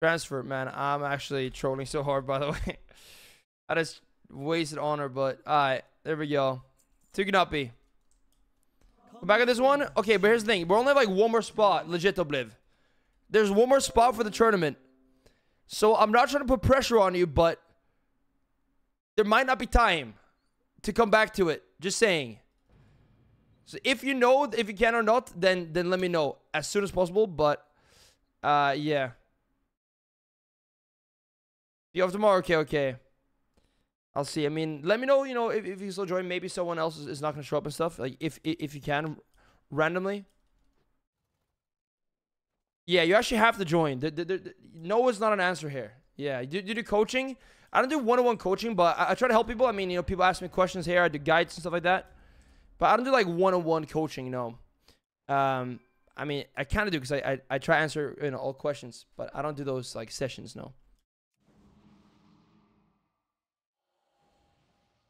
Transfer, man. I'm actually trolling so hard, by the *laughs* way. I just wasted honor, but alright, there we go. Took it up, B. We're back at this one? Okay, but here's the thing. We're only like one more spot, legit Obliv. There's one more spot for the tournament. So I'm not trying to put pressure on you, but there might not be time to come back to it. Just saying. So if you know if you can or not, then then let me know as soon as possible. But uh yeah. You have tomorrow? Okay, okay. I'll see. I mean, let me know, you know, if, if you still join, maybe someone else is, is not gonna show up and stuff. Like if if you can randomly. Yeah, you actually have to join. The, the, the, no is not an answer here. Yeah, you do, you do coaching. I don't do one-on-one coaching, but I, I try to help people. I mean, you know, people ask me questions here. I do guides and stuff like that. But I don't do like one-on-one coaching, you know. Um, I mean, I kind of do because I, I I try to answer you know all questions, but I don't do those like sessions. No.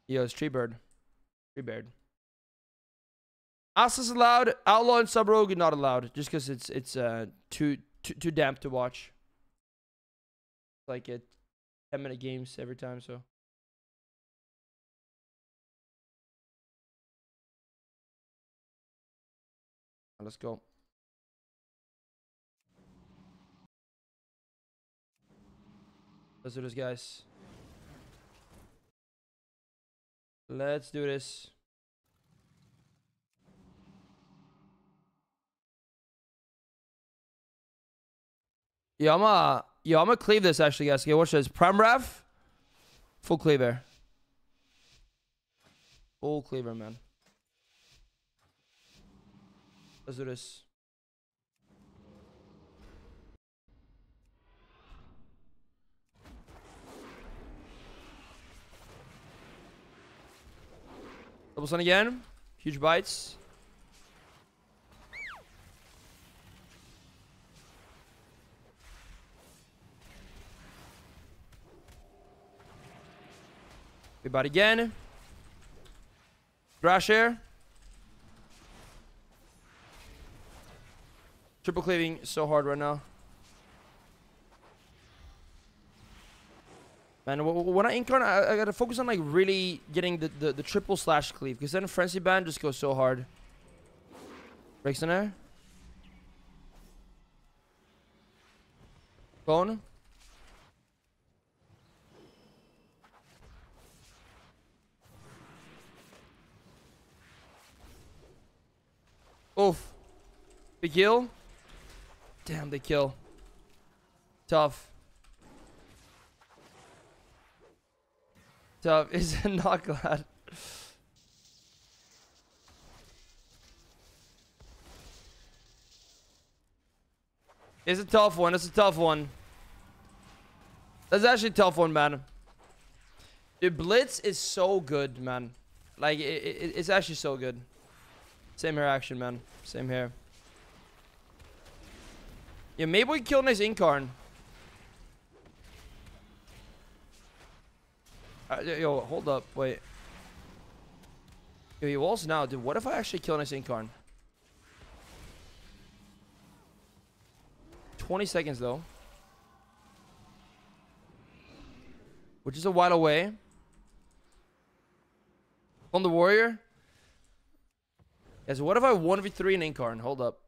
Yo, it's Tree Bird. Assa's allowed. Outlaw and Sub Rogue not allowed. Just because it's it's uh too too too damp to watch. Like it, ten minute games every time. So. Let's go. Let's do this, guys. Let's do this. I'm yo, I'm gonna cleave this actually, guys. Okay, watch this. Prime Rev. Full cleaver. Full cleaver, man. Let's do this. Double stun again. Huge bites. Big bite again. Thrash air. Triple cleaving so hard right now. Man, wh- wh- when I incarn, I, I gotta focus on like really getting the, the, the triple slash cleave, because then frenzy band just goes so hard. Breaks in there. Bone. Oof. Big heal. Damn, they kill. Tough. Tough. Is it *laughs* not glad? It's a tough one. It's a tough one. That's actually a tough one, man. Dude, Blitz is so good, man. Like, it, it, it's actually so good. Same here, action, man. Same here. Yeah, maybe we kill nice Incarn. Uh, yo, hold up, wait. Yo, you walls now, dude. What if I actually kill nice Incarn? 20 seconds, though. Which is a while away. On the warrior. Yes, what if I 1v3 an Incarn? Hold up.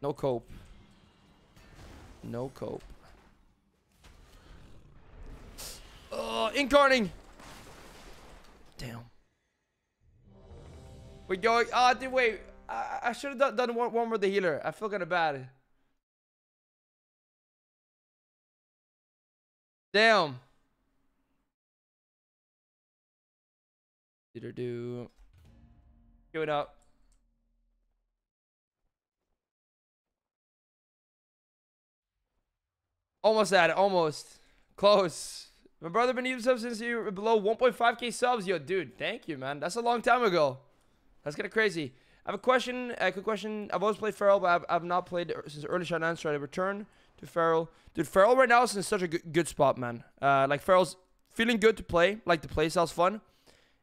No cope. No cope. Oh, incarning. Damn. We're going. Ah, dude, wait. I, I should have done, done one, one with the healer. I feel kind of bad. Damn. Do do. Give it up. Almost at it. Almost. Close. My brother been eating subs since you below 1.5k subs. Yo, dude, thank you, man. That's a long time ago. That's kind of crazy. I have a question. A quick question. I've always played Feral, but I've, I've not played since early Shadowlands. Try to return to Feral. Dude, Feral right now is in such a good, good spot, man. Uh, like, Feral's feeling good to play. Like, the playstyle's fun.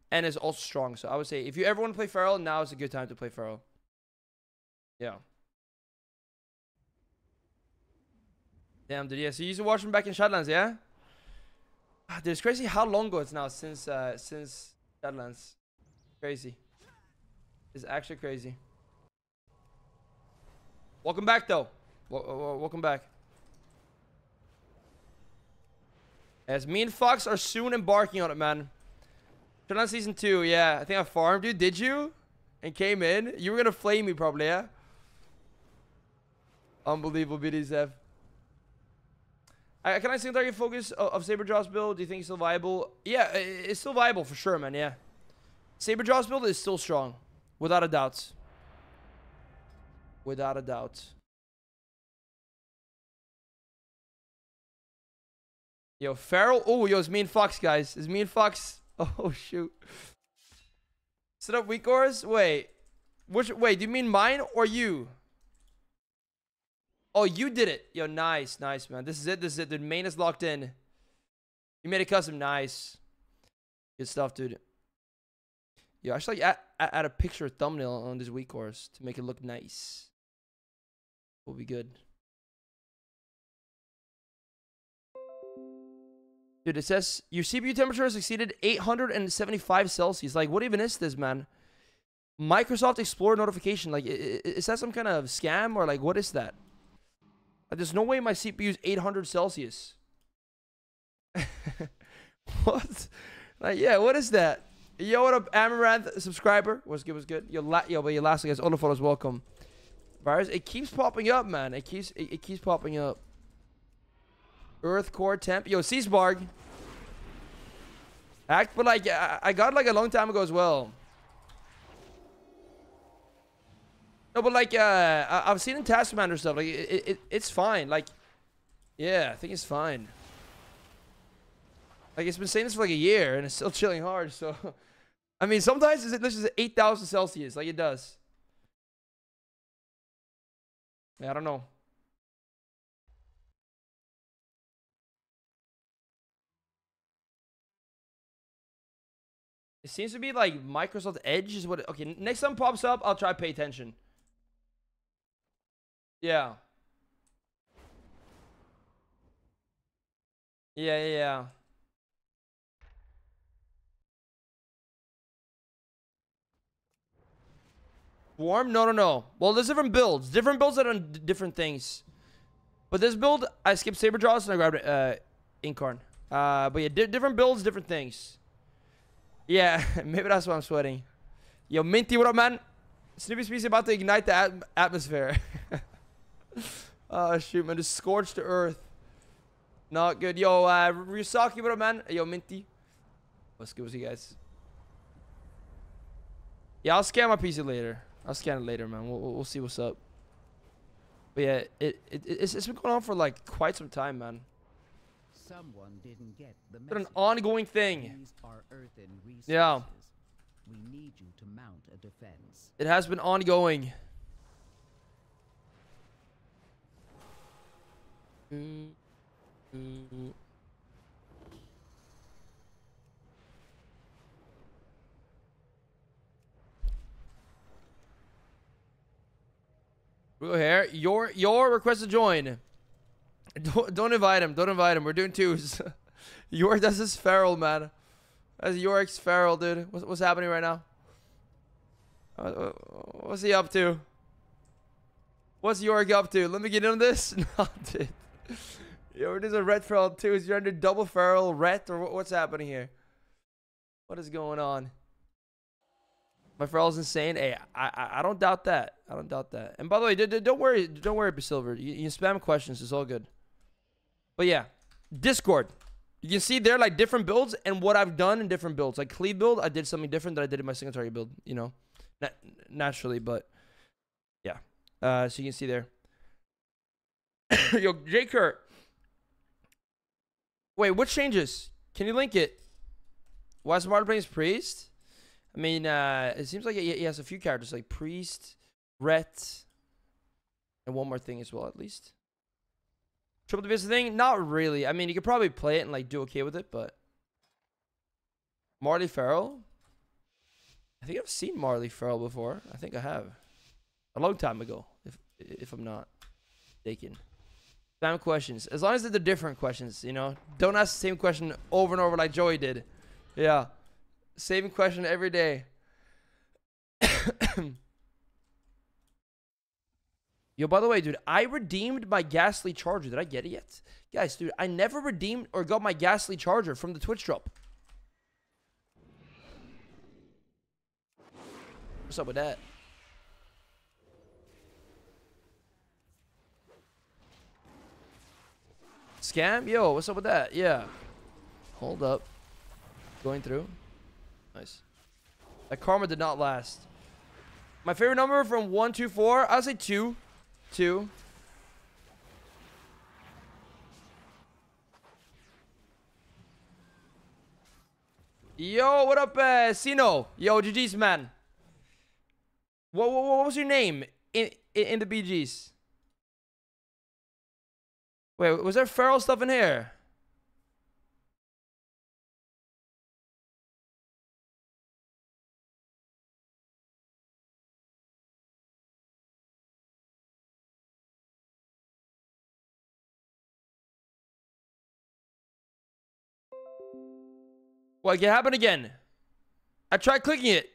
And is also strong. So I would say, if you ever want to play Feral, now is a good time to play Feral. Yeah. Damn, dude. Yeah, so you used to watch him back in Shadowlands, yeah? Ah, it's crazy how long ago it's now since uh since Shadowlands. Crazy. It's actually crazy. Welcome back, though. Wel- wel- welcome back. As me and Fox are soon embarking on it, man. Shadowlands season two, yeah. I think I farmed you. Did you? And came in. You were gonna flame me, probably, yeah. Unbelievable, BDZF. Uh, can I see target focus of, of build? Do you think it's still viable? Yeah, it's still viable for sure, man. Yeah. Saberjaw's build is still strong. Without a doubt. Without a doubt. Yo, Farrell. Oh, yo, it's me and Fox, guys. It's me and Fox. *laughs* Oh, shoot. Set up WeakAuras? Wait. Which, wait, do you mean mine or you? Oh, you did it. Yo, nice, nice, man. This is it. This is it. The main is locked in. You made a custom. Nice. Good stuff, dude. Yo, I should like add, add a picture thumbnail on this week course to make it look nice. Will be good. Dude, it says your CPU temperature has exceeded 875 Celsius. Like, what even is this, man? Microsoft Explorer notification. Like, is that some kind of scam or like what is that? There's no way my CPU is 800 Celsius. *laughs* what? Like, yeah, what is that? Yo, what up, Amaranth subscriber? What's good? What's good? Yo, la- yo, but your last guys, all the photos, welcome. Virus, it keeps popping up, man. It keeps it, it keeps popping up. Earth core temp. Yo, Siesbarg. Act, but like I, I got like a long time ago as well. No, but like uh, I've seen in Task Commander stuff. Like it, it, it's fine. Like, yeah, I think it's fine. Like it's been saying this for like a year and it's still *laughs* chilling hard. So, *laughs* I mean, sometimes it this is eight thousand Celsius, like it does. Yeah, I don't know. It seems to be like Microsoft Edge is what. It, okay, next time pops up, I'll try pay attention. Yeah. Yeah, yeah. Warm? No, no, no. Well, there's different builds. Different builds that are different things. But this build, I skipped Saber Jaws and I grabbed uh, Incarn. Uh, but yeah, di- different builds, different things. Yeah, *laughs* maybe that's why I'm sweating. Yo, Minty, what up, man? Snupy Speaks about to ignite the at- atmosphere. *laughs* oh, *laughs* shoot, man. Just scorched the earth. Not good. Yo, uh, Ryusaki, up, man? Yo, Minty. What's good with you guys? Yeah, I'll scan my PC later. I'll scan it later, man. We'll, we'll see what's up. But yeah, it, it it's, it's been going on for like quite some time, man. Someone didn't get the It's been an ongoing thing. These are earthen resources. Yeah. We need you to mount a defense. It has been ongoing. Mm, mm. Real hair, your your request to join. Don't, don't invite him. Don't invite him. We're doing twos. *laughs* York, that's his feral, man. That's York's feral, dude. What's, what's happening right now? Uh, uh, What's he up to? What's York up to? Let me get in on this. *laughs* no, dude. Yo, it is a red feral too. Is you're under double feral red or what's happening here? What is going on? My feral's insane. Hey, I, I I don't doubt that. I don't doubt that. And by the way, don't worry, don't worry, Silver. You, you spam questions. It's all good. But yeah, Discord. You can see there like different builds and what I've done in different builds. Like Cleave build, I did something different than I did in my single target build. You know, Na- naturally, but yeah. Uh, so you can see there. *coughs* Yo, J Kurt. Wait, what changes? Can you link it? Why is Martin as Priest? I mean, uh, it seems like he has a few characters like Priest, Ret, and one more thing as well, at least. Triple the business thing? Not really. I mean, you could probably play it and like do okay with it, but Marley Farrell. I think I've seen Marley Farrell before. I think I have, a long time ago, if if I'm not mistaken. Spam questions. As long as they're different questions, you know. Don't ask the same question over and over like Joey did. Yeah. Same question every day. *coughs* Yo, by the way, dude, I redeemed my Ghastly Charger. Did I get it yet? Guys, dude, I never redeemed or got my Ghastly Charger from the Twitch drop. What's up with that? Scam? Yo, what's up with that? Yeah. Hold up. Going through. Nice. That karma did not last. My favorite number from one to four, I'll say two. Two. Yo, what up, uh, Sino? Yo, GG's, man. What, what, what was your name in, in in the BGs? Wait, was there feral stuff in here? What, it happened again. I tried clicking it.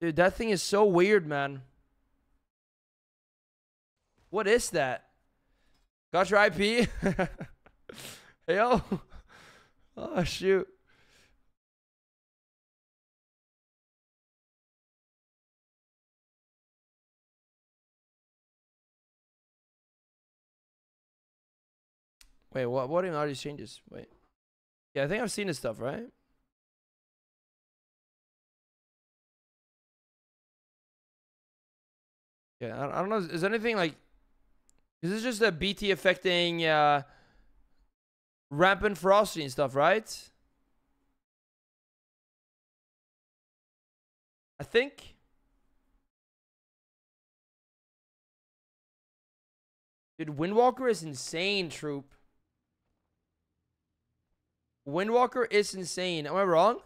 Dude, that thing is so weird, man. What is that? Got your IP? *laughs* hey, yo. Oh, shoot. Wait, what? What are all these changes? Wait. Yeah, I think I've seen this stuff, right? Yeah, I, I don't know. Is, is anything like? Is this just a BT affecting uh, rampant ferocity and stuff, right? I think. Dude, Windwalker is insane, troop. Windwalker is insane. Am I wrong?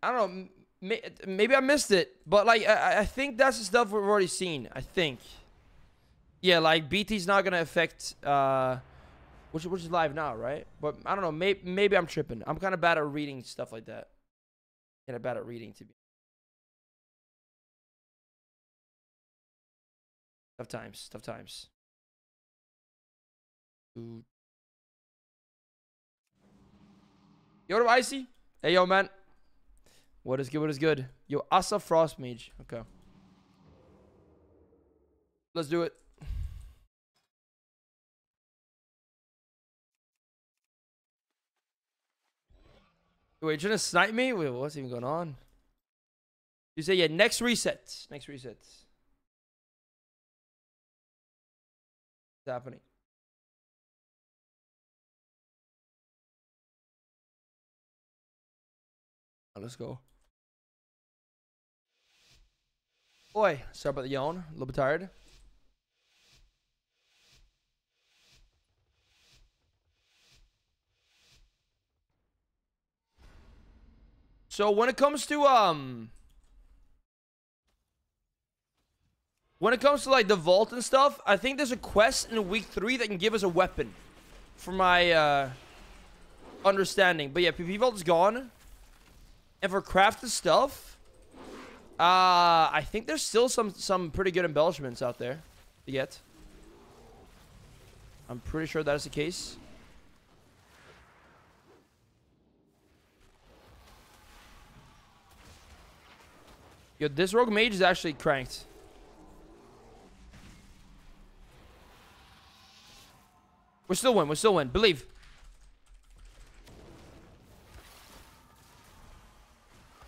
I don't know. Maybe I missed it, but like I, I think that's the stuff we've already seen. I think. Yeah, like BT's not gonna affect uh, which which is live now, right? But I don't know. Maybe maybe I'm tripping. I'm kind of bad at reading stuff like that. Kind of bad at reading to be. Tough times. Tough times. Yo, Icy? Hey, yo, man. What is good? What is good? Yo, Asa Frost Mage. Okay. Let's do it. Wait, trying to snipe me? Wait, what's even going on? You say, yeah, next reset. Next reset. What's happening? Let's go. Boy, sorry about the yawn. A little bit tired. So when it comes to um when it comes to like the vault and stuff, I think there's a quest in week three that can give us a weapon. For my uh understanding. But yeah, PP vault is gone. And for crafted stuff, uh, I think there's still some some pretty good embellishments out there get. I'm pretty sure that is the case. Yo, this rogue mage is actually cranked. We're still win. We're still win. Believe.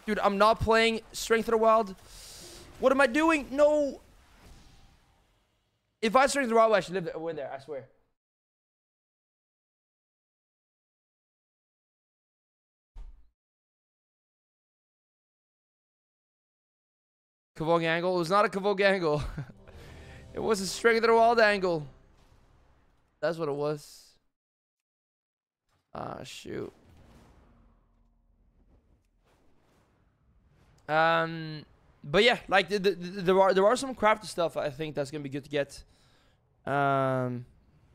Dude, I'm not playing Strength of the Wild. What am I doing? No. If I Strength of the Wild, I should live win there. I swear. Kavog angle. It was not a Kavog angle. *laughs* it was a the Wild angle. That's what it was. Ah, shoot. Um, but yeah, like the, the, the, there are there are some crafty stuff I think that's gonna be good to get. Um,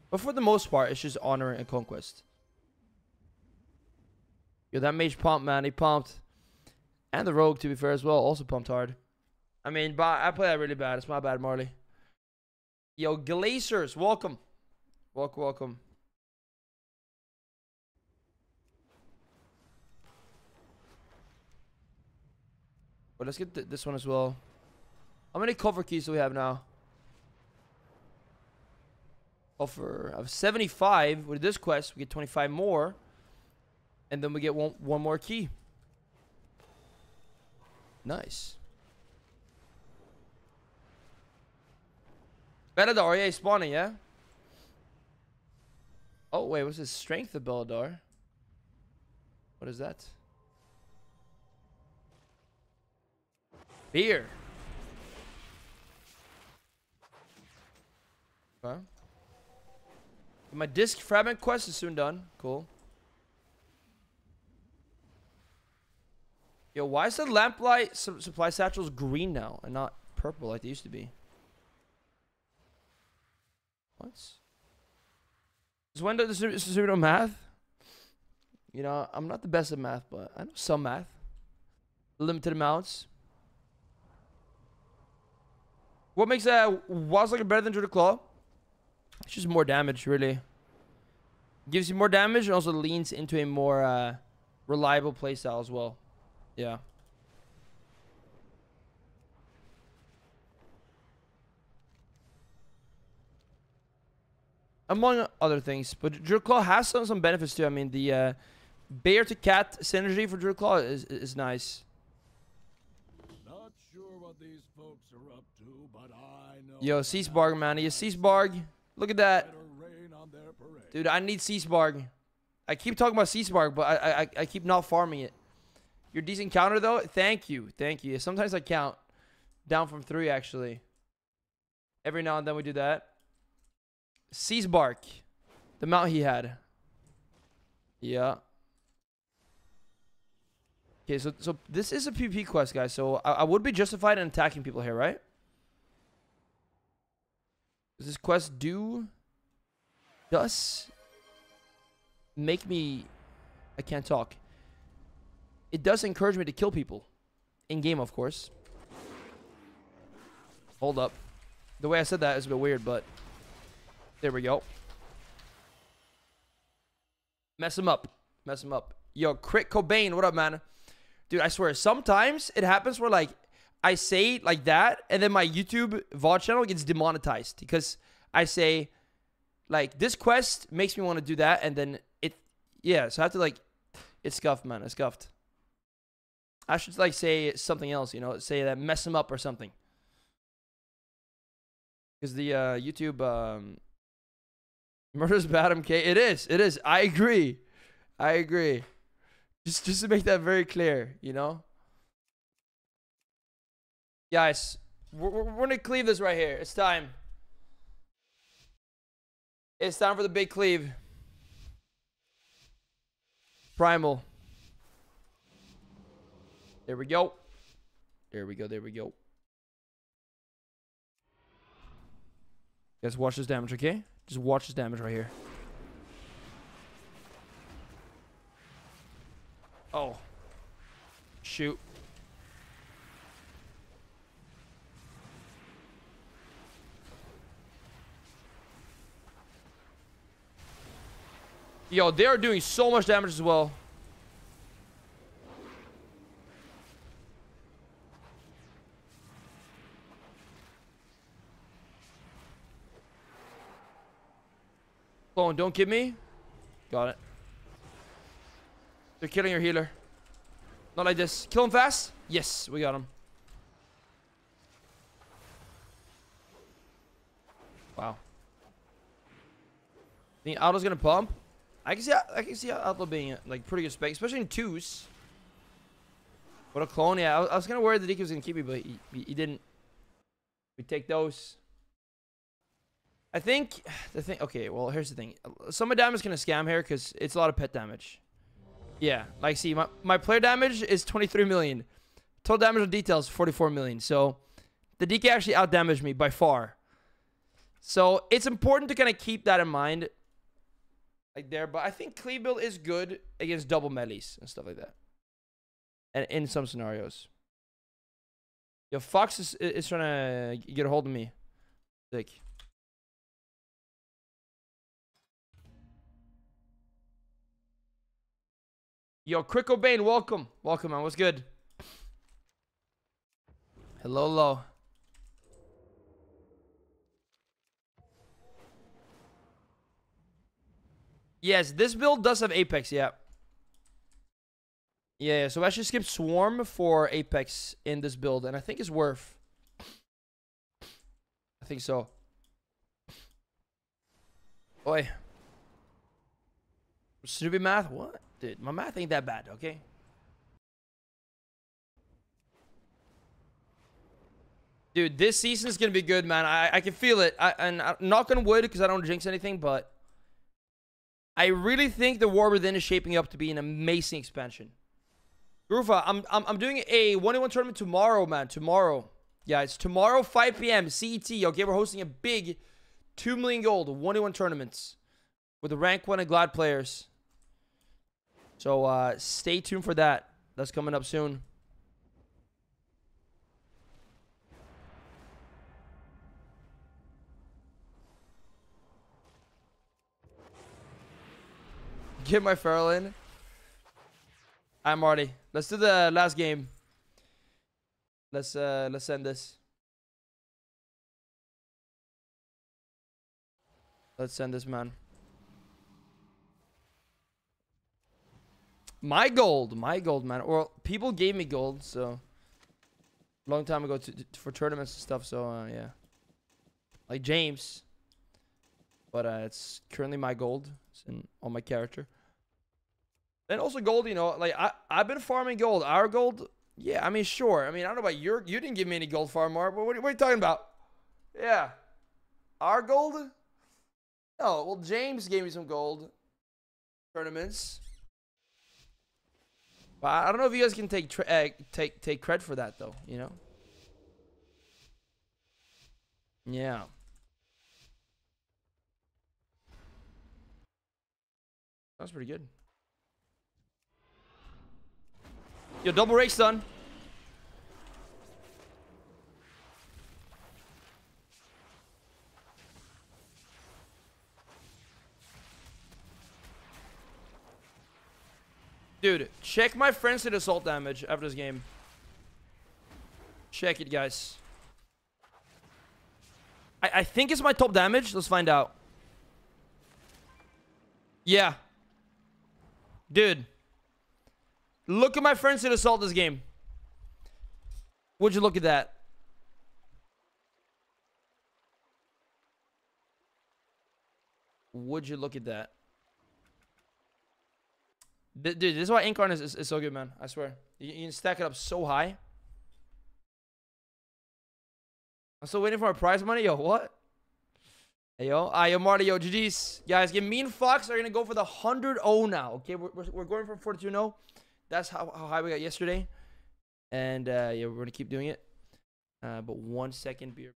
but for the most part, it's just honor and conquest. Yo, that mage pumped, man. He pumped, and the rogue, to be fair, as well, also pumped hard. I mean, but I play that really bad. It's my bad, Marley. Yo, Glazers, welcome, welcome, welcome. But let's get th this one as well. How many coffer keys do we have now? Offer of 75 with this quest, we get 25 more. And then we get one one more key. Nice. Beledar, yeah, spawning, yeah? Oh, wait, what's his strength of Beledar? What is that? Beer. Okay. My disc fragment quest is soon done. Cool. Yo, why is the lamplight su supply satchels green now and not purple like they used to be? What? Is when does know math? You know, I'm not the best at math, but I know some math. Limited amounts. What makes a Wildstalker better than Druid Claw? It's just more damage, really. Gives you more damage and also leans into a more uh, reliable playstyle as well. Yeah. Among other things. But Druid Claw has some, some benefits too. I mean, the uh, bear to cat synergy for Druid Claw is, is nice. Not sure what these folks are up to, but I know Yo, Siesbarg, man. You Siesbarg. Look at that. better rain on their parade. Dude, I need Siesbarg. I keep talking about Siesbarg, but I, I I keep not farming it. Your decent counter though. Thank you, thank you. Sometimes I count down from three actually. Every now and then we do that. Siesbarg, the mount he had. Yeah. Okay, so so this is a PvP quest, guys. So I, I would be justified in attacking people here, right? Does this quest do does make me I can't talk. It does encourage me to kill people. In game, of course. Hold up. The way I said that is a bit weird, but there we go. Mess him up. Mess him up. Yo, Crit Cobain, what up, man? Dude, I swear, sometimes it happens where like I say like that, and then my YouTube VOD channel gets demonetized because I say like this quest makes me want to do that, and then it yeah, so I have to like it's scuffed, man. It's scuffed. I should like say something else, you know, say that mess him up or something. Because the uh, YouTube um, murders Badham K. It is. It is. I agree. I agree. Just just to make that very clear, you know. Guys, we're, we're we're gonna cleave this right here. It's time. It's time for the big cleave. Primal. There we go. There we go. There we go. Guys, watch this damage, okay? Just watch this damage right here. Oh. Shoot. Yo, they are doing so much damage as well. Clone, don't give me. Got it. They're killing your healer. Not like this. Kill him fast. Yes, we got him. Wow. Think Auto's gonna pump? I can see I can see Auto being like pretty good spec, especially in twos. What a clone! Yeah, I was, I was of worried that DK was gonna keep me, but he, he, he didn't. We take those. I think the thing. Okay, well here's the thing. Some of damage is gonna scam here because it's a lot of pet damage. Yeah, like see, my my player damage is 23 million. Total damage on details 44 million. So the DK actually out damaged me by far. So it's important to kind of keep that in mind. Like there, but I think Cleave build is good against double melees and stuff like that. And in some scenarios. Yo, Fox is, is trying to get a hold of me. Sick. Yo, Crick Cobain, welcome. Welcome, man. What's good? Hello, hello. Yes, this build does have Apex, yeah. Yeah, yeah, so I should skip Swarm for Apex in this build, and I think it's worth. I think so. Oi. Snupy math? What? Dude, my math ain't that bad, okay? Dude, this season is gonna be good, man. I, I can feel it. I, and knock on wood because I don't jinx anything, but I really think the War Within is shaping up to be an amazing expansion. Grufa, I'm, I'm, I'm doing a 1v1 tournament tomorrow, man. Tomorrow. Yeah, it's tomorrow, 5 p.m. CET. Okay, we're hosting a big 2 million gold 1v1 tournaments. with the rank one and glad players. So uh, stay tuned for that. That's coming up soon. Get my Feral in. I'm Marty. Let's do the last game. Let's uh let's end this. Let's send this man. My gold, my gold, man. Well, people gave me gold, so long time ago to, to- for tournaments and stuff. So uh, yeah, like James. But uh, it's currently my gold. It's in on my character. And also gold, you know, like I I've been farming gold. Our gold, yeah. I mean, sure. I mean, I don't know about your. You didn't give me any gold farm, Mark. But what, are- what are you talking about? Yeah, our gold. Oh well, James gave me some gold tournaments. But I don't know if you guys can take uh, take take credit for that though. You know. Yeah. That's pretty good. Yo, double race done. Dude, check my Frenzied Assault damage after this game. Check it, guys. I, I think it's my top damage. Let's find out. Yeah. Dude. Look at my Frenzied Assault this game. Would you look at that? Would you look at that? Dude, this is why Incarn is, is, is so good, man. I swear. You, you can stack it up so high. I'm still waiting for my prize money. Yo, what? Hey, yo. Ah, yo, Marty, yo, GG's. Guys, get me and Fox are going to go for the 100 0 now. Okay, we're, we're, we're going from 42 0. That's how, how high we got yesterday. And uh, yeah, we're going to keep doing it. Uh, but one second beer.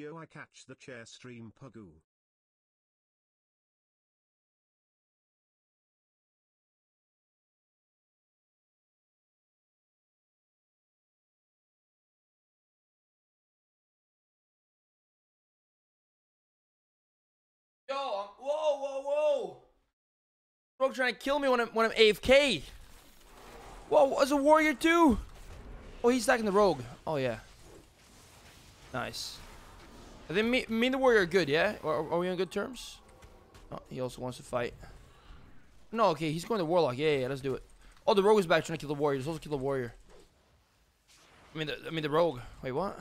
Yo I catch the chair stream pugoo. Yo, I'm, whoa, whoa, whoa! Rogue trying to kill me when I'm when I'm AFK. Whoa, as a warrior too. Oh, he's attacking the rogue. Oh yeah. Nice. I think me, me and the warrior are good, yeah? Are, are we on good terms? Oh, he also wants to fight. No, okay, he's going to warlock. Yeah, yeah, let's do it. Oh, the rogue is back trying to kill the warrior. He's also kill the warrior. I mean, the, I mean the rogue. Wait, what?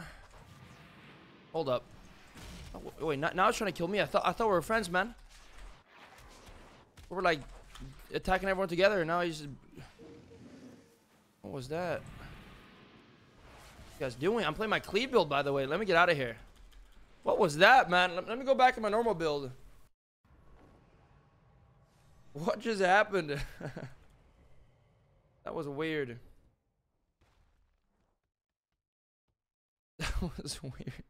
Hold up. Oh, wait, now, now trying to kill me. I thought I thought we were friends, man. We were like attacking everyone together. and Now he's. What was that? you guys doing? I'm playing my cleave build, by the way. Let me get out of here. What was that, man? Let, me go back to my normal build. What just happened? *laughs* that was weird. *laughs* That was weird.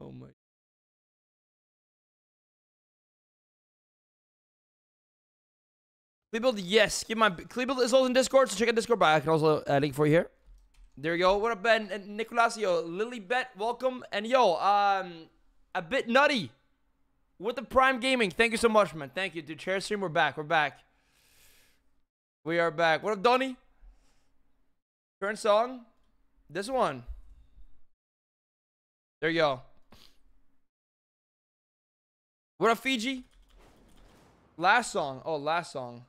Oh my. Cleveland, yes. Give my Cleveland is also in Discord, so check out Discord. I can also add link for you here. There you go. What up, Ben? Nicolasio, Lily Bet, welcome. And yo, um, a bit nutty with the Prime Gaming. Thank you so much, man. Thank you, dude. Chair stream, we're back. We're back. We are back. What up, Donny? Current song? This one. There you go. What up, Fiji? Last song. Oh, last song.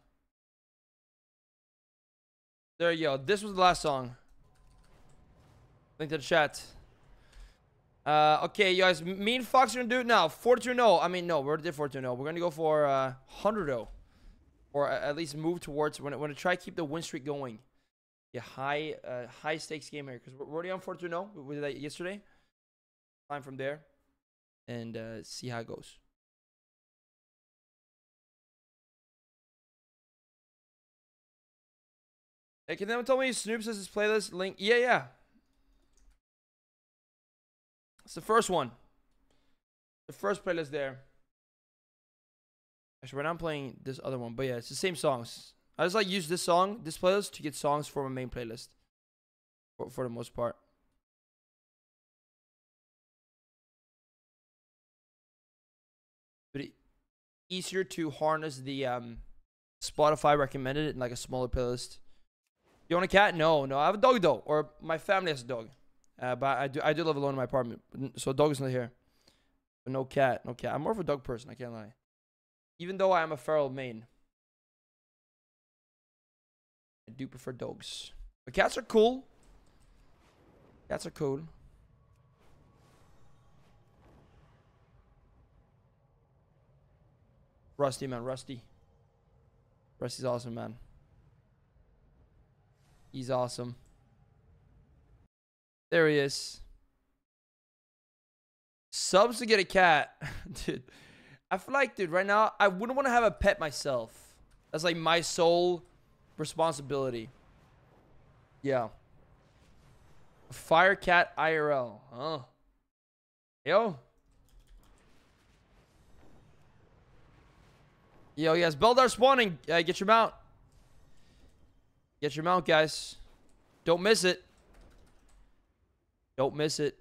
There you go. This was the last song. Link to the chat. Uh, okay, guys. Me and Fox are gonna do it now. 42 0. I mean, no, we're did 42 0. We're gonna go for uh, 100 0. Or at least move towards. We're gonna, we're gonna try to keep the win streak going. Yeah, high uh, high stakes game here. Because we're already on 42 0. We did that yesterday. Climb from there. And uh, see how it goes. Hey, can anyone tell me Snoop says his playlist link? Yeah, yeah. It's the first one. The first playlist there. Actually, right now I'm playing this other one, but yeah, it's the same songs. I just like use this song, this playlist, to get songs for my main playlist. For, for the most part. But it, easier to harness the um, Spotify recommended in like a smaller playlist. You want a cat? No, no. I have a dog though, or my family has a dog. Uh, but I do, I do live alone in my apartment, so dog is not here. But no cat, no cat. I'm more of a dog person. I can't lie. Even though I am a feral main, I do prefer dogs. But cats are cool. Cats are cool. Rusty, man, Rusty. Rusty's awesome, man. He's awesome. There he is. Subs to get a cat. *laughs* dude. I feel like, dude, right now, I wouldn't want to have a pet myself. That's like my sole responsibility. Yeah. Fire cat IRL. Huh. Yo. Yo, yes. Beledar spawning. Uh, get your mount. Get your mount, guys. Don't miss it. Don't miss it.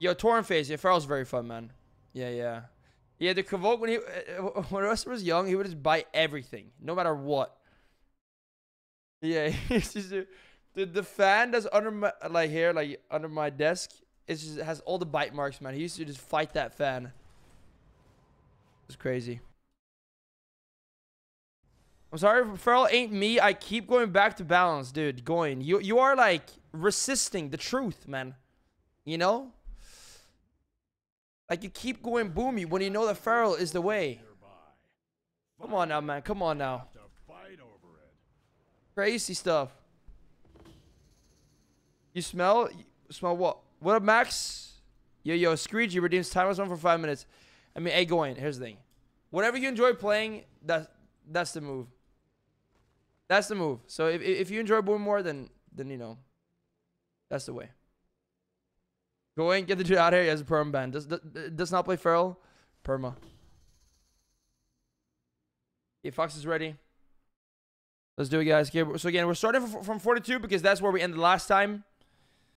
Yo, Torrent phase. Yeah, Feral's very fun, man. Yeah, yeah. Yeah, the Kavoke, when he *laughs* when Russell was young, he would just buy everything, no matter what. Yeah, *laughs* just, uh, the the fan that's under my like here, like under my desk, it just has all the bite marks, man. He used to just fight that fan. It's crazy. I'm sorry, Feral ain't me. I keep going back to balance, dude. Going, you you are like resisting the truth, man. You know, like you keep going boomy when you know that Feral is the way. Come on now, man. Come on now. Crazy stuff. You smell? You smell what? What up, Max? Yo, yo, Screechy redeems timer zone for five minutes. I mean, hey, going. Here's the thing. Whatever you enjoy playing, that's that's the move. That's the move. So if if you enjoy boom more, then then you know, that's the way. Go in, get the dude out here. He has a perm ban. Does does, not play feral, perma. If Fox is ready. Let's do it, guys. Okay, so again, we're starting from, from 42 because that's where we ended last time.